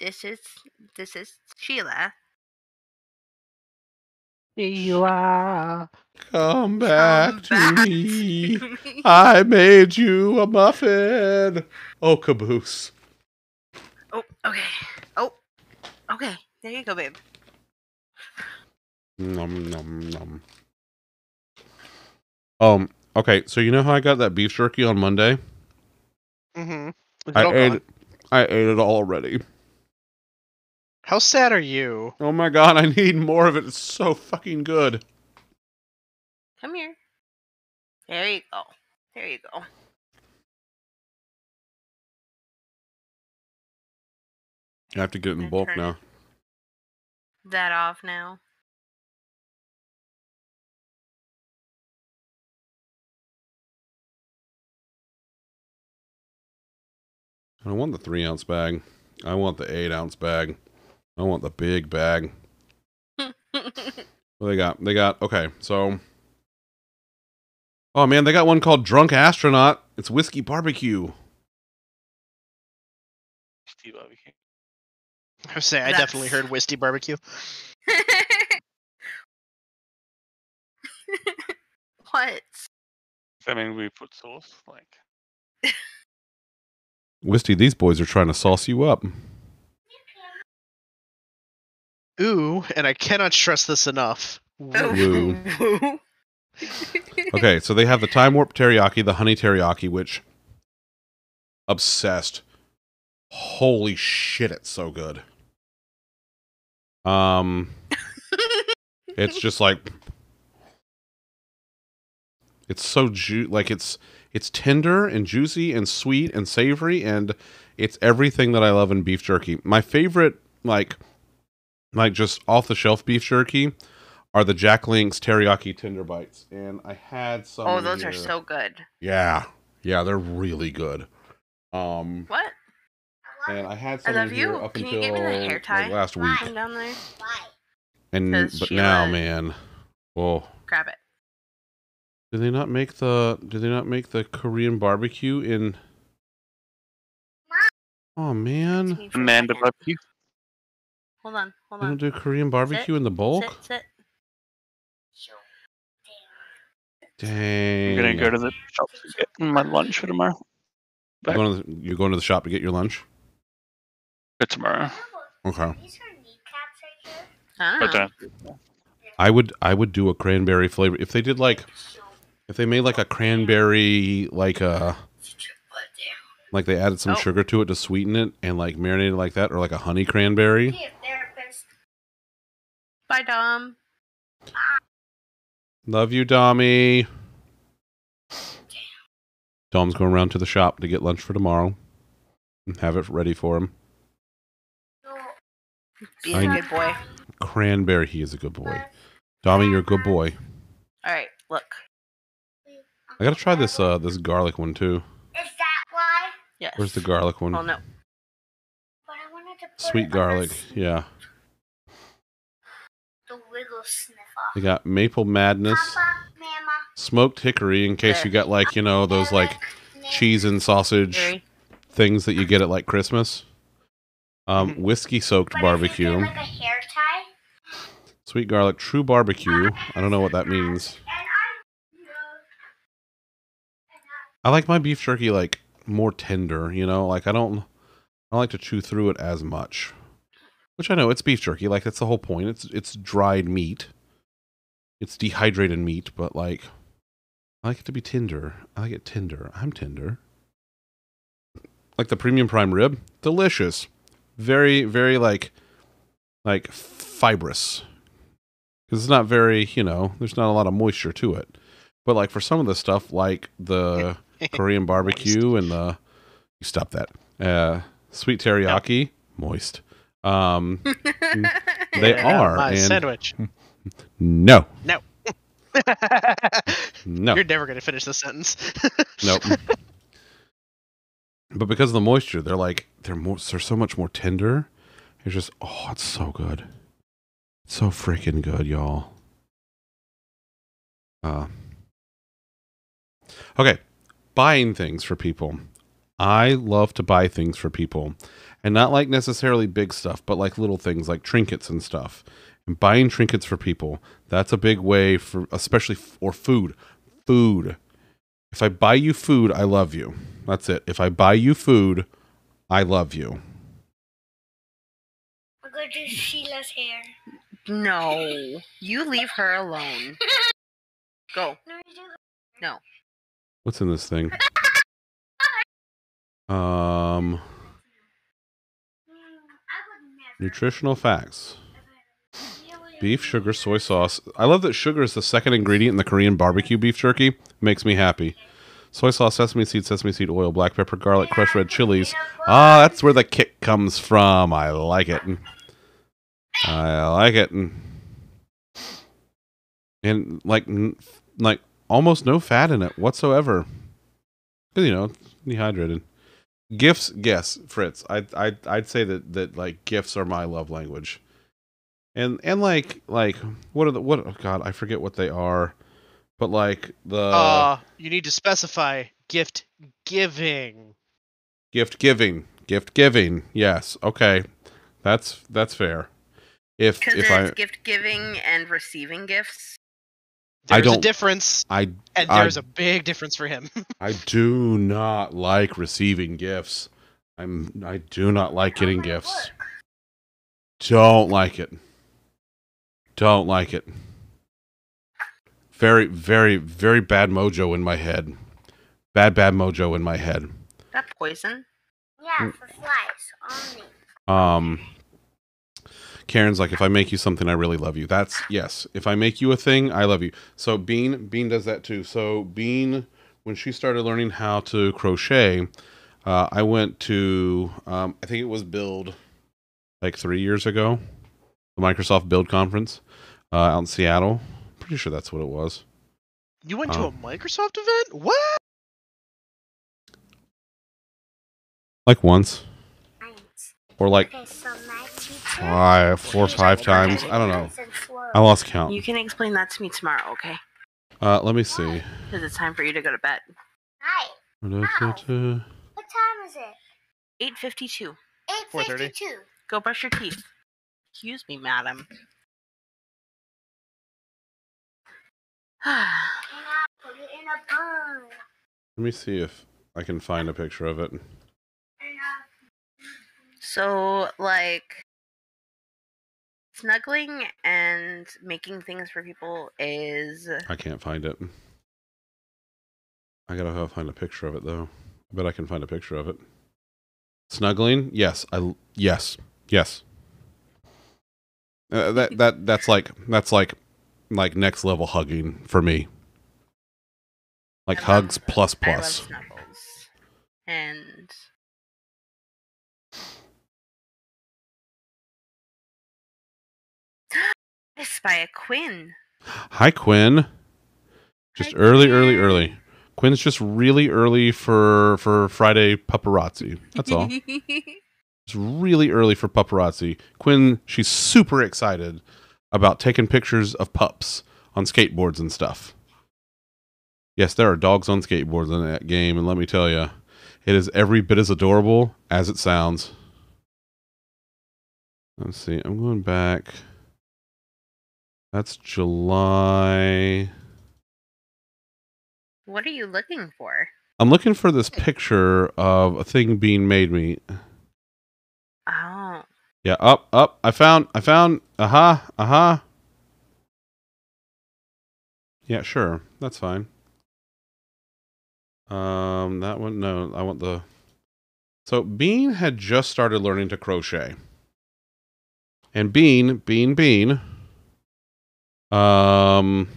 This is this is Sheila. Sheila. Come back Come to back me. to me. I made you a muffin. Oh, caboose. Oh, okay. Oh, okay. There you go, babe. Nom, nom, nom. Um, okay, so you know how I got that beef jerky on Monday? Mm-hmm. I ate it. I ate it all already. How sad are you? Oh my god, I need more of it. It's so fucking good. Come here. There you go. There you go. I have to get it in bulk now. That off now. I don't want the three ounce bag. I want the eight ounce bag. I want the big bag. What they got? They got okay. So, oh man, they got one called Drunk Astronaut. It's whiskey barbecue. Steve barbecue. I was saying, I That's- definitely heard whiskey barbecue. what? I mean we put sauce? Like Wisty, these boys are trying to sauce you up. Ooh, and I cannot stress this enough. Oh. Woo. Okay, so they have the time warp teriyaki, the honey teriyaki, which obsessed. Holy shit, it's so good. Um, it's just like It's so ju- like it's it's tender and juicy and sweet and savory and it's everything that I love in beef jerky. My favorite like like just off the shelf beef jerky are the Jack Link's teriyaki tender bites, and I had some. Oh, in those are so good. Yeah, yeah, they're really good. Um, What? and I had some in love here you. up Can until you give me the hair like, tie? last week, From down there. and but Sheila- now, man, whoa. Grab it. Do they not make the? Do they not make the Korean barbecue in? Oh man, Me for a Amanda second. barbecue. Hold on. Hold they on. don't do Korean barbecue in the bulk. Sit, sit. Dang. I'm gonna go to the shop to get my lunch for tomorrow. You're going, to the, you're going to the shop to get your lunch. For tomorrow. Okay. These are kneecaps right here. Ah. But uh, I would I would do a cranberry flavor if they did like if they made like a cranberry like a like they added some Oh. sugar to it to sweeten it and like marinated like that or like a honey cranberry. Here, therapist. Bye, Dom. Love you, Dommy. Dom's going around to the shop to get lunch for tomorrow and have it ready for him. Be I- a good boy. Cranberry, he is a good boy. Dommy, you're a good boy. All right. Look. I gotta try this uh this garlic one too. Is? Yes. Where's the garlic one? Oh no. But I wanted to Sweet garlic, yeah. the wiggle sniffer. They got maple madness, Papa, Mama. smoked hickory in case you got like you know those like cheese and sausage Jerry. things that you get at like Christmas. Um, Mhm. whiskey soaked But if you barbecue, like a hair tie. sweet garlic, true barbecue. I don't know what that means. And I, you know, and I like my beef jerky like more tender. You know, like I don't, I don't like to chew through it as much. Which I know it's beef jerky. Like that's the whole point. It's it's dried meat. It's dehydrated meat, but like I like it to be tender. I like it tender. I'm tender. Like the premium prime rib, delicious. Very very like like fibrous. Cuz it's not very, you know, there's not a lot of moisture to it. But like for some of the stuff like the Korean barbecue and the you stop that. Uh sweet teriyaki, moist. Um They Yeah, are, my and- sandwich. no. No. No. You're never gonna finish the sentence. Nope. but because of the moisture, they're like they're more they're so much more tender. It's just oh, it's so good. It's so freaking good, y'all. Uh Okay. Buying things for people. I love to buy things for people. And not like necessarily big stuff, but like little things like trinkets and stuff. And buying trinkets for people, that's a big way for especially for food. Food. If I buy you food, I love you. That's it. If I buy you food, I love you. I'm going to do Sheila's hair. no. You leave her alone. Go. No, you do. No. What's in this thing? Um, nutritional facts. Beef, sugar, soy sauce. I love that sugar is the second ingredient in the Korean barbecue beef jerky. Makes me happy. Soy sauce, sesame seed, sesame seed oil, black pepper, garlic, crushed red chilies. Ah, that's where the kick comes from. I like it. I like it. And like, like almost no fat in it whatsoever. 'Cause, you know, it's dehydrated. Gifts, yes, Fritz. I, I, I'd say that that like gifts are my love language. And and like like what are the what? Oh God, I forget what they are. But like the Uh, you need to specify gift giving. gift giving, gift giving. Yes, okay, that's that's fair. If Because if I gift giving and receiving gifts. I There's a don't- difference, I and there's a big difference for him. I do not like receiving gifts. I'm I do not like getting gifts. Don't like it. Don't like it. Very very very bad mojo in my head. Bad bad mojo in my head. That poison. Yeah, for flies only. Um Karen's like, if I make you something, I really love you. That's yes. If I make you a thing, I love you. So Bean, Bean does that too. So Bean, when she started learning how to crochet, uh, I went to, um, I think it was Build, like three years ago, the Microsoft Build conference uh, out in Seattle. Pretty sure that's what it was. You went to Oh. a Microsoft event? What? Like once, or like Okay, so my teacher. Five, four or five times. I don't know. I lost count. You can explain that to me tomorrow, okay? Uh, let me see. Because it's time for you to go to bed. Hi. What time is it? 8.52. Eight 4:30. fifty-two. Go brush your teeth. Excuse me, madam. And I put it in a bun. Let me see if I can find a picture of it. So, like, snuggling and making things for people is I can't find it. I gotta find a picture of it though. I bet I can find a picture of it. Snuggling? Yes. I yes. Yes. Uh, that that that's like that's like like next level hugging for me. Like I hugs love- plus I love snuggles. And Spy a Quinn. Hi Quinn. Just Hi, early, early, early. Quinn's just really early for for Friday paparazzi. That's all. It's really early for paparazzi. Quinn, she's super excited about taking pictures of pups on skateboards and stuff. Yes, there are dogs on skateboards in that game, and let me tell you, it is every bit as adorable as it sounds. Let's see, I'm going back. That's July. what are you looking for? I'm looking for this picture of a thing being made me. Oh, Yeah, up, up. I found, I found. Aha, aha. Yeah, sure. That's fine. Um, that one. No, I want the. So Bean had just started learning to crochet, and Bean, Bean, Bean, um,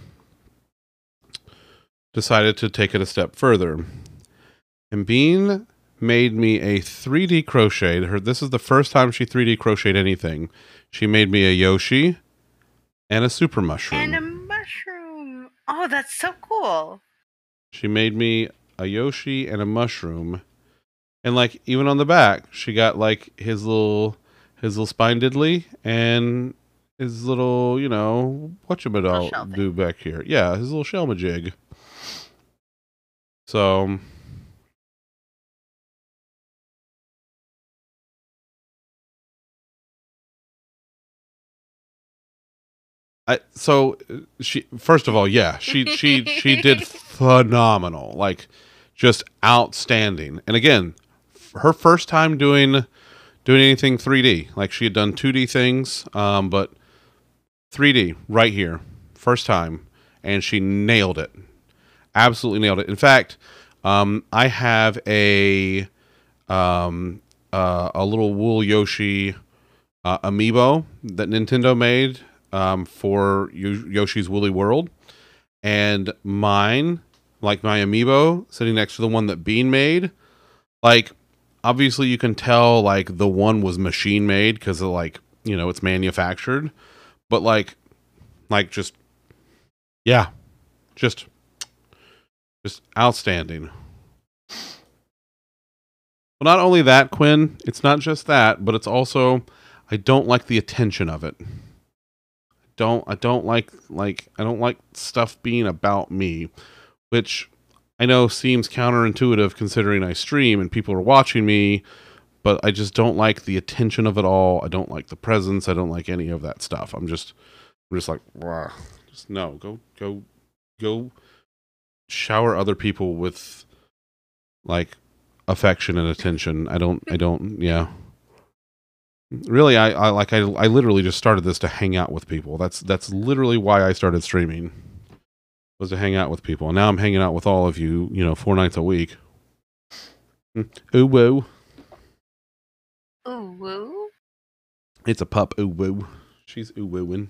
decided to take it a step further, and Bean made me a 3D crochet. Her this is the first time she 3D crocheted anything. She made me a Yoshi and a super mushroom. and a mushroom. Oh, that's so cool. She made me a Yoshi and a mushroom. And like even on the back, she got like his little his little spine diddly and his little, you know, what you Little do back here. Yeah, his little shell majig. So I so uh, she first of all, yeah, she she she did phenomenal, like just outstanding. And again, f- her first time doing doing anything 3D. Like she had done 2D things, um, but 3D right here, first time, and she nailed it. Absolutely nailed it. In fact, um, I have a um, uh, a little wool Yoshi uh, amiibo that Nintendo made um, for Yo- Yoshi's Woolly World, and mine, like my amiibo, sitting next to the one that Bean made. Like, obviously, you can tell like the one was machine made because like you know it's manufactured, but like, like just yeah, just just outstanding. Well, not only that, Quinn, it's not just that, but it's also I don't like the attention of it. Don't I don't like like I don't like stuff being about me, which I know seems counterintuitive considering I stream and people are watching me, but I just don't like the attention of it all. I don't like the presence. I don't like any of that stuff. I'm just I'm just like, "Wah." just no, go go go shower other people with like affection and attention. I don't I don't yeah. Really I, I like I I literally just started this to hang out with people. That's that's literally why I started streaming. Was to hang out with people. And now I'm hanging out with all of you, you know, four nights a week. Ooh woo. Ooh, woo. It's a pup ooh woo. She's ooh wooing.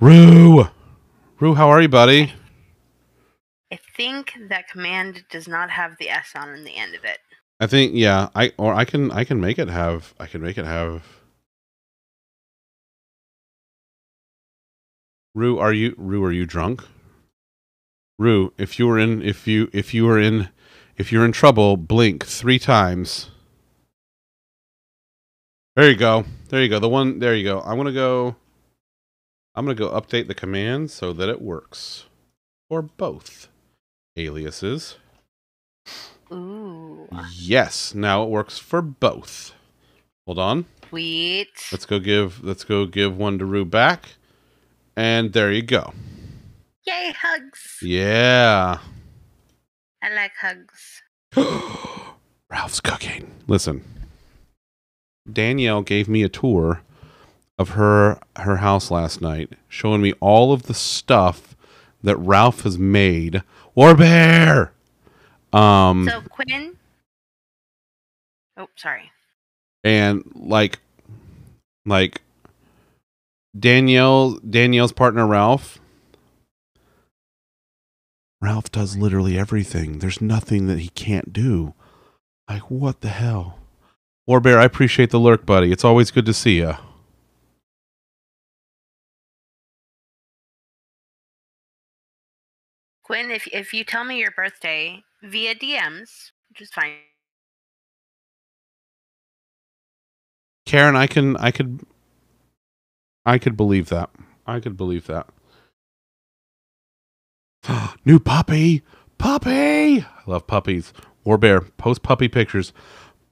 Rue, Rue, how are you, buddy? I think that command does not have the S on in the end of it. I think yeah, I or I can I can make it have I can make it have. Rue, are you Rue? Are you drunk? Rue, if you were in if you if you were in if you're in trouble, blink three times. There you go. There you go. The one. There you go. I'm gonna go. I'm gonna go update the command so that it works for both aliases. Ooh, Yes, now it works for both. Hold on. sweet. Let's go give let's go give one to Rue back. And there you go. Yay, hugs. Yeah. I like hugs. Ralph's cooking. Listen. Danielle gave me a tour of her her house last night, showing me all of the stuff that Ralph has made. War Bear. Um So Quinn. Oh, sorry. and like like Danielle Danielle's partner Ralph Ralph does literally everything. There's nothing that he can't do. Like what the hell? Warbear, I appreciate the lurk, buddy. It's always good to see you. Quinn, if if you tell me your birthday via DMs, which is fine. Karen, I can I could I could believe that. I could believe that. New puppy! Puppy! I love puppies. Warbear, post puppy pictures.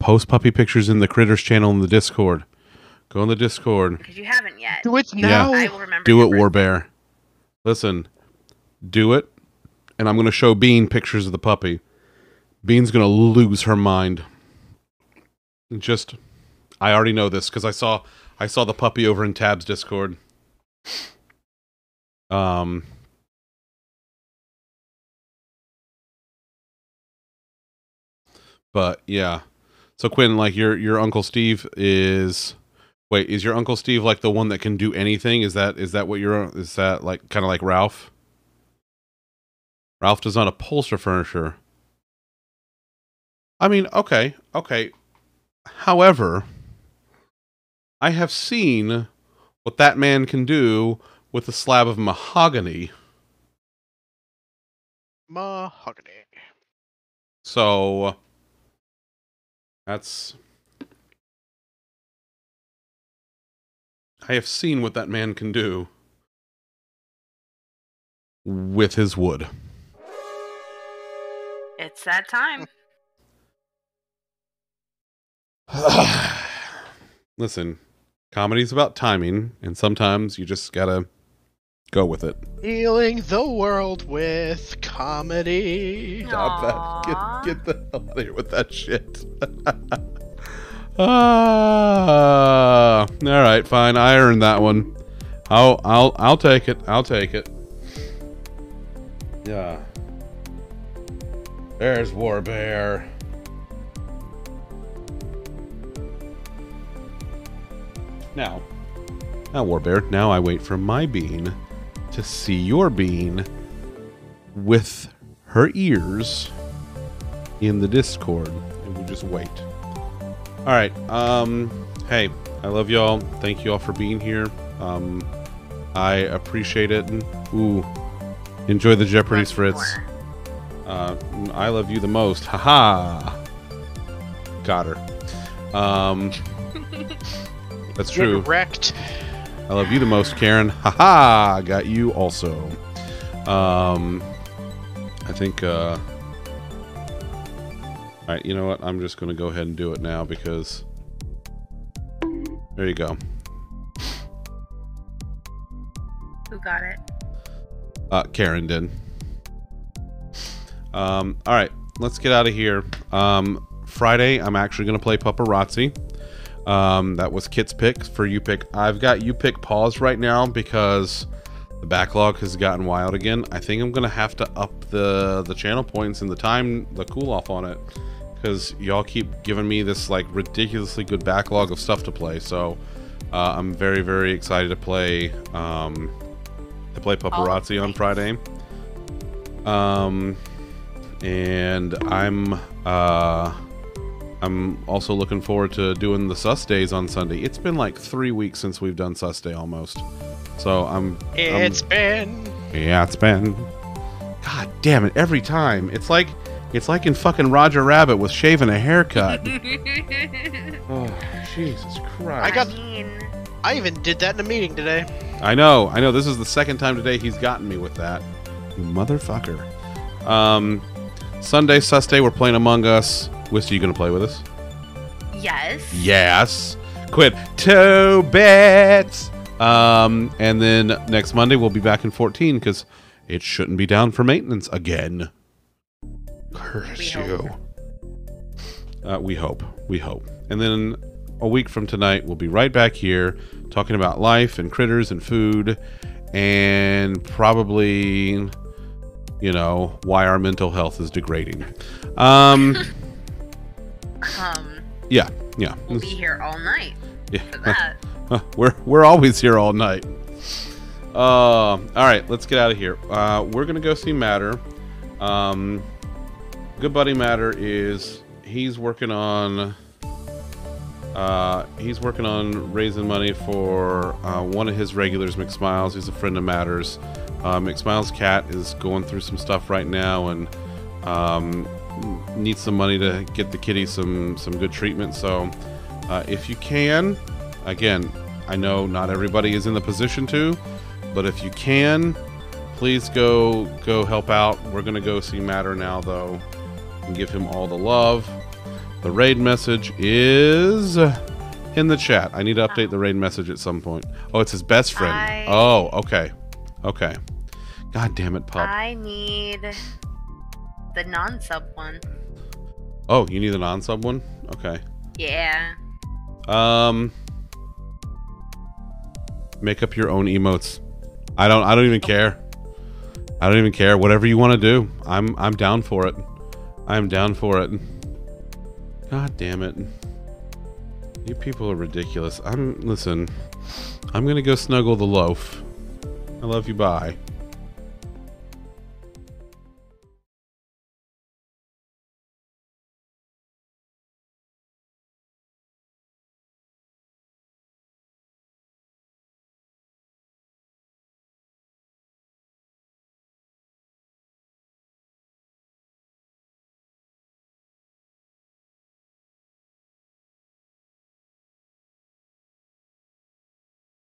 Post puppy pictures in the Critters channel in the Discord. Go in the Discord. Because you haven't yet. Do it Yeah. now. I will remember. Do it, birthday. Warbear. Listen, do it, and I'm going to show Bean pictures of the puppy. Bean's going to lose her mind. Just, I already know this because I saw I saw the puppy over in Tab's Discord. Um. But yeah, so Quinn, like your your uncle Steve is Wait, is your Uncle Steve like the one that can do anything? Is that is that what you're is that like kind of like Ralph? Ralph does not upholster furniture. I mean, okay, okay. However, I have seen what that man can do with a slab of mahogany. Mahogany. So that's I have seen what that man can do with his wood. It's that time. Listen, comedy's about timing, and sometimes you just gotta go with it. Healing the world with comedy. Stop Aw. that. Get, get the hell out of here with that shit. ah, all right, fine. I earned that one. I'll, I'll, I'll take it. I'll take it. Yeah. There's War Bear. Now, now War Bear. Now I wait for my bean to see your bean with her ears in the Discord, and we just wait. All right. Um. Hey, I love y'all. Thank you all for being here. Um, I appreciate it. And, ooh, enjoy the Jeopardy's, Love Fritz. Uh, I love you the most. Haha. Got her. Um, that's true. Get wrecked. I love you the most, Karen. Haha, got you also. Um, I think. Uh, all right, you know what? I'm just going to go ahead and do it now because. There you go. Who got it? Uh, Karen did. Um, all right, let's get out of here. Um, Friday, I'm actually going to play Paparazzi. Um, that was Kit's pick for you pick. I've got you pick pause right now because the backlog has gotten wild again. I think I'm gonna have to up the the channel points and the time, the cool off on it, because y'all keep giving me this like ridiculously good backlog of stuff to play. So Uh, I'm very very excited to play um, to play paparazzi on Friday. Um, and I'm uh, I'm also looking forward to doing the sus days on Sunday. It's been like three weeks since we've done sus day almost, so I'm. It's I'm, been. yeah, it's been. God damn it! Every time it's like it's like in fucking Roger Rabbit with shaving a haircut. oh Jesus Christ! I got. I even did that in a meeting today. I know, I know. This is the second time today he's gotten me with that. You motherfucker. Um, Sunday, sus day, we're playing Among Us. Wisty, you gonna play with us? yes. Yes. Quit. Two bits. Um, and then next Monday we'll be back in 14 because it shouldn't be down for maintenance again. Curse We you. Uh, we hope. We hope. And then a week from tonight, we'll be right back here talking about life and critters and food and probably, you know, why our mental health is degrading. Um, Um, yeah, yeah. we'll be here all night Yeah. We're we're always here all night. Uh, all right, let's get out of here. Uh, we're gonna go see Matter. Um, good buddy Matter is he's working on. Uh, he's working on raising money for uh, one of his regulars, McSmiles. He's a friend of Matters. Uh, McSmiles' cat is going through some stuff right now and um, needs some money to get the kitty some some good treatment. So, uh, if you can, again, I know not everybody is in the position to, but if you can, please go go help out. We're gonna go see Matter now though, and give him all the love. The raid message is in the chat. I need to update the raid message at some point. Oh, it's his best friend. I- Oh, okay, okay. God damn it, pup. I need the non-sub one. Oh, you need the non-sub one? Okay. Yeah. Um, make up your own emotes. I don't. I don't even care. I don't even care. Whatever you want to do, I'm. I'm down for it. I'm down for it. God damn it! You people are ridiculous. I'm. Listen. I'm gonna go snuggle the loaf. I love you. Bye.